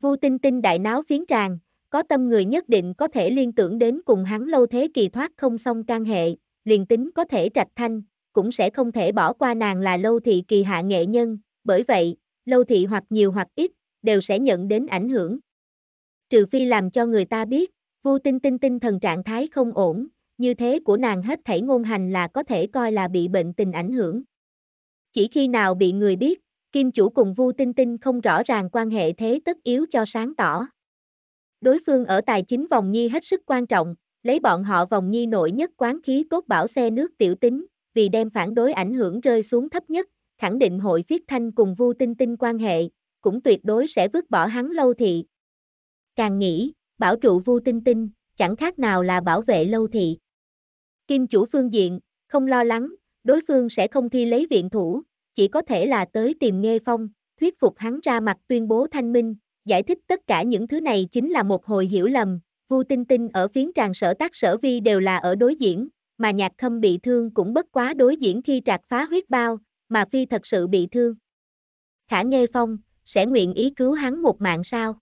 [SPEAKER 1] Vu Tinh Tinh đại náo phiến tràng, có tâm người nhất định có thể liên tưởng đến cùng hắn lâu thế kỳ thoát không xong can hệ, liền tính có thể trạch thanh, cũng sẽ không thể bỏ qua nàng là lâu thị kỳ hạ nghệ nhân, bởi vậy, lâu thị hoặc nhiều hoặc ít, đều sẽ nhận đến ảnh hưởng. Trừ phi làm cho người ta biết, vu tinh tinh tinh thần trạng thái không ổn, như thế của nàng hết thảy ngôn hành là có thể coi là bị bệnh tình ảnh hưởng. Chỉ khi nào bị người biết, kim chủ cùng vu tinh tinh không rõ ràng quan hệ thế tất yếu cho sáng tỏ. Đối phương ở tài chính vòng nhi hết sức quan trọng, lấy bọn họ vòng nhi nội nhất quán khí cốt bảo xe nước tiểu tính, vì đem phản đối ảnh hưởng rơi xuống thấp nhất, khẳng định hội phiết thanh cùng vu tinh tinh quan hệ, cũng tuyệt đối sẽ vứt bỏ hắn lâu thị. Càng nghĩ, bảo trụ vu tinh tinh, chẳng khác nào là bảo vệ lâu thị. Kim chủ phương diện, không lo lắng, đối phương sẽ không thi lấy viện thủ, chỉ có thể là tới tìm nghe phong, thuyết phục hắn ra mặt tuyên bố thanh minh, giải thích tất cả những thứ này chính là một hồi hiểu lầm, Vu Tinh Tinh ở phiến tràng sở tác sở vi đều là ở đối diễn, mà nhạc khâm bị thương cũng bất quá đối diễn khi trạc phá huyết bao, mà phi thật sự bị thương. Khả Nghê Phong, sẽ nguyện ý cứu hắn một mạng sao?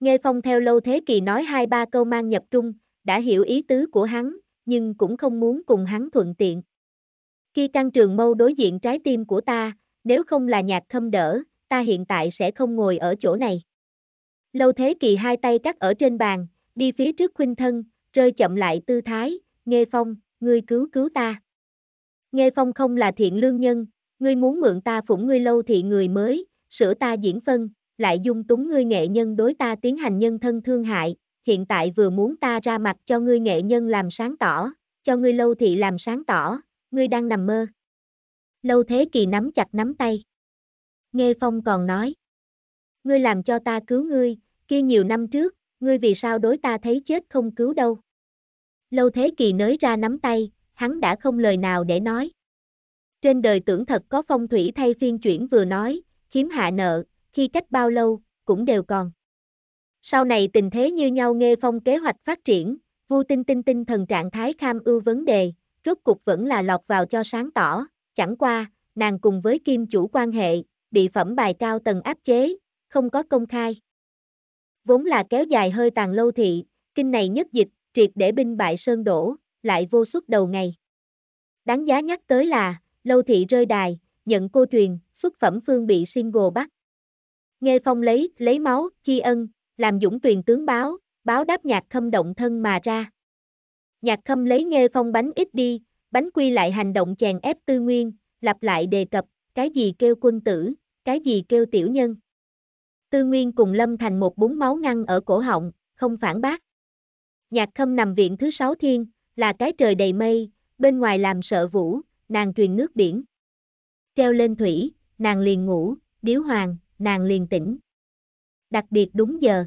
[SPEAKER 1] Nghe Phong theo lâu thế kỳ nói hai ba câu mang nhập trung, đã hiểu ý tứ của hắn, nhưng cũng không muốn cùng hắn thuận tiện. Khi căn trường mâu đối diện trái tim của ta, nếu không là nhạc khâm đỡ, ta hiện tại sẽ không ngồi ở chỗ này. Lâu thế kỳ hai tay cắt ở trên bàn, đi phía trước khuynh thân, rơi chậm lại tư thái, nghe phong, ngươi cứu cứu ta. Nghe phong không là thiện lương nhân, ngươi muốn mượn ta phủng ngươi lâu thị người mới, sửa ta diễn phân, lại dung túng ngươi nghệ nhân đối ta tiến hành nhân thân thương hại, hiện tại vừa muốn ta ra mặt cho ngươi nghệ nhân làm sáng tỏ, cho ngươi lâu thị làm sáng tỏ, ngươi đang nằm mơ. Lâu thế kỳ nắm chặt nắm tay. Nghe phong còn nói. Ngươi làm cho ta cứu ngươi, kia nhiều năm trước, ngươi vì sao đối ta thấy chết không cứu đâu. Lâu thế kỳ nới ra nắm tay, hắn đã không lời nào để nói. Trên đời tưởng thật có phong thủy thay phiên chuyển vừa nói, khiếm hạ nợ, khi cách bao lâu, cũng đều còn. Sau này tình thế như nhau nghe phong kế hoạch phát triển, vu tinh tinh tinh thần trạng thái kham ưu vấn đề, rốt cục vẫn là lọt vào cho sáng tỏ, chẳng qua, nàng cùng với kim chủ quan hệ, bị phẩm bài cao tầng áp chế, không có công khai. Vốn là kéo dài hơi tàn lâu thị, kinh này nhất dịch, triệt để binh bại sơn đổ, lại vô suất đầu ngày. Đáng giá nhắc tới là, lâu thị rơi đài, nhận cô truyền, xuất phẩm phương bị single bắt. Nghe phong lấy, lấy máu, chi ân, làm dũng tuyền tướng báo, báo đáp nhạc khâm động thân mà ra. Nhạc khâm lấy nghe phong bánh ít đi, bánh quy lại hành động chèn ép tư nguyên, lặp lại đề cập, cái gì kêu quân tử, cái gì kêu tiểu nhân. Tư Nguyên cùng Lâm thành một bún máu ngăn ở cổ họng, không phản bác. Nhạc khâm nằm viện thứ sáu thiên, là cái trời đầy mây, bên ngoài làm sợ vũ, nàng truyền nước biển. Treo lên thủy, nàng liền ngủ, điếu hoàng, nàng liền tỉnh. Đặc biệt đúng giờ.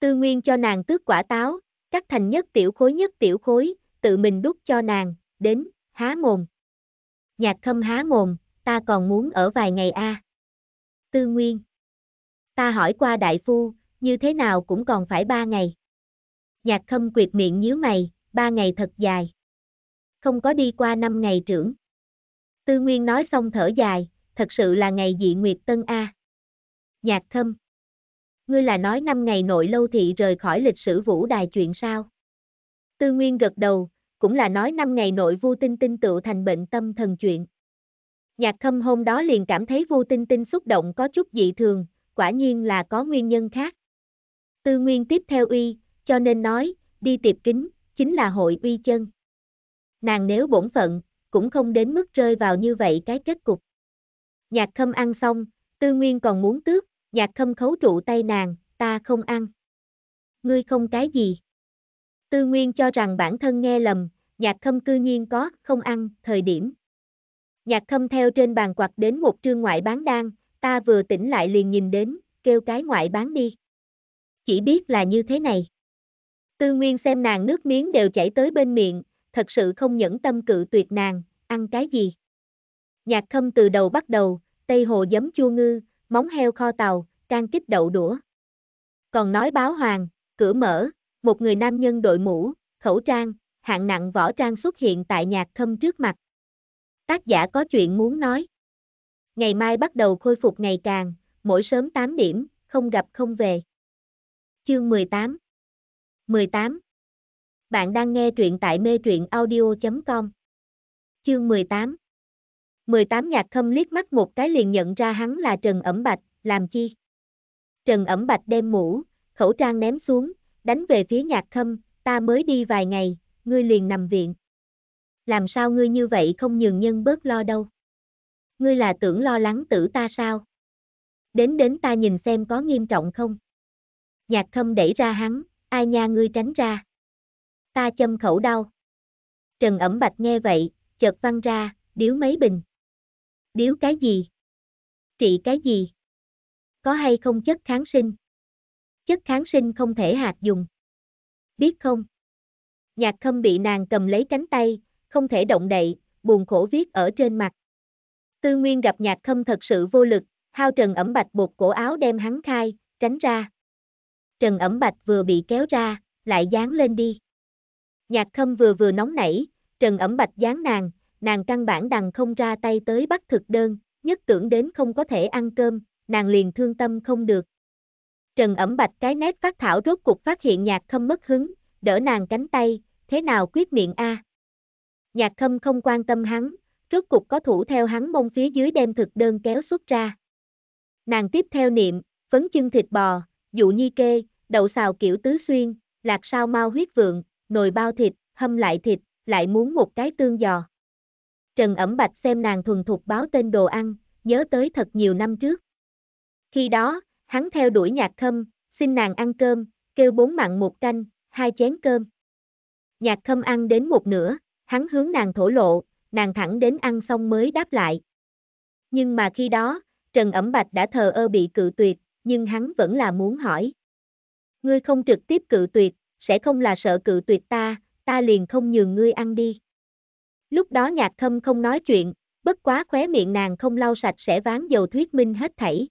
[SPEAKER 1] Tư Nguyên cho nàng tước quả táo, cắt thành nhất tiểu khối nhất tiểu khối, tự mình đút cho nàng, đến, há mồm. Nhạc khâm há mồm, ta còn muốn ở vài ngày a. Tư Nguyên. Ta hỏi qua đại phu, như thế nào cũng còn phải ba ngày. Nhạc khâm quyệt miệng nhíu mày, ba ngày thật dài. Không có đi qua năm ngày trưởng. Tư Nguyên nói xong thở dài, thật sự là ngày dị nguyệt tân A. Nhạc Thâm, Ngươi là nói năm ngày nội lâu thị rời khỏi lịch sử vũ đài chuyện sao? Tư Nguyên gật đầu, cũng là nói năm ngày nội vu tinh tinh tự thành bệnh tâm thần chuyện. Nhạc Thâm hôm đó liền cảm thấy vu tinh tinh xúc động có chút dị thường, quả nhiên là có nguyên nhân khác. Tư Nguyên tiếp theo uy, cho nên nói, đi tiệp kính, chính là hội uy chân. Nàng nếu bổn phận, cũng không đến mức rơi vào như vậy cái kết cục. Nhạc khâm ăn xong, Tư Nguyên còn muốn tước, nhạc khâm khấu trụ tay nàng, ta không ăn. Ngươi không cái gì. Tư Nguyên cho rằng bản thân nghe lầm, nhạc khâm cư nhiên có, không ăn, thời điểm. Nhạc khâm theo trên bàn quạt đến một trương ngoại bán đan, ta vừa tỉnh lại liền nhìn đến, kêu cái ngoại bán đi. Chỉ biết là như thế này. Tư Nguyên xem nàng nước miếng đều chảy tới bên miệng, thật sự không nhẫn tâm cự tuyệt nàng, ăn cái gì. Nhạc khâm từ đầu bắt đầu, Tây Hồ giấm chua ngư, móng heo kho tàu, can kích đậu đũa. Còn nói báo hoàng, cửa mở, một người nam nhân đội mũ, khẩu trang, hạng nặng võ trang xuất hiện tại nhạc khâm trước mặt. Tác giả có chuyện muốn nói. Ngày mai bắt đầu khôi phục ngày càng, mỗi sớm 8 điểm, không gặp không về. Chương 18 18 Bạn đang nghe truyện tại mê truyện audio.com Chương 18 18 nhạc khâm liếc mắt một cái liền nhận ra hắn là Trần Ẩm Bạch, làm chi? Trần Ẩm Bạch đem mũ, khẩu trang ném xuống, đánh về phía nhạc khâm, ta mới đi vài ngày, ngươi liền nằm viện. Làm sao ngươi như vậy không nhường nhân bớt lo đâu? Ngươi là tưởng lo lắng tử ta sao? Đến đến ta nhìn xem có nghiêm trọng không? Nhạc khâm đẩy ra hắn, ai nha ngươi tránh ra. Ta châm khẩu đau. Trần ẩm bạch nghe vậy, chợt văng ra, điếu mấy bình. Điếu cái gì? Trị cái gì? Có hay không chất kháng sinh? Chất kháng sinh không thể hạt dùng. Biết không? Nhạc khâm bị nàng cầm lấy cánh tay, không thể động đậy, buồn khổ viết ở trên mặt. Tư Nguyên gặp nhạc khâm thật sự vô lực, hao Trần ẩm bạch bột cổ áo đem hắn khai, tránh ra. Trần ẩm bạch vừa bị kéo ra, lại dán lên đi. Nhạc khâm vừa vừa nóng nảy, Trần ẩm bạch dán nàng, nàng căn bản đằng không ra tay tới bắt thực đơn, nhất tưởng đến không có thể ăn cơm, nàng liền thương tâm không được. Trần ẩm bạch cái nét phát thảo rốt cục phát hiện nhạc khâm mất hứng, đỡ nàng cánh tay, thế nào quyết miệng a? Nhạc khâm không quan tâm hắn, rốt cục có thủ theo hắn mông phía dưới đem thực đơn kéo xuất ra. Nàng tiếp theo niệm, phấn chân thịt bò, dụ nhi kê, đậu xào kiểu tứ xuyên, lạc sao mau huyết vượng, nồi bao thịt, hâm lại thịt, lại muốn một cái tương giò. Trần ẩm bạch xem nàng thuần thục báo tên đồ ăn, nhớ tới thật nhiều năm trước. Khi đó, hắn theo đuổi nhạc khâm, xin nàng ăn cơm, kêu bốn mặn một canh, hai chén cơm. Nhạc khâm ăn đến một nửa, hắn hướng nàng thổ lộ, nàng thẳng đến ăn xong mới đáp lại. Nhưng mà khi đó, Trần Ẩm Bạch đã thờ ơ bị cự tuyệt, nhưng hắn vẫn là muốn hỏi. Ngươi không trực tiếp cự tuyệt, sẽ không là sợ cự tuyệt ta, ta liền không nhường ngươi ăn đi. Lúc đó nhạc khâm không nói chuyện, bất quá khóe miệng nàng không lau sạch sẽ ván dầu thuyết minh hết thảy.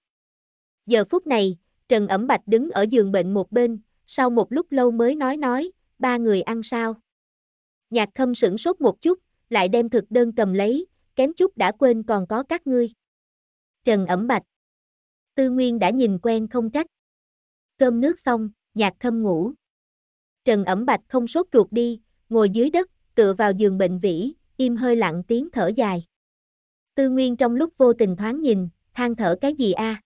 [SPEAKER 1] Giờ phút này, Trần Ẩm Bạch đứng ở giường bệnh một bên, sau một lúc lâu mới nói nói, ba người ăn sao. Nhạc khâm sửng sốt một chút, lại đem thực đơn cầm lấy, kém chút đã quên còn có các ngươi. Trần Ẩm Bạch. Tư Nguyên đã nhìn quen không trách. Cơm nước xong, nhạc khâm ngủ. Trần Ẩm Bạch không sốt ruột đi, ngồi dưới đất, tựa vào giường bệnh vĩ, im hơi lặng tiếng thở dài. Tư Nguyên trong lúc vô tình thoáng nhìn, than thở cái gì a?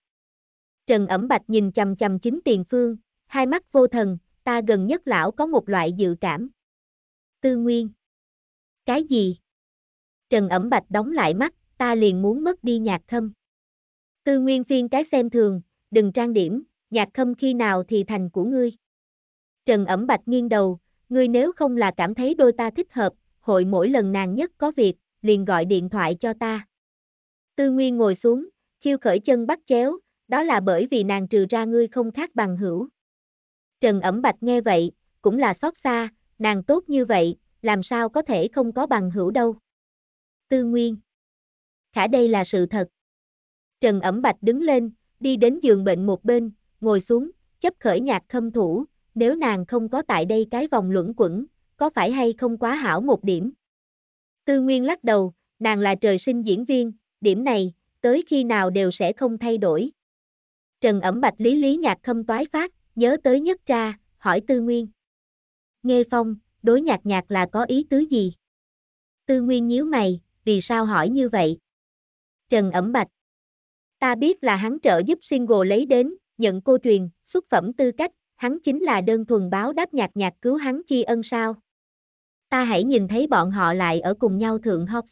[SPEAKER 1] Trần Ẩm Bạch nhìn chầm chầm chính tiền phương, hai mắt vô thần, ta gần nhất lão có một loại dự cảm. Tư Nguyên. Cái gì? Trần Ẩm Bạch đóng lại mắt, ta liền muốn mất đi nhạc khâm. Tư Nguyên phiên cái xem thường, đừng trang điểm, nhạc khâm khi nào thì thành của ngươi. Trần Ẩm Bạch nghiêng đầu, ngươi nếu không là cảm thấy đôi ta thích hợp, hội mỗi lần nàng nhất có việc, liền gọi điện thoại cho ta. Tư Nguyên ngồi xuống, khiêu khởi chân bắt chéo, đó là bởi vì nàng trừ ra ngươi không khác bằng hữu. Trần Ẩm Bạch nghe vậy, cũng là xót xa, nàng tốt như vậy, làm sao có thể không có bằng hữu đâu. Tư Nguyên Khả đây là sự thật. Trần Ẩm Bạch đứng lên, đi đến giường bệnh một bên, ngồi xuống, chấp khởi nhạc khâm thủ, nếu nàng không có tại đây cái vòng luẩn quẩn, có phải hay không quá hảo một điểm? Tư Nguyên lắc đầu, nàng là trời sinh diễn viên, điểm này, tới khi nào đều sẽ không thay đổi. Trần ẩm bạch lý lý nhạc khâm toái phát, nhớ tới nhất ra, hỏi Tư Nguyên. Nghe Phong, đối nhạc nhạc là có ý tứ gì? Tư Nguyên nhíu mày, vì sao hỏi như vậy? Trần ẩm bạch. Ta biết là hắn trợ giúp single lấy đến, nhận cô truyền, xuất phẩm tư cách, hắn chính là đơn thuần báo đáp nhạc nhạc cứu hắn chi ân sao. Ta hãy nhìn thấy bọn họ lại ở cùng nhau thượng hot.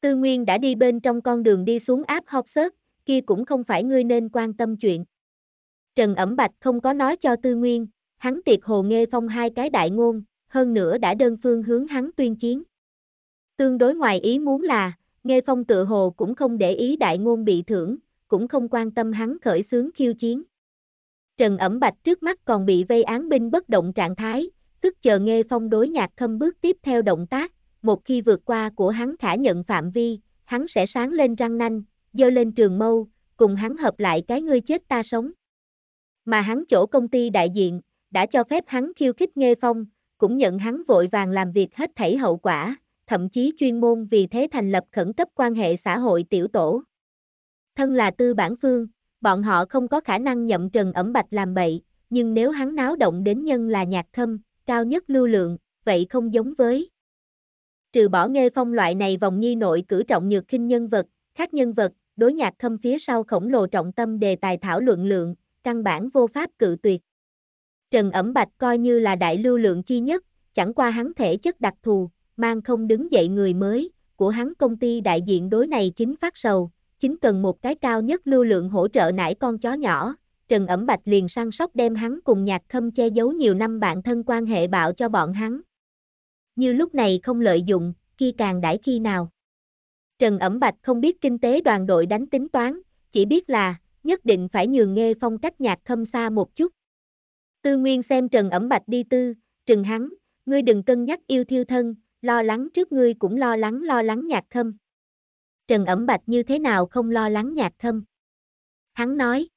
[SPEAKER 1] Tư Nguyên đã đi bên trong con đường đi xuống áp hot kia cũng không phải ngươi nên quan tâm chuyện. Trần Ẩm Bạch không có nói cho Tư Nguyên, hắn tiệt hồ nghe phong hai cái đại ngôn, hơn nữa đã đơn phương hướng hắn tuyên chiến. Tương đối ngoài ý muốn là, nghe phong tự hồ cũng không để ý đại ngôn bị thưởng, cũng không quan tâm hắn khởi xướng khiêu chiến. Trần Ẩm Bạch trước mắt còn bị vây án binh bất động trạng thái, tức chờ nghe phong đối nhạc khâm bước tiếp theo động tác, một khi vượt qua của hắn khả nhận phạm vi, hắn sẽ sáng lên răng nanh, dơ lên trường mâu, cùng hắn hợp lại cái ngươi chết ta sống. Mà hắn chỗ công ty đại diện, đã cho phép hắn khiêu khích nghe phong, cũng nhận hắn vội vàng làm việc hết thảy hậu quả, thậm chí chuyên môn vì thế thành lập khẩn cấp quan hệ xã hội tiểu tổ. Thân là tư bản phương, bọn họ không có khả năng nhậm Trần Ẩm Bạch làm bậy, nhưng nếu hắn náo động đến nhân là nhạc thâm, cao nhất lưu lượng, vậy không giống với. Trừ bỏ nghe phong loại này vòng nhi nội cử trọng nhược khinh nhân vật, khác nhân vật, đối nhạc thâm phía sau khổng lồ trọng tâm đề tài thảo luận lượng, căn bản vô pháp cự tuyệt. Trần Ẩm Bạch coi như là đại lưu lượng chi nhất, chẳng qua hắn thể chất đặc thù, mang không đứng dậy người mới, của hắn công ty đại diện đối này chính phát sầu, chính cần một cái cao nhất lưu lượng hỗ trợ nải con chó nhỏ. Trần Ẩm Bạch liền săn sóc đem hắn cùng nhạc khâm che giấu nhiều năm bạn thân quan hệ bạo cho bọn hắn. Như lúc này không lợi dụng, khi càng đãi khi nào. Trần Ẩm Bạch không biết kinh tế đoàn đội đánh tính toán, chỉ biết là, nhất định phải nhường nghe phong cách nhạc khâm xa một chút. Tư Nguyên xem Trần Ẩm Bạch đi tư, trừng hắn, ngươi đừng cân nhắc yêu thiêu thân, lo lắng trước ngươi cũng lo lắng lo lắng nhạc khâm. Trần Ẩm Bạch như thế nào không lo lắng nhạc Thâm. Hắn nói,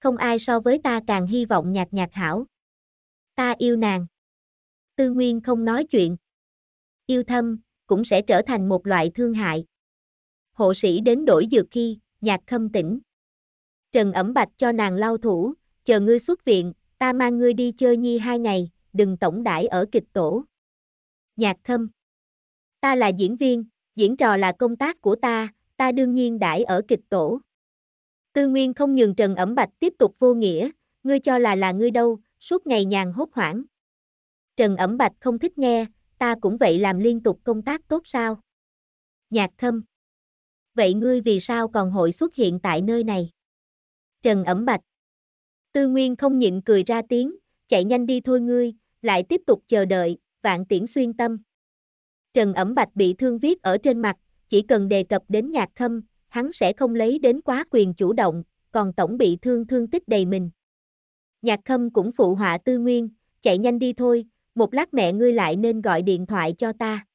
[SPEAKER 1] không ai so với ta càng hy vọng nhạc nhạc hảo. Ta yêu nàng. Tư Nguyên không nói chuyện. Yêu thâm, cũng sẽ trở thành một loại thương hại. Hộ sĩ đến đổi dược khi, nhạc khâm tỉnh. Trần ẩm bạch cho nàng lau thủ, chờ ngươi xuất viện, ta mang ngươi đi chơi nhi hai ngày, đừng tổng đãi ở kịch tổ. Nhạc khâm. Ta là diễn viên, diễn trò là công tác của ta, ta đương nhiên đãi ở kịch tổ. Tư Nguyên không nhường Trần ẩm bạch tiếp tục vô nghĩa, ngươi cho là là ngươi đâu, suốt ngày nhàn hốt hoảng. Trần ẩm bạch không thích nghe, ta cũng vậy làm liên tục công tác tốt sao? Nhạc khâm. Vậy ngươi vì sao còn hội xuất hiện tại nơi này? Trần ẩm bạch. Tư Nguyên không nhịn cười ra tiếng, chạy nhanh đi thôi ngươi, lại tiếp tục chờ đợi, vạn tiễn xuyên tâm. Trần ẩm bạch bị thương viết ở trên mặt, chỉ cần đề cập đến nhạc khâm, hắn sẽ không lấy đến quá quyền chủ động, còn tổng bị thương thương tích đầy mình. Nhạc khâm cũng phụ họa tư nguyên, chạy nhanh đi thôi, một lát mẹ ngươi lại nên gọi điện thoại cho ta.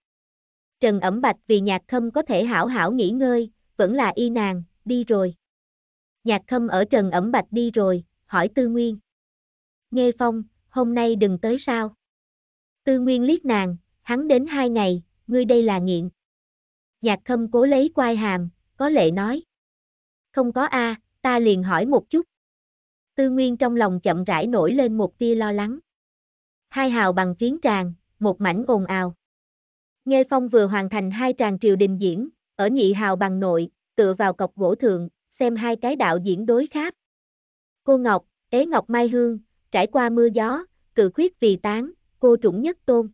[SPEAKER 1] Trần ẩm bạch vì nhạc khâm có thể hảo hảo nghỉ ngơi, vẫn là y nàng, đi rồi. Nhạc khâm ở Trần ẩm bạch đi rồi, hỏi Tư Nguyên. Nghe Phong, hôm nay đừng tới sao? Tư Nguyên liếc nàng, hắn đến hai ngày, ngươi đây là nghiện. Nhạc khâm cố lấy quai hàm, có lệ nói. Không có a, ta liền hỏi một chút. Tư Nguyên trong lòng chậm rãi nổi lên một tia lo lắng. Hai hào bằng phiến tràng, một mảnh ồn ào. Nghe Phong vừa hoàn thành hai tràng triều đình diễn, ở nhị hào bằng nội, tựa vào cọc gỗ thượng, xem hai cái đạo diễn đối khác. Cô Ngọc, Ế Ngọc Mai Hương, trải qua mưa gió, cự khuyết vì tán, cô trũng nhất tôn.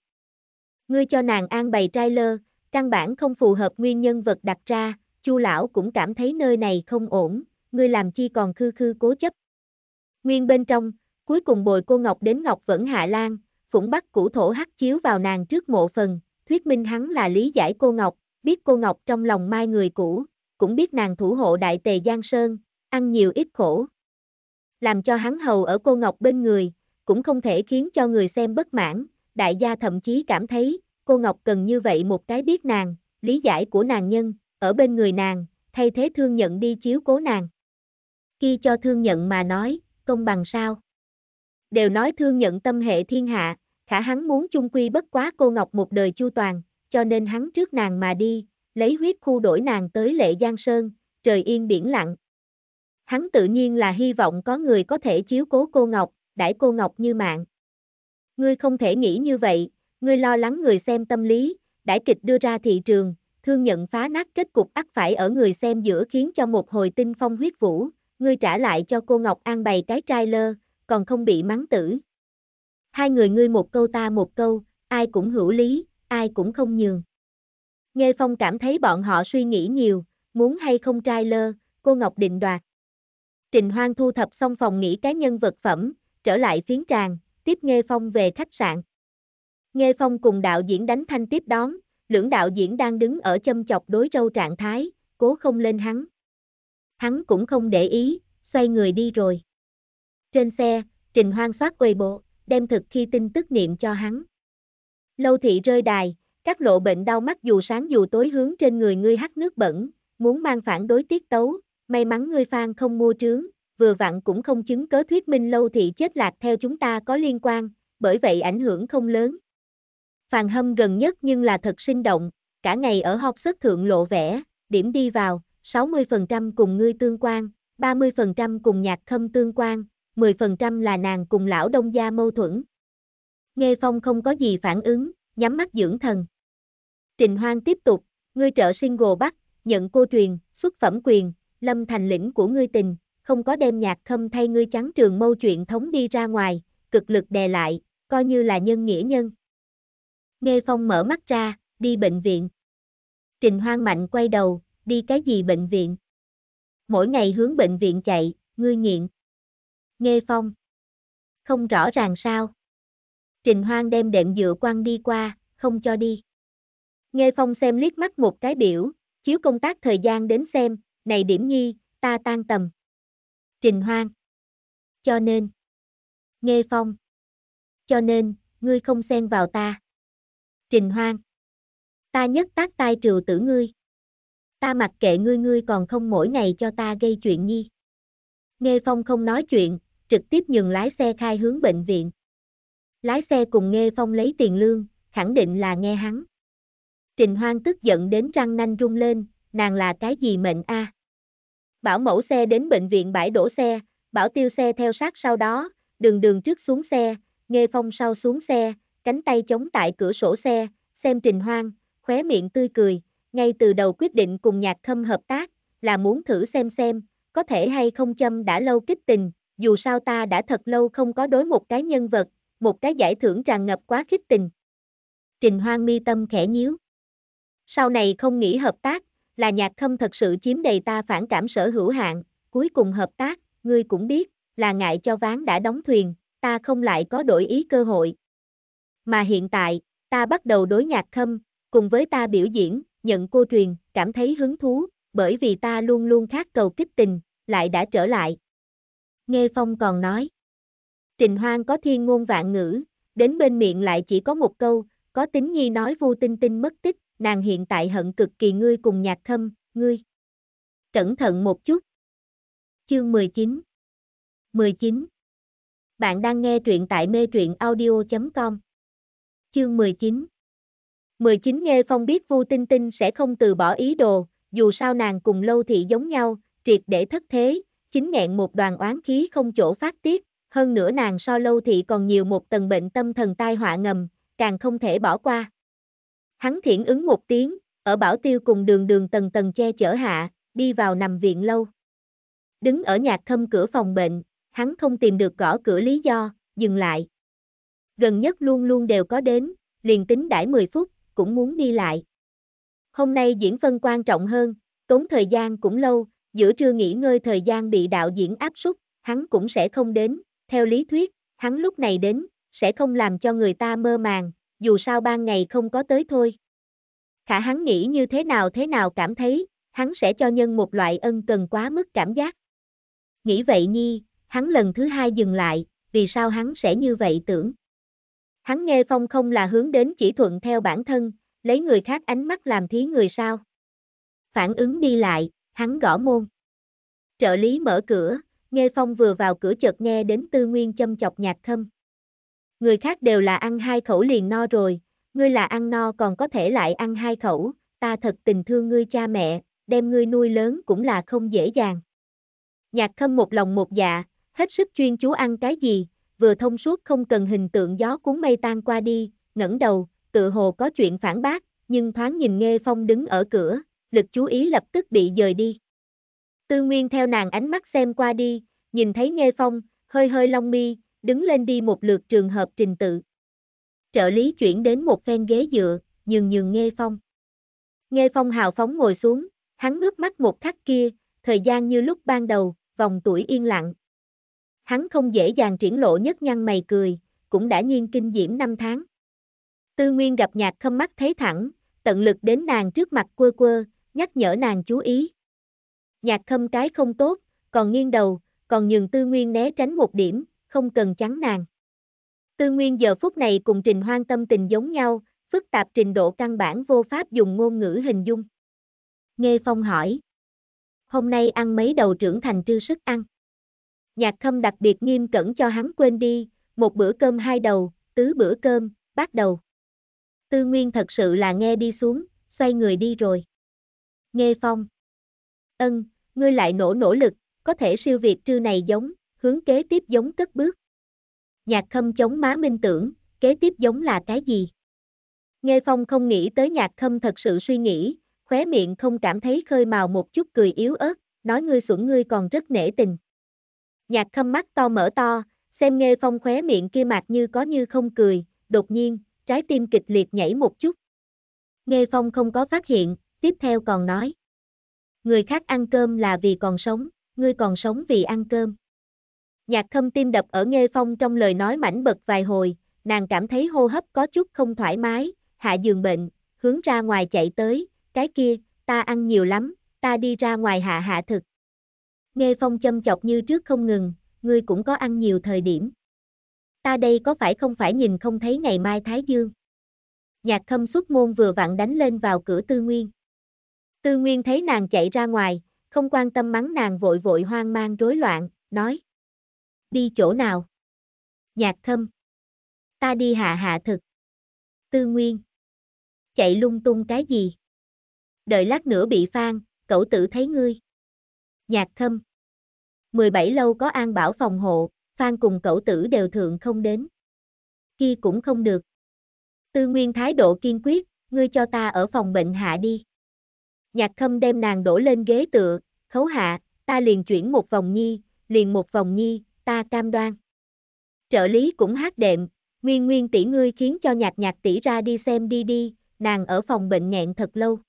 [SPEAKER 1] Ngươi cho nàng an bày trailer, căn bản không phù hợp nguyên nhân vật đặt ra, Chu lão cũng cảm thấy nơi này không ổn, ngươi làm chi còn khư khư cố chấp. Nguyên bên trong, cuối cùng bồi cô Ngọc đến Ngọc vẫn hạ lan, phủng bắt củ thổ hắt chiếu vào nàng trước mộ phần, thuyết minh hắn là lý giải cô Ngọc, biết cô Ngọc trong lòng mai người cũ, cũng biết nàng thủ hộ đại tề Giang Sơn, ăn nhiều ít khổ. Làm cho hắn hầu ở cô Ngọc bên người, cũng không thể khiến cho người xem bất mãn, đại gia thậm chí cảm thấy, cô Ngọc cần như vậy một cái biết nàng, lý giải của nàng nhân, ở bên người nàng, thay thế thương nhận đi chiếu cố nàng. Khi cho thương nhận mà nói, công bằng sao? Đều nói thương nhận tâm hệ thiên hạ, khả hắn muốn chung quy bất quá cô Ngọc một đời chu toàn, cho nên hắn trước nàng mà đi, lấy huyết khu đổi nàng tới lệ Giang Sơn, trời yên biển lặng. Hắn tự nhiên là hy vọng có người có thể chiếu cố cô Ngọc, đãi cô Ngọc như mạng. Ngươi không thể nghĩ như vậy, ngươi lo lắng người xem tâm lý, đãi kịch đưa ra thị trường, thương nhận phá nát kết cục ắt phải ở người xem giữa khiến cho một hồi tinh phong huyết vũ, ngươi trả lại cho cô Ngọc An bày cái trailer, còn không bị mắng tử. Hai người ngươi một câu ta một câu, ai cũng hữu lý, ai cũng không nhường. Nghe Phong cảm thấy bọn họ suy nghĩ nhiều, muốn hay không trailer, cô Ngọc định đoạt. Trình Hoang thu thập xong phòng nghỉ cá nhân vật phẩm, trở lại phiến tràng, tiếp Nghe Phong về khách sạn. Nghe Phong cùng đạo diễn đánh thanh tiếp đón, lưỡng đạo diễn đang đứng ở châm chọc đối râu trạng thái, cố không lên hắn. Hắn cũng không để ý, xoay người đi rồi. Trên xe, Trình Hoang soát quầy bộ, đem thực khi tin tức niệm cho hắn. Lâu thị rơi đài, các lộ bệnh đau mắt dù sáng dù tối hướng trên người ngươi hắt nước bẩn, muốn mang phản đối tiết tấu, may mắn ngươi phan không mua trướng, vừa vặn cũng không chứng cớ thuyết minh lâu thị chết lạc theo chúng ta có liên quan, bởi vậy ảnh hưởng không lớn. Phàn hâm gần nhất nhưng là thật sinh động, cả ngày ở học sức thượng lộ vẻ, điểm đi vào, 60% cùng ngươi tương quan, 30% cùng nhạc khâm tương quan, 10% là nàng cùng lão đông gia mâu thuẫn. Nghe Phong không có gì phản ứng, nhắm mắt dưỡng thần. Trình Hoang tiếp tục, ngươi trợ single bắt, nhận cô truyền, xuất phẩm quyền, lâm thành lĩnh của ngươi tình, không có đem nhạc khâm thay ngươi trắng trường mâu chuyện thống đi ra ngoài, cực lực đè lại, coi như là nhân nghĩa nhân. Nghe Phong mở mắt ra, đi bệnh viện. Trình Hoang Mạnh quay đầu, đi cái gì bệnh viện? Mỗi ngày hướng bệnh viện chạy, ngươi nghiện. Nghe Phong. Không rõ ràng sao? Trình Hoang đem đệm dựa quăng đi qua, không cho đi. Nghe Phong xem liếc mắt một cái biểu, chiếu công tác thời gian đến xem, này điểm nhi, ta tan tầm. Trình Hoang. Cho nên. Nghe Phong. Cho nên, ngươi không xen vào ta. Trình Hoang. Ta nhất tác tai trừ tử ngươi. Ta mặc kệ ngươi ngươi còn không mỗi ngày cho ta gây chuyện nhi. Nghe Phong không nói chuyện, trực tiếp nhường lái xe khai hướng bệnh viện. Lái xe cùng Nghe Phong lấy tiền lương, khẳng định là nghe hắn. Trình Hoang tức giận đến răng nanh rung lên, nàng là cái gì mệnh a? Bảo mẫu xe đến bệnh viện bãi đổ xe, bảo tiêu xe theo sát sau đó, đường đường trước xuống xe, nghe phong sau xuống xe, cánh tay chống tại cửa sổ xe, xem trình hoang, khóe miệng tươi cười, ngay từ đầu quyết định cùng nhạc khâm hợp tác, là muốn thử xem xem, có thể hay không châm đã lâu kích tình, dù sao ta đã thật lâu không có đối một cái nhân vật, một cái giải thưởng tràn ngập quá khích tình. Trình hoang mi tâm khẽ nhíu. Sau này không nghĩ hợp tác, là nhạc khâm thật sự chiếm đầy ta phản cảm sở hữu hạn, cuối cùng hợp tác, ngươi cũng biết, là ngại cho ván đã đóng thuyền, ta không lại có đổi ý cơ hội. Mà hiện tại, ta bắt đầu đối nhạc khâm, cùng với ta biểu diễn, nhận cô truyền, cảm thấy hứng thú, bởi vì ta luôn luôn khát cầu kích tình, lại đã trở lại. Nghe Phong còn nói. Trình Hoang có thiên ngôn vạn ngữ, đến bên miệng lại chỉ có một câu, có tính nhi nói vu tinh tinh mất tích, nàng hiện tại hận cực kỳ ngươi cùng nhạc khâm, ngươi. Cẩn thận một chút. Chương 19 19 Bạn đang nghe truyện tại mê truyện audio.com Chương 19 19 Nghe Phong biết Vu Tinh Tinh sẽ không từ bỏ ý đồ, dù sao nàng cùng Lâu Thị giống nhau, triệt để thất thế, chính nghẹn một đoàn oán khí không chỗ phát tiết, hơn nữa nàng so Lâu Thị còn nhiều một tầng bệnh tâm thần tai họa ngầm, càng không thể bỏ qua. Hắn thiển ứng một tiếng, ở bảo tiêu cùng đường đường tầng tầng che chở hạ, đi vào nằm viện lâu. Đứng ở nhạc thâm cửa phòng bệnh, hắn không tìm được gõ cửa lý do, dừng lại. Gần nhất luôn luôn đều có đến, liền tính đãi 10 phút, cũng muốn đi lại. Hôm nay diễn phân quan trọng hơn, tốn thời gian cũng lâu, giữa trưa nghỉ ngơi thời gian bị đạo diễn áp súc, hắn cũng sẽ không đến, theo lý thuyết, hắn lúc này đến, sẽ không làm cho người ta mơ màng, dù sao ban ngày không có tới thôi. Khả hắn nghĩ như thế nào thế nào cảm thấy, hắn sẽ cho nhân một loại ân cần quá mức cảm giác. Nghĩ vậy nhi, hắn lần thứ hai dừng lại, vì sao hắn sẽ như vậy tưởng. Hắn nghe phong không là hướng đến chỉ thuận theo bản thân, lấy người khác ánh mắt làm thí người sao. Phản ứng đi lại, hắn gõ môn. Trợ lý mở cửa, nghe phong vừa vào cửa chợt nghe đến tư nguyên châm chọc nhạc khâm. Người khác đều là ăn hai khẩu liền no rồi, ngươi là ăn no còn có thể lại ăn hai khẩu, ta thật tình thương ngươi cha mẹ, đem ngươi nuôi lớn cũng là không dễ dàng. Nhạc khâm một lòng một dạ, hết sức chuyên chú ăn cái gì, vừa thông suốt không cần hình tượng gió cuốn mây tan qua đi, ngẩng đầu, tự hồ có chuyện phản bác, nhưng thoáng nhìn Nghe Phong đứng ở cửa, lực chú ý lập tức bị dời đi. Tư Nguyên theo nàng ánh mắt xem qua đi, nhìn thấy Nghe Phong, hơi hơi long mi, đứng lên đi một lượt trường hợp trình tự. Trợ lý chuyển đến một phen ghế dựa, nhường nhường Nghe Phong. Nghe Phong hào phóng ngồi xuống, hắn ngước mắt một khắc kia, thời gian như lúc ban đầu, vòng tuổi yên lặng. Hắn không dễ dàng triển lộ nhất nhăn mày cười, cũng đã nhiên kinh diễm năm tháng. Tư Nguyên gặp nhạc khâm mắt thấy thẳng, tận lực đến nàng trước mặt quơ quơ, nhắc nhở nàng chú ý. Nhạc khâm cái không tốt, còn nghiêng đầu, còn nhường Tư Nguyên né tránh một điểm, không cần chắn nàng. Tư Nguyên giờ phút này cùng Trình Hoang tâm tình giống nhau, phức tạp trình độ căn bản vô pháp dùng ngôn ngữ hình dung. Nghe Phong hỏi. Hôm nay ăn mấy đầu trưởng thành trư sức ăn. Nhạc khâm đặc biệt nghiêm cẩn cho hắn quên đi, một bữa cơm hai đầu, tứ bữa cơm, bắt đầu. Tư Nguyên thật sự là nghe đi xuống, xoay người đi rồi. Nghe Phong. Ân, ngươi lại nỗ nỗ lực, có thể siêu việt trư này giống, hướng kế tiếp giống cất bước. Nhạc khâm chống má minh tưởng, kế tiếp giống là cái gì? Nghe Phong không nghĩ tới nhạc khâm thật sự suy nghĩ, khóe miệng không cảm thấy khơi màu một chút cười yếu ớt, nói ngươi xuẩn ngươi còn rất nể tình. Nhạc khâm mắt to mở to, xem nghe Phong khóe miệng kia mặt như có như không cười, đột nhiên, trái tim kịch liệt nhảy một chút. Nghe Phong không có phát hiện, tiếp theo còn nói. Người khác ăn cơm là vì còn sống, ngươi còn sống vì ăn cơm. Nhạc Thâm tim đập ở Nghe Phong trong lời nói mảnh bật vài hồi, nàng cảm thấy hô hấp có chút không thoải mái, hạ giường bệnh, hướng ra ngoài chạy tới, cái kia, ta ăn nhiều lắm, ta đi ra ngoài hạ hạ thực. Nghe Phong châm chọc như trước không ngừng, ngươi cũng có ăn nhiều thời điểm. Ta đây có phải không phải nhìn không thấy ngày mai Thái Dương? Nhạc khâm xuất môn vừa vặn đánh lên vào cửa Tư Nguyên. Tư Nguyên thấy nàng chạy ra ngoài, không quan tâm mắng nàng vội vội hoang mang rối loạn, nói. Đi chỗ nào? Nhạc Thâm, Ta đi hạ hạ thực. Tư Nguyên. Chạy lung tung cái gì? Đợi lát nữa bị phan, cậu tử thấy ngươi. Nhạc thâm. 17 lâu có an bảo phòng hộ, Phan cùng cậu tử đều thượng không đến. Kia cũng không được. Tư Nguyên thái độ kiên quyết, ngươi cho ta ở phòng bệnh hạ đi. Nhạc khâm đem nàng đổ lên ghế tựa, khấu hạ, ta liền chuyển một vòng nhi, liền một vòng nhi, ta cam đoan. Trợ lý cũng hát đệm, nguyên nguyên tỷ ngươi khiến cho nhạc nhạc tỷ ra đi xem đi đi, nàng ở phòng bệnh nghẹn thật lâu.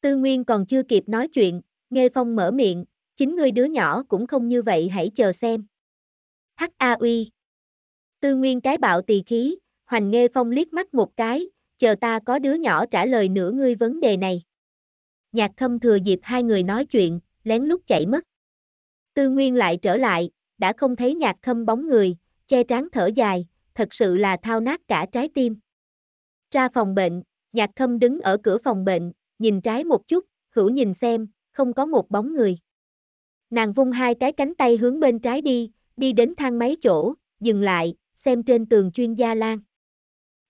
[SPEAKER 1] Tư Nguyên còn chưa kịp nói chuyện, Nghe Phong mở miệng, chính ngươi đứa nhỏ cũng không như vậy hãy chờ xem. Hắc A Uy. Tư Nguyên cái bạo tỳ khí, Hoành Nghe Phong liếc mắt một cái, chờ ta có đứa nhỏ trả lời nửa ngươi vấn đề này. Nhạc khâm thừa dịp hai người nói chuyện, lén lút chạy mất. Tư Nguyên lại trở lại, đã không thấy nhạc khâm bóng người, che trán thở dài, thật sự là thao nát cả trái tim. Ra phòng bệnh, nhạc khâm đứng ở cửa phòng bệnh, nhìn trái một chút, hữu nhìn xem, không có một bóng người. Nàng vung hai cái cánh tay hướng bên trái đi, đi đến thang máy chỗ, dừng lại, xem trên tường chuyên gia lan.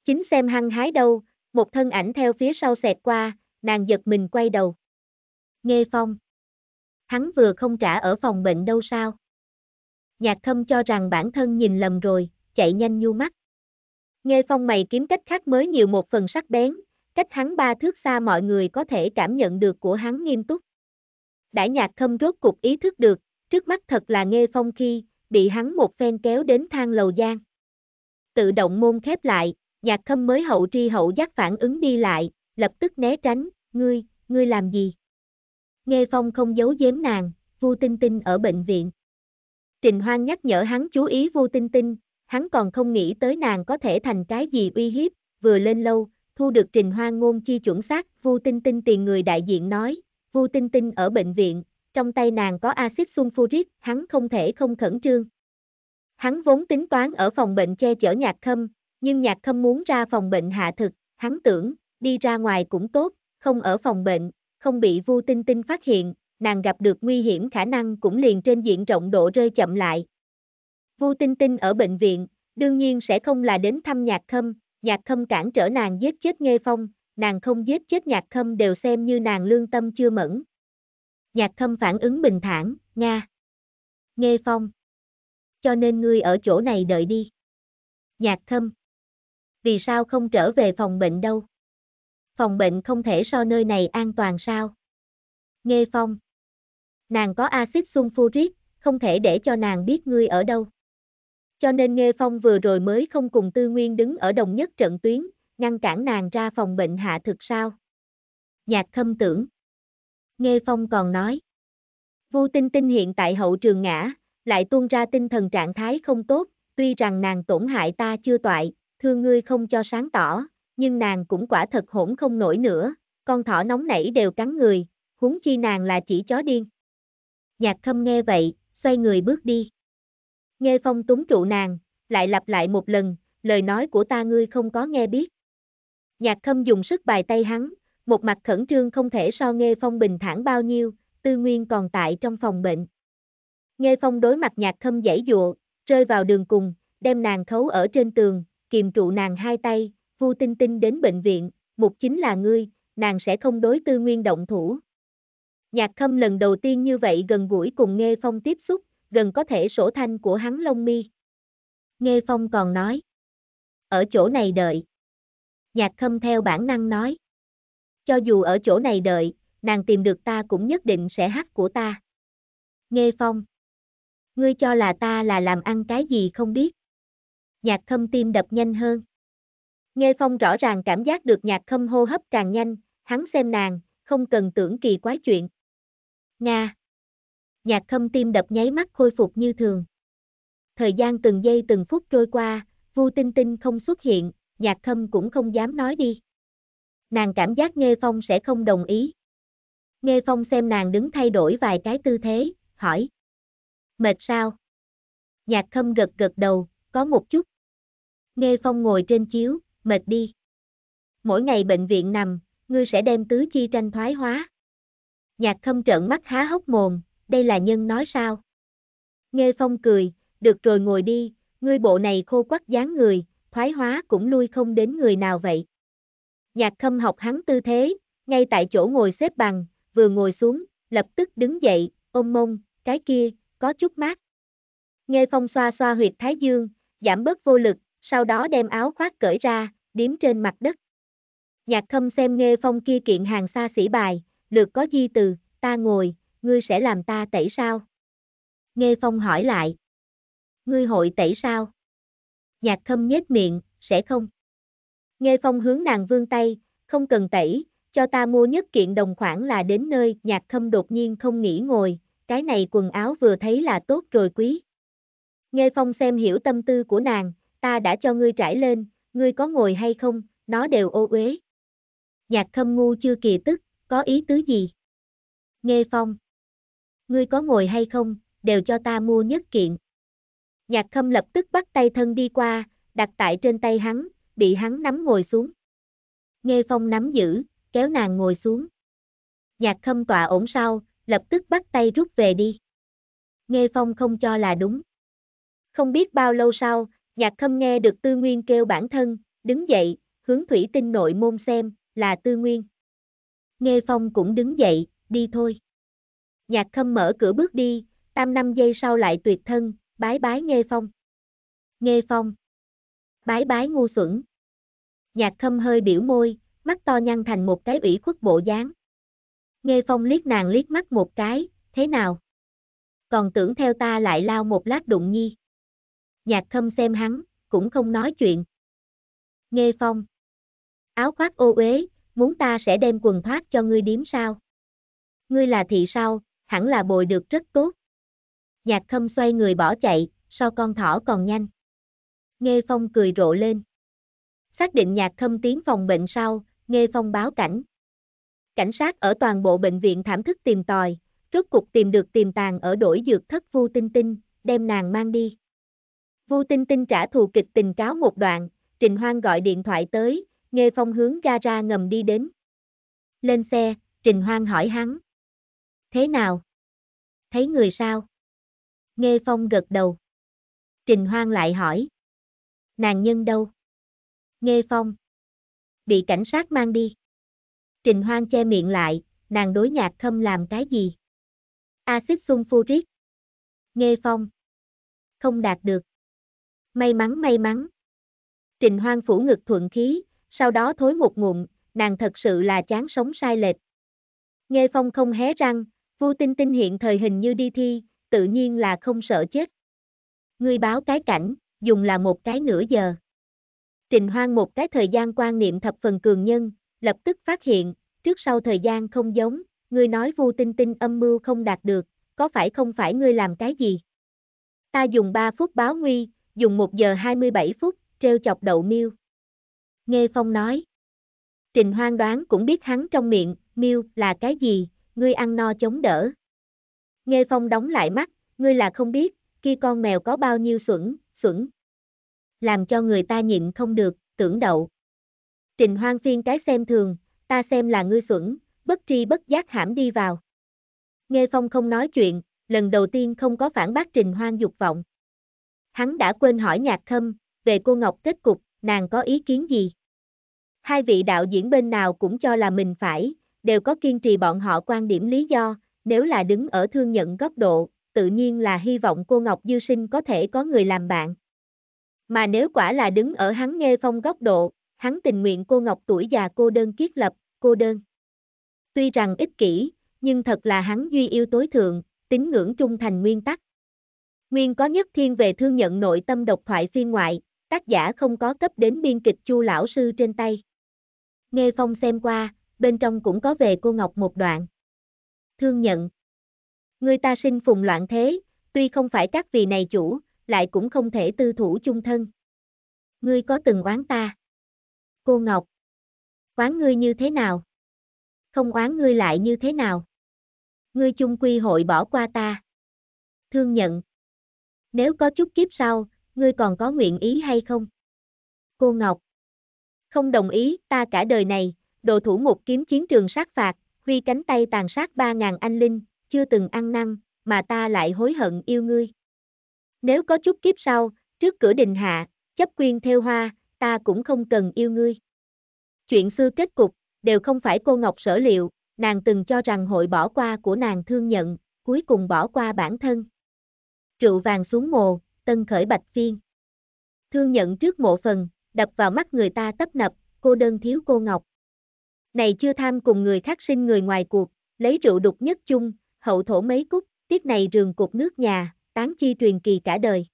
[SPEAKER 1] Chính xem hăng hái đâu, một thân ảnh theo phía sau xẹt qua, nàng giật mình quay đầu. Nghe phong. Hắn vừa không trả ở phòng bệnh đâu sao. Nhạc khâm cho rằng bản thân nhìn lầm rồi, chạy nhanh nhu mắt. Nghe phong mày kiếm cách khác mới nhiều một phần sắc bén, cách hắn ba thước xa mọi người có thể cảm nhận được của hắn nghiêm túc. Đã nhạc khâm rốt cục ý thức được, trước mắt thật là nghe phong khi, bị hắn một phen kéo đến thang lầu gian. Tự động môn khép lại, nhạc khâm mới hậu tri hậu giác phản ứng đi lại, lập tức né tránh, ngươi, ngươi làm gì? Nghe phong không giấu giếm nàng, Vu Tinh Tinh ở bệnh viện. Trình Hoang nhắc nhở hắn chú ý Vu Tinh Tinh, hắn còn không nghĩ tới nàng có thể thành cái gì uy hiếp, vừa lên lâu, thu được Trình Hoang ngôn chi chuẩn xác, Vu Tinh Tinh tiền người đại diện nói, Vu Tinh Tinh ở bệnh viện, trong tay nàng có axit sulfuric, hắn không thể không khẩn trương. Hắn vốn tính toán ở phòng bệnh che chở nhạc khâm, nhưng nhạc khâm muốn ra phòng bệnh hạ thực, hắn tưởng, đi ra ngoài cũng tốt, không ở phòng bệnh, không bị Vu Tinh Tinh phát hiện, nàng gặp được nguy hiểm khả năng cũng liền trên diện rộng độ rơi chậm lại. Vu Tinh Tinh ở bệnh viện, đương nhiên sẽ không là đến thăm nhạc khâm, nhạc khâm cản trở nàng giết chết Nghê Phong, nàng không giết chết nhạc khâm đều xem như nàng lương tâm chưa mẫn. Nhạc khâm phản ứng bình thản, Nga. Nghe phong. Cho nên ngươi ở chỗ này đợi đi. Nhạc khâm. Vì sao không trở về phòng bệnh đâu? Phòng bệnh không thể so nơi này an toàn sao? Nghe phong. Nàng có axit sulfuric, không thể để cho nàng biết ngươi ở đâu. Cho nên Nghe Phong vừa rồi mới không cùng Tư Nguyên đứng ở đồng nhất trận tuyến, ngăn cản nàng ra phòng bệnh hạ thực sao? Nhạc khâm tưởng. Nghe Phong còn nói. Vu Tinh Tinh hiện tại hậu trường ngã, lại tuôn ra tinh thần trạng thái không tốt, tuy rằng nàng tổn hại ta chưa toại, thương ngươi không cho sáng tỏ, nhưng nàng cũng quả thật hỗn không nổi nữa, con thỏ nóng nảy đều cắn người, huống chi nàng là chỉ chó điên. Nhạc khâm nghe vậy, xoay người bước đi. Nghe phong túng trụ nàng, lại lặp lại một lần, lời nói của ta ngươi không có nghe biết. Nhạc khâm dùng sức bài tay hắn, một mặt khẩn trương không thể so Nghe Phong bình thản bao nhiêu, tư nguyên còn tại trong phòng bệnh. Nghe Phong đối mặt nhạc khâm dãy dụa, rơi vào đường cùng, đem nàng khấu ở trên tường, kiềm trụ nàng hai tay, Vu Tinh Tinh đến bệnh viện, mục chính là ngươi, nàng sẽ không đối tư nguyên động thủ. Nhạc khâm lần đầu tiên như vậy gần gũi cùng Nghe Phong tiếp xúc, gần có thể sổ thanh của hắn lông mi. Nghe Phong còn nói, ở chỗ này đợi. Nhạc khâm theo bản năng nói. Cho dù ở chỗ này đợi, nàng tìm được ta cũng nhất định sẽ hắc của ta. Nghe phong. Ngươi cho là ta là làm ăn cái gì không biết. Nhạc khâm tim đập nhanh hơn. Nghe phong rõ ràng cảm giác được nhạc khâm hô hấp càng nhanh, hắn xem nàng, không cần tưởng kỳ quái chuyện. Nga. Nhạc khâm tim đập nháy mắt khôi phục như thường. Thời gian từng giây từng phút trôi qua, Vu Tinh Tinh không xuất hiện, nhạc khâm cũng không dám nói đi. Nàng cảm giác Nghê Phong sẽ không đồng ý. Nghê Phong xem nàng đứng thay đổi vài cái tư thế, hỏi. Mệt sao? Nhạc khâm gật gật đầu, có một chút. Nghê Phong ngồi trên chiếu, mệt đi. Mỗi ngày bệnh viện nằm, ngươi sẽ đem tứ chi tranh thoái hóa. Nhạc khâm trợn mắt há hốc mồm, đây là nhân nói sao? Nghê Phong cười, được rồi ngồi đi, ngươi bộ này khô quắc dáng người, thoái hóa cũng lui không đến người nào vậy. Nhạc khâm học hắn tư thế, ngay tại chỗ ngồi xếp bằng, vừa ngồi xuống, lập tức đứng dậy, ôm mông, cái kia, có chút mát. Nghe phong xoa xoa huyệt thái dương, giảm bớt vô lực, sau đó đem áo khoác cởi ra, điếm trên mặt đất. Nhạc khâm xem nghe phong kia kiện hàng xa xỉ bài, lượt có di từ, ta ngồi, ngươi sẽ làm ta tẩy sao? Nghe phong hỏi lại. Ngươi hội tẩy sao? Nhạc khâm nhếch miệng, sẽ không. Nghe phong hướng nàng vương tay, không cần tẩy, cho ta mua nhất kiện đồng khoản là đến nơi, nhạc khâm đột nhiên không nghĩ ngồi, cái này quần áo vừa thấy là tốt rồi quý. Nghe phong xem hiểu tâm tư của nàng, ta đã cho ngươi trải lên, ngươi có ngồi hay không, nó đều ô uế. Nhạc khâm ngu chưa kỳ tức, có ý tứ gì? Nghe phong. Ngươi có ngồi hay không, đều cho ta mua nhất kiện. Nhạc khâm lập tức bắt tay thân đi qua, đặt tại trên tay hắn, bị hắn nắm ngồi xuống. Nghe phong nắm giữ, kéo nàng ngồi xuống. Nhạc khâm tọa ổn sau, lập tức bắt tay rút về đi. Nghe phong không cho là đúng. Không biết bao lâu sau, nhạc khâm nghe được tư nguyên kêu bản thân, đứng dậy, hướng thủy tinh nội môn xem, là tư nguyên. Nghe phong cũng đứng dậy, đi thôi. Nhạc khâm mở cửa bước đi, tam năm giây sau lại tuyệt thân, bái bái nghe phong. Nghe phong. Bái bái ngu xuẩn. Nhạc khâm hơi biểu môi, mắt to nhăn thành một cái ủy khuất bộ dáng. Nghe phong liếc nàng liếc mắt một cái, thế nào? Còn tưởng theo ta lại lao một lát đụng nhi. Nhạc khâm xem hắn, cũng không nói chuyện. Nghe phong. Áo khoác ô uế, muốn ta sẽ đem quần thoát cho ngươi điếm sao? Ngươi là thị sao, hẳn là bồi được rất tốt. Nhạc khâm xoay người bỏ chạy, so con thỏ còn nhanh. Nghe phong cười rộ lên. Xác định nhạc khâm tiến phòng bệnh sau, nghe phong báo cảnh. Cảnh sát ở toàn bộ bệnh viện thảm thức tìm tòi, rốt cục tìm được tiềm tàng ở đổi dược thất Vu Tinh Tinh, đem nàng mang đi. Vu Tinh Tinh trả thù kịch tình cáo một đoạn, Trình Hoang gọi điện thoại tới, nghe phong hướng gara ngầm đi đến. Lên xe, Trình Hoang hỏi hắn. Thế nào? Thấy người sao? Nghe phong gật đầu. Trình Hoang lại hỏi. Nàng nhân đâu? Nghe phong. Bị cảnh sát mang đi. Trình Hoang che miệng lại, nàng đối nhạc khâm làm cái gì? Axit sulfuric. Nghe phong. Không đạt được. May mắn may mắn. Trình Hoang phủ ngực thuận khí, sau đó thối một ngụm, nàng thật sự là chán sống sai lệch. Nghe phong không hé răng, Vu Tinh Tinh hiện thời hình như đi thi, tự nhiên là không sợ chết. Ngươi báo cái cảnh, dùng là một cái nửa giờ. Trình Hoang một cái thời gian quan niệm thập phần cường nhân, lập tức phát hiện, trước sau thời gian không giống, ngươi nói Vu Tinh Tinh âm mưu không đạt được, có phải không phải ngươi làm cái gì? Ta dùng 3 phút báo nguy, dùng 1 giờ 27 phút, treo chọc đậu miêu. Nghe Phong nói. Trình Hoang đoán cũng biết hắn trong miệng, miêu là cái gì, ngươi ăn no chống đỡ. Nghe Phong đóng lại mắt, ngươi là không biết, kia con mèo có bao nhiêu xuẩn, xuẩn. Làm cho người ta nhịn không được, tưởng đậu. Trình hoang phiên cái xem thường, ta xem là ngươi xuẩn, bất tri bất giác hãm đi vào. Nghe Phong không nói chuyện, lần đầu tiên không có phản bác Trình hoang dục vọng. Hắn đã quên hỏi nhạc khâm, về cô Ngọc kết cục, nàng có ý kiến gì? Hai vị đạo diễn bên nào cũng cho là mình phải, đều có kiên trì bọn họ quan điểm lý do, nếu là đứng ở thương nhận góc độ, tự nhiên là hy vọng cô Ngọc Dư Sinh có thể có người làm bạn. Mà nếu quả là đứng ở hắn nghe phong góc độ, hắn tình nguyện cô Ngọc tuổi già cô đơn kiết lập, cô đơn. Tuy rằng ích kỷ, nhưng thật là hắn duy yêu tối thượng, tín ngưỡng trung thành nguyên tắc. Nguyên có nhất thiên về thương nhận nội tâm độc thoại phiên ngoại, tác giả không có cấp đến biên kịch chu lão sư trên tay. Nghe phong xem qua, bên trong cũng có về cô Ngọc một đoạn. Thương nhận. Người ta sinh phùng loạn thế, tuy không phải các vị này chủ, lại cũng không thể tư thủ chung thân. Ngươi có từng oán ta? Cô Ngọc. Oán ngươi như thế nào? Không oán ngươi lại như thế nào? Ngươi chung quy hội bỏ qua ta. Thương nhận. Nếu có chút kiếp sau, ngươi còn có nguyện ý hay không? Cô Ngọc. Không đồng ý, ta cả đời này, đồ thủ một kiếm chiến trường sát phạt, huy cánh tay tàn sát ba ngàn anh linh, chưa từng ăn năn, mà ta lại hối hận yêu ngươi. Nếu có chút kiếp sau, trước cửa đình hạ, chấp quyên theo hoa, ta cũng không cần yêu ngươi. Chuyện xưa kết cục, đều không phải cô Ngọc sở liệu, nàng từng cho rằng hội bỏ qua của nàng thương nhận, cuối cùng bỏ qua bản thân. Rượu vàng xuống mồ, tân khởi bạch phiên. Thương nhận trước mộ phần, đập vào mắt người ta tấp nập, cô đơn thiếu cô ngọc. Này chưa tham cùng người khác sinh người ngoài cuộc, lấy rượu đục nhất chung, hậu thổ mấy cúc, tiếp này rường cục nước nhà, tán chi truyền kỳ cả đời.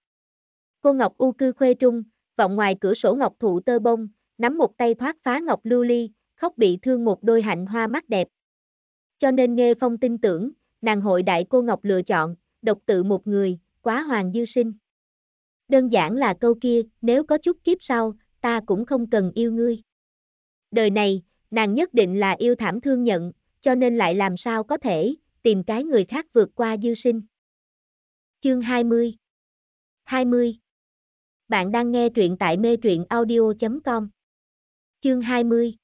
[SPEAKER 1] Cô Ngọc u cư khuê trung, vọng ngoài cửa sổ ngọc thụ tơ bông, nắm một tay thoát phá ngọc lưu ly, khóc bị thương một đôi hạnh hoa mắt đẹp. Cho nên nghe phong tin tưởng, nàng hội đại cô Ngọc lựa chọn, độc tự một người, quá hoàng dư sinh. Đơn giản là câu kia, nếu có chút kiếp sau, ta cũng không cần yêu ngươi. Đời này, nàng nhất định là yêu thảm thương nhận, cho nên lại làm sao có thể, tìm cái người khác vượt qua dư sinh. Chương 20 20 Bạn đang nghe truyện tại mê truyện audio.com Chương 20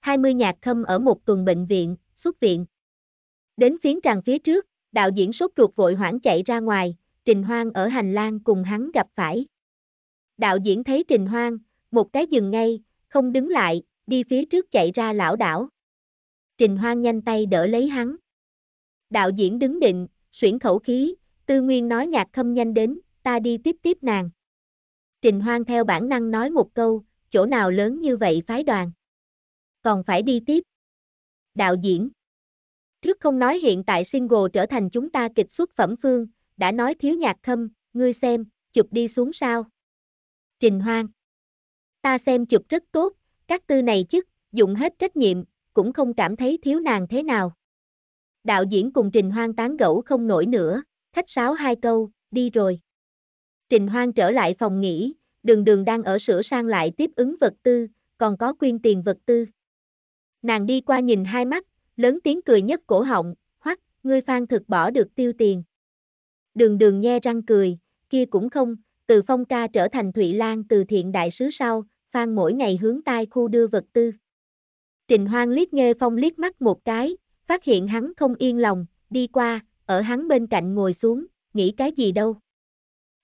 [SPEAKER 1] 20 nhạc khâm ở một tuần bệnh viện, xuất viện. Đến phiến tràng phía trước, đạo diễn sốt ruột vội hoảng chạy ra ngoài, Trình Hoang ở hành lang cùng hắn gặp phải. Đạo diễn thấy Trình Hoang, một cái dừng ngay, không đứng lại, đi phía trước chạy ra lão đảo. Trình Hoang nhanh tay đỡ lấy hắn. Đạo diễn đứng định, xuyển khẩu khí, tư nguyên nói nhạc khâm nhanh đến, ta đi tiếp tiếp nàng. Trình Hoang theo bản năng nói một câu, chỗ nào lớn như vậy phái đoàn. Còn phải đi tiếp. Đạo diễn. Trước không nói hiện tại single trở thành chúng ta kịch xuất phẩm phương, đã nói thiếu nhạc khâm, ngươi xem, chụp đi xuống sao. Trình Hoang. Ta xem chụp rất tốt, các tư này chức, dụng hết trách nhiệm, cũng không cảm thấy thiếu nàng thế nào. Đạo diễn cùng Trình Hoang tán gẫu không nổi nữa, khách sáo hai câu, đi rồi. Trình Hoang trở lại phòng nghỉ, đường đường đang ở sửa sang lại tiếp ứng vật tư, còn có quyên tiền vật tư. Nàng đi qua nhìn hai mắt, lớn tiếng cười nhất cổ họng, hoắc, ngươi phan thực bỏ được tiêu tiền. Đường đường nhe răng cười, kia cũng không, từ phong ca trở thành Thụy Lan từ thiện đại sứ sau, phan mỗi ngày hướng tai khu đưa vật tư. Trình Hoang liếc nghe phong liếc mắt một cái, phát hiện hắn không yên lòng, đi qua, ở hắn bên cạnh ngồi xuống, nghĩ cái gì đâu.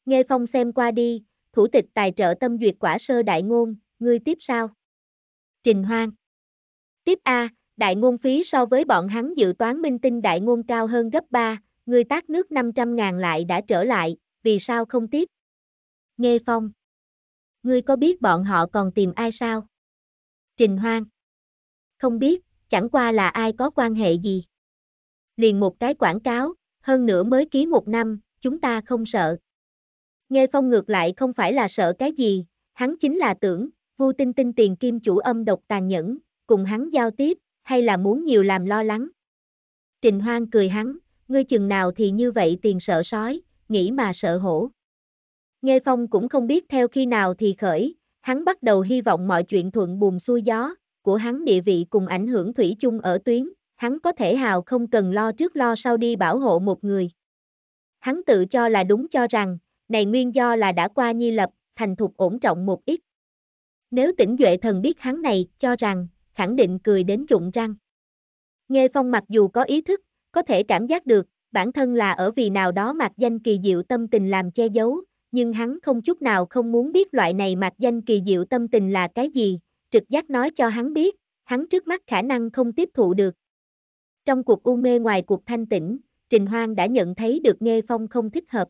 [SPEAKER 1] Nghe phong xem qua đi, thủ tịch tài trợ tâm duyệt quả sơ đại ngôn, ngươi tiếp sao? Trình Hoang. Tiếp A, đại ngôn phí so với bọn hắn dự toán minh tinh đại ngôn cao hơn gấp 3, ngươi tác nước 500 ngàn lại đã trở lại, vì sao không tiếp? Nghe phong. Ngươi có biết bọn họ còn tìm ai sao? Trình Hoang. Không biết, chẳng qua là ai có quan hệ gì. Liền một cái quảng cáo, hơn nữa mới ký một năm, chúng ta không sợ. Nghe phong ngược lại không phải là sợ cái gì, hắn chính là tưởng, Vu Tinh Tinh tiền kim chủ âm độc tàn nhẫn, cùng hắn giao tiếp, hay là muốn nhiều làm lo lắng. Trình Hoang cười hắn, ngươi chừng nào thì như vậy tiền sợ sói, nghĩ mà sợ hổ. Nghe Phong cũng không biết theo khi nào thì khởi, hắn bắt đầu hy vọng mọi chuyện thuận buồm xuôi gió, của hắn địa vị cùng ảnh hưởng thủy chung ở tuyến, hắn có thể hào không cần lo trước lo sau đi bảo hộ một người. Hắn tự cho là đúng cho rằng, này nguyên do là đã qua nhi lập, thành thục ổn trọng một ít. Nếu tỉnh Duệ thần biết hắn này, cho rằng, khẳng định cười đến rụng răng. Nghe Phong mặc dù có ý thức, có thể cảm giác được, bản thân là ở vì nào đó mặc danh kỳ diệu tâm tình làm che giấu, nhưng hắn không chút nào không muốn biết loại này mạc danh kỳ diệu tâm tình là cái gì, trực giác nói cho hắn biết, hắn trước mắt khả năng không tiếp thụ được. Trong cuộc u mê ngoài cuộc thanh tĩnh, Trình Hoang đã nhận thấy được Nghe Phong không thích hợp.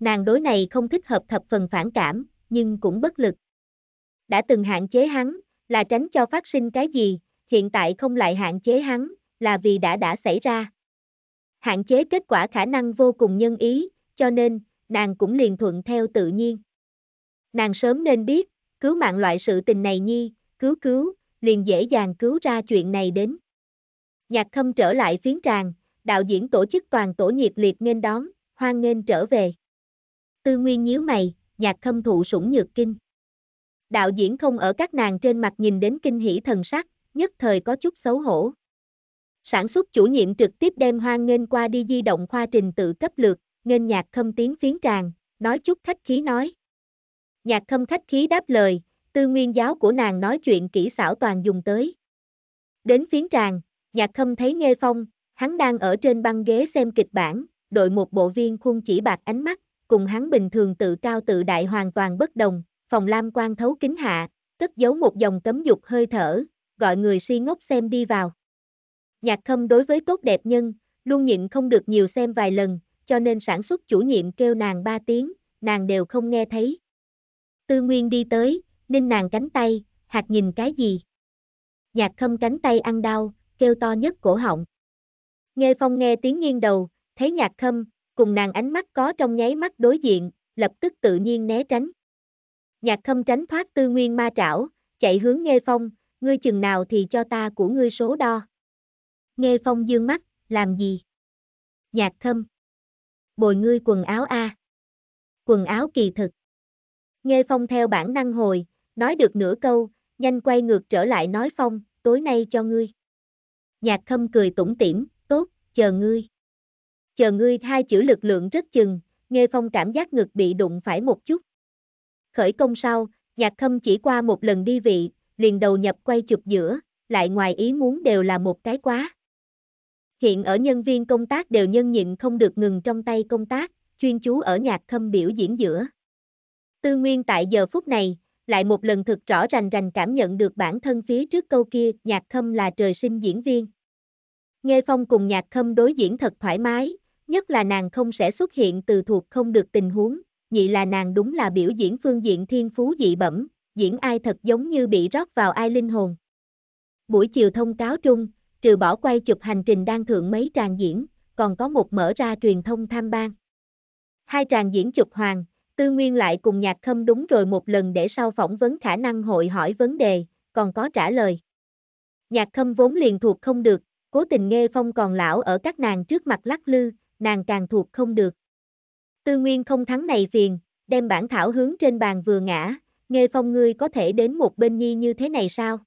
[SPEAKER 1] Nàng đối này không thích hợp thập phần phản cảm, nhưng cũng bất lực. Đã từng hạn chế hắn, là tránh cho phát sinh cái gì, hiện tại không lại hạn chế hắn, là vì đã đã xảy ra. Hạn chế kết quả khả năng vô cùng nhân ý, cho nên, nàng cũng liền thuận theo tự nhiên. Nàng sớm nên biết, cứu mạng loại sự tình này nhi, cứu cứu, liền dễ dàng cứu ra chuyện này đến. Nhạc khâm trở lại phiến tràng, đạo diễn tổ chức toàn tổ nhiệt liệt nghênh đón, hoan nghênh trở về. Tư Nguyên nhíu mày, nhạc khâm thụ sủng nhược kinh. Đạo diễn không ở các nàng trên mặt nhìn đến kinh hỉ thần sắc, nhất thời có chút xấu hổ. Sản xuất chủ nhiệm trực tiếp đem hoan nghênh qua đi di động khoa trình tự cấp lượt, nghênh nhạc khâm tiếng phiến tràng, nói chút khách khí nói. Nhạc khâm khách khí đáp lời, tư nguyên giáo của nàng nói chuyện kỹ xảo toàn dùng tới. Đến phiến tràng, nhạc khâm thấy nghe phong, hắn đang ở trên băng ghế xem kịch bản, đội một bộ viên khuôn chỉ bạc ánh mắt, cùng hắn bình thường tự cao tự đại hoàn toàn bất đồng, phòng lam quan thấu kính hạ, cất giấu một dòng cấm dục hơi thở, gọi người si ngốc xem đi vào. Nhạc khâm đối với tốt đẹp nhân, luôn nhịn không được nhiều xem vài lần, cho nên sản xuất chủ nhiệm kêu nàng ba tiếng, nàng đều không nghe thấy. Tư Nguyên đi tới, ninh nàng cánh tay, hạt nhìn cái gì? Nhạc khâm cánh tay ăn đau, kêu to nhất cổ họng. Nghe phong nghe tiếng nghiêng đầu, thấy nhạc khâm, cùng nàng ánh mắt có trong nháy mắt đối diện, lập tức tự nhiên né tránh. Nhạc khâm tránh thoát tư nguyên ma trảo, chạy hướng nghe phong, ngươi chừng nào thì cho ta của ngươi số đo. Nghe phong dương mắt, làm gì? Nhạc khâm. Bồi ngươi quần áo A. Quần áo kỳ thực. Nghe phong theo bản năng hồi, nói được nửa câu, nhanh quay ngược trở lại nói phong, tối nay cho ngươi. Nhạc khâm cười tủm tỉm, tốt, chờ ngươi. Chờ ngươi hai chữ lực lượng rất chừng, nghe phong cảm giác ngực bị đụng phải một chút. Khởi công sau, nhạc khâm chỉ qua một lần đi vị, liền đầu nhập quay chụp giữa, lại ngoài ý muốn đều là một cái quá. Hiện ở nhân viên công tác đều nhân nhịn không được ngừng trong tay công tác, chuyên chú ở nhạc khâm biểu diễn giữa. Tư Nguyên tại giờ phút này, lại một lần thực rõ rành rành cảm nhận được bản thân phía trước câu kia, nhạc khâm là trời sinh diễn viên. Nghe Phong cùng nhạc khâm đối diễn thật thoải mái, nhất là nàng không sẽ xuất hiện từ thuộc không được tình huống, nhị là nàng đúng là biểu diễn phương diện thiên phú dị bẩm, diễn ai thật giống như bị rót vào ai linh hồn. Buổi chiều thông cáo trung, trừ bỏ quay chụp hành trình đang thượng mấy tràng diễn, còn có một mở ra truyền thông tham ban. Hai tràng diễn chụp hoàng, Tư Nguyên lại cùng nhạc khâm đúng rồi một lần để sau phỏng vấn khả năng hội hỏi vấn đề, còn có trả lời. Nhạc khâm vốn liền thuộc không được, cố tình nghe phong còn lão ở các nàng trước mặt lắc lư, nàng càng thuộc không được. Tư Nguyên không thắng này phiền, đem bản thảo hướng trên bàn vừa ngã, nghe phong ngươi có thể đến một bên nhi như thế này sao?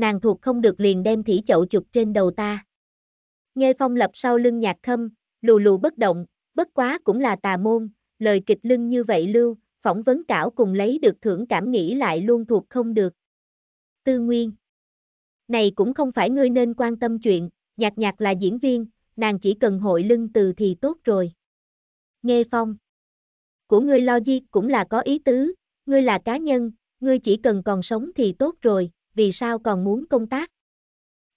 [SPEAKER 1] Nàng thuộc không được liền đem thỉ chậu chụp trên đầu ta. Nghe phong lập sau lưng nhạc khâm, lù lù bất động, bất quá cũng là tà môn, lời kịch lưng như vậy lưu, phỏng vấn cảo cùng lấy được thưởng cảm nghĩ lại luôn thuộc không được. Tư Nguyên Này cũng không phải ngươi nên quan tâm chuyện, nhạc nhạc là diễn viên, nàng chỉ cần hội lưng từ thì tốt rồi. Nghe phong Của ngươi logic cũng là có ý tứ, ngươi là cá nhân, ngươi chỉ cần còn sống thì tốt rồi, vì sao còn muốn công tác?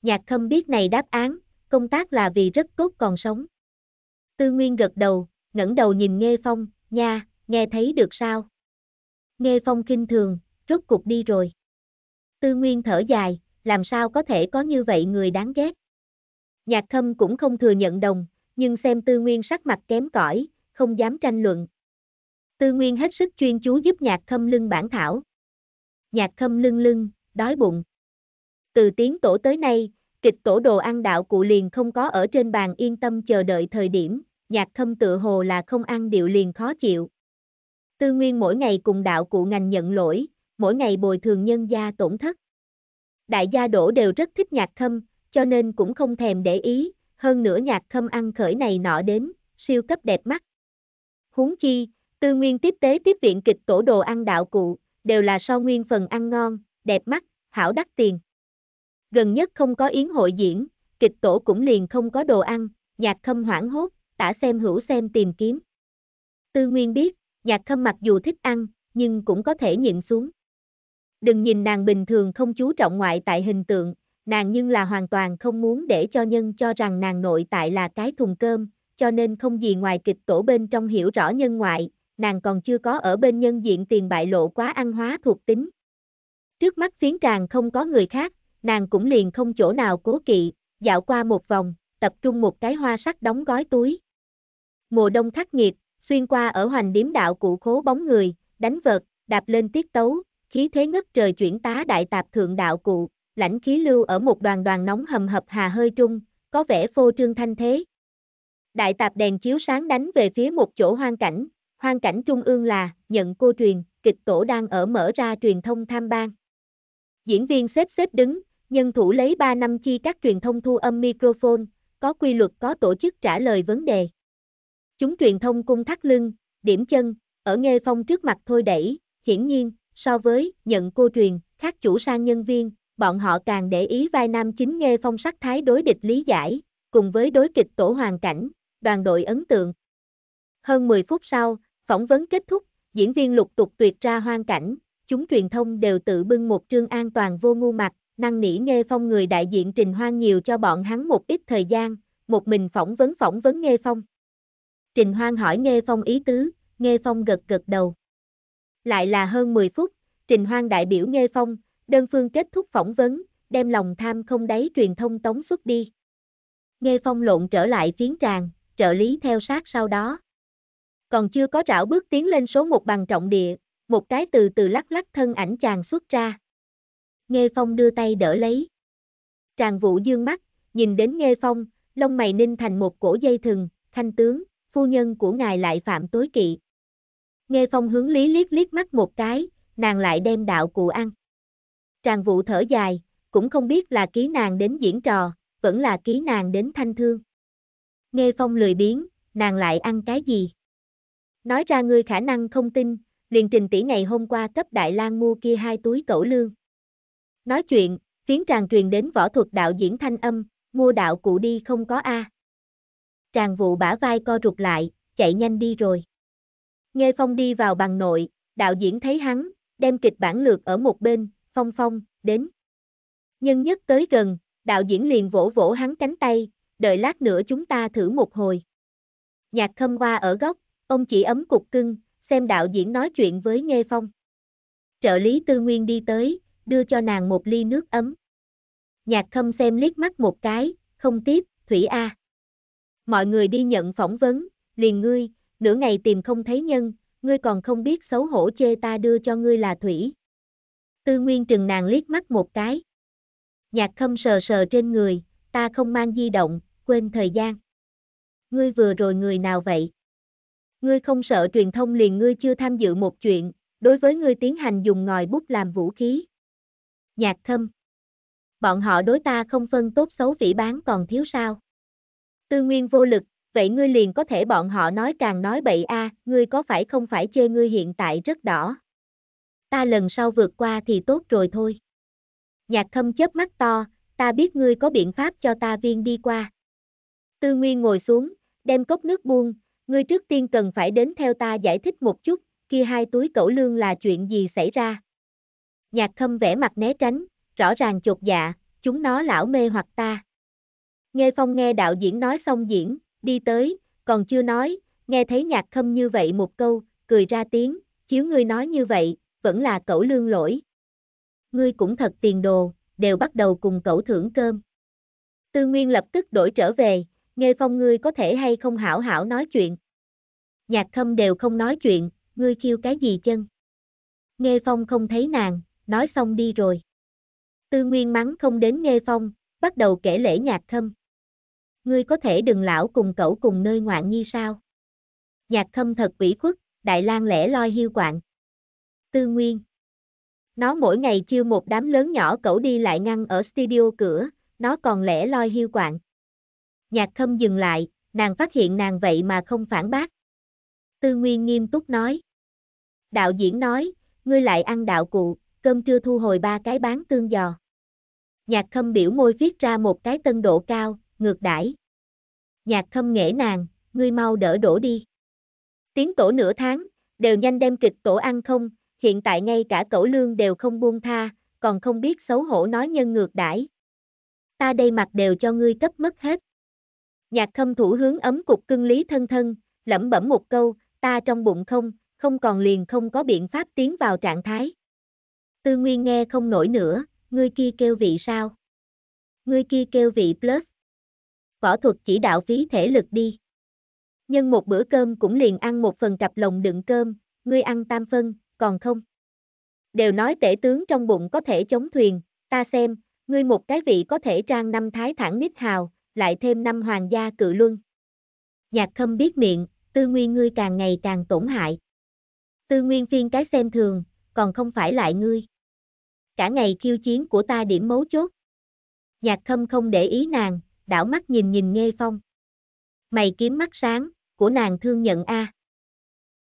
[SPEAKER 1] Nhạc khâm biết này đáp án, công tác là vì rất tốt còn sống. Tư Nguyên gật đầu, ngẩng đầu nhìn Nghe Phong, nha, nghe thấy được sao? Nghe Phong kinh thường, rốt cục đi rồi. Tư Nguyên thở dài, làm sao có thể có như vậy người đáng ghét. Nhạc Khâm cũng không thừa nhận đồng, nhưng xem Tư Nguyên sắc mặt kém cỏi, không dám tranh luận. Tư Nguyên hết sức chuyên chú giúp Nhạc Khâm lưng bản thảo. Nhạc Khâm lưng lưng, đói bụng. Từ tiếng tổ tới nay, kịch tổ đồ ăn đạo cụ liền không có ở trên bàn yên tâm chờ đợi thời điểm, nhạc khâm tự hồ là không ăn điệu liền khó chịu. Tư Nguyên mỗi ngày cùng đạo cụ ngành nhận lỗi, mỗi ngày bồi thường nhân gia tổn thất. Đại gia đổ đều rất thích nhạc khâm, cho nên cũng không thèm để ý, hơn nữa nhạc khâm ăn khởi này nọ đến, siêu cấp đẹp mắt. Huống chi, Tư Nguyên tiếp tế tiếp viện kịch tổ đồ ăn đạo cụ, đều là so nguyên phần ăn ngon, đẹp mắt, hảo đắt tiền. Gần nhất không có yến hội diễn, kịch tổ cũng liền không có đồ ăn, nhạc khâm hoảng hốt, tả xem hữu xem tìm kiếm. Tư Nguyên biết, nhạc khâm mặc dù thích ăn, nhưng cũng có thể nhịn xuống. Đừng nhìn nàng bình thường không chú trọng ngoại tại hình tượng, nàng nhưng là hoàn toàn không muốn để cho nhân cho rằng nàng nội tại là cái thùng cơm, cho nên không gì ngoài kịch tổ bên trong hiểu rõ nhân ngoại, nàng còn chưa có ở bên nhân diện tiền bại lộ quá ăn hóa thuộc tính. Trước mắt phiến tràng không có người khác, nàng cũng liền không chỗ nào cố kỵ, dạo qua một vòng, tập trung một cái hoa sắc đóng gói túi. Mùa đông khắc nghiệt, xuyên qua ở hoành điếm đạo cụ khố bóng người, đánh vợt, đạp lên tiết tấu, khí thế ngất trời chuyển tá đại tạp thượng đạo cụ, lãnh khí lưu ở một đoàn đoàn nóng hầm hập hà hơi trung, có vẻ phô trương thanh thế. Đại tạp đèn chiếu sáng đánh về phía một chỗ hoang cảnh, hoang cảnh trung ương là, nhận cô truyền, kịch tổ đang ở mở ra truyền thông tham ban. Diễn viên xếp xếp đứng, nhân thủ lấy 3 năm chi các truyền thông thu âm microphone, có quy luật có tổ chức trả lời vấn đề. Chúng truyền thông cung thắt lưng, điểm chân, ở nghe phong trước mặt thôi đẩy, hiển nhiên, so với nhận cô truyền, khác chủ sang nhân viên, bọn họ càng để ý vai nam chính nghe phong sắc thái đối địch lý giải, cùng với đối kịch tổ hoàn cảnh, đoàn đội ấn tượng. Hơn 10 phút sau, phỏng vấn kết thúc, diễn viên lục tục tuyệt ra hoang cảnh, chúng truyền thông đều tự bưng một trương an toàn vô ngu mặt, năng nỉ nghe phong người đại diện trình hoang nhiều cho bọn hắn một ít thời gian, một mình phỏng vấn phỏng vấn Nghe Phong. Trình Hoang hỏi Nghe Phong ý tứ, Nghe Phong gật gật đầu. Lại là hơn 10 phút, Trình Hoang đại biểu Nghe Phong, đơn phương kết thúc phỏng vấn, đem lòng tham không đáy truyền thông tống xuất đi. Nghe Phong lộn trở lại phiến tràng, trợ lý theo sát sau đó. Còn chưa có rảo bước tiến lên số một bằng trọng địa, một cái từ từ lắc lắc thân ảnh chàng xuất ra. Nghe Phong đưa tay đỡ lấy. Tràng vũ dương mắt, nhìn đến Nghe Phong, lông mày ninh thành một cổ dây thừng, thanh tướng, phu nhân của ngài lại phạm tối kỵ. Nghe Phong hướng Lý liếc liếc mắt một cái, nàng lại đem đạo cụ ăn. Tràng vũ thở dài, cũng không biết là ký nàng đến diễn trò, vẫn là ký nàng đến thanh thương. Nghe Phong lười biến, nàng lại ăn cái gì? Nói ra ngươi khả năng không tin, liền trình tỷ ngày hôm qua cấp Đại lang mua kia hai túi cẩu lương. Nói chuyện, phiến tràng truyền đến võ thuật đạo diễn thanh âm, mua đạo cụ đi không có A. Tràng vụ bả vai co rụt lại, chạy nhanh đi rồi. Nghe Phong đi vào bằng nội, đạo diễn thấy hắn, đem kịch bản lược ở một bên, Phong Phong, đến. Nhân nhất tới gần, đạo diễn liền vỗ vỗ hắn cánh tay, đợi lát nữa chúng ta thử một hồi. Nhạc khâm qua ở góc, ông chỉ ấm cục cưng, xem đạo diễn nói chuyện với Nghe Phong. Trợ lý tư nguyên đi tới, đưa cho nàng một ly nước ấm. Nhạc khâm xem liếc mắt một cái, không tiếp, Thủy A. Mọi người đi nhận phỏng vấn, liền ngươi, nửa ngày tìm không thấy nhân, ngươi còn không biết xấu hổ chê ta đưa cho ngươi là Thủy. Tư Nguyên trừng nàng liếc mắt một cái. Nhạc khâm sờ sờ trên người, ta không mang di động, quên thời gian. Ngươi vừa rồi người nào vậy? Ngươi không sợ truyền thông liền ngươi chưa tham dự một chuyện, đối với ngươi tiến hành dùng ngòi bút làm vũ khí. Nhạc Thâm, Bọn họ đối ta không phân tốt xấu vĩ bán còn thiếu sao. Tư nguyên vô lực, vậy ngươi liền có thể bọn họ nói càng nói bậy a, ngươi có phải không phải chê ngươi hiện tại rất đỏ. Ta lần sau vượt qua thì tốt rồi thôi. Nhạc Thâm chớp mắt to, ta biết ngươi có biện pháp cho ta viên đi qua. Tư Nguyên ngồi xuống, đem cốc nước buông, ngươi trước tiên cần phải đến theo ta giải thích một chút, kia hai túi cẩu lương là chuyện gì xảy ra. Nhạc khâm vẽ mặt né tránh, rõ ràng chột dạ, chúng nó lão mê hoặc ta. Nghe phong nghe đạo diễn nói xong diễn, đi tới, còn chưa nói, nghe thấy nhạc khâm như vậy một câu, cười ra tiếng, chiếu ngươi nói như vậy, vẫn là cẩu lương lỗi. Ngươi cũng thật tiền đồ, đều bắt đầu cùng cẩu thưởng cơm. Tư Nguyên lập tức đổi trở về, nghe phong ngươi có thể hay không hảo hảo nói chuyện. Nhạc khâm đều không nói chuyện, ngươi kêu cái gì chân. Nghe phong không thấy nàng, nói xong đi rồi. Tư Nguyên mắng không đến nghe phong, bắt đầu kể lễ nhạc khâm. Ngươi có thể đừng lão cùng cậu cùng nơi ngoạn nhi sao? Nhạc khâm thật ủy khuất, Đại lang lẻ loi hiu quạng. Tư Nguyên. Nó mỗi ngày chiêu một đám lớn nhỏ cậu đi lại ngăn ở studio cửa, nó còn lẻ loi hiu quạng. Nhạc khâm dừng lại, nàng phát hiện nàng vậy mà không phản bác. Tư Nguyên nghiêm túc nói. Đạo diễn nói, ngươi lại ăn đạo cụ, cơm trưa thu hồi ba cái bán tương giò. Nhạc khâm biểu môi viết ra một cái tân độ cao, ngược đãi. Nhạc khâm nghệ nàng, ngươi mau đỡ đổ đi. Tiến tổ nửa tháng, đều nhanh đem kịch tổ ăn không, hiện tại ngay cả cẩu lương đều không buông tha, còn không biết xấu hổ nói nhân ngược đãi. Ta đây mặt đều cho ngươi cấp mất hết. Nhạc khâm thủ hướng ấm cục cưng lý thân thân, lẩm bẩm một câu, ta trong bụng không, không còn liền không có biện pháp tiến vào trạng thái. Tư Nguyên nghe không nổi nữa, ngươi kia kêu vị sao? Ngươi kia kêu vị plus. Võ thuật chỉ đạo phí thể lực đi. Nhân một bữa cơm cũng liền ăn một phần cặp lồng đựng cơm, ngươi ăn tam phân, còn không? Đều nói tể tướng trong bụng có thể chống thuyền, ta xem, ngươi một cái vị có thể trang năm thái thẳng nít hào, lại thêm năm hoàng gia cự luân. Nhạc khâm biết miệng, tư nguyên ngươi càng ngày càng tổn hại. Tư nguyên phiên cái xem thường, còn không phải lại ngươi. Cả ngày khiêu chiến của ta điểm mấu chốt. Nhạc khâm không để ý nàng, đảo mắt nhìn nhìn nghe phong. Mày kiếm mắt sáng, của nàng thương nhận A.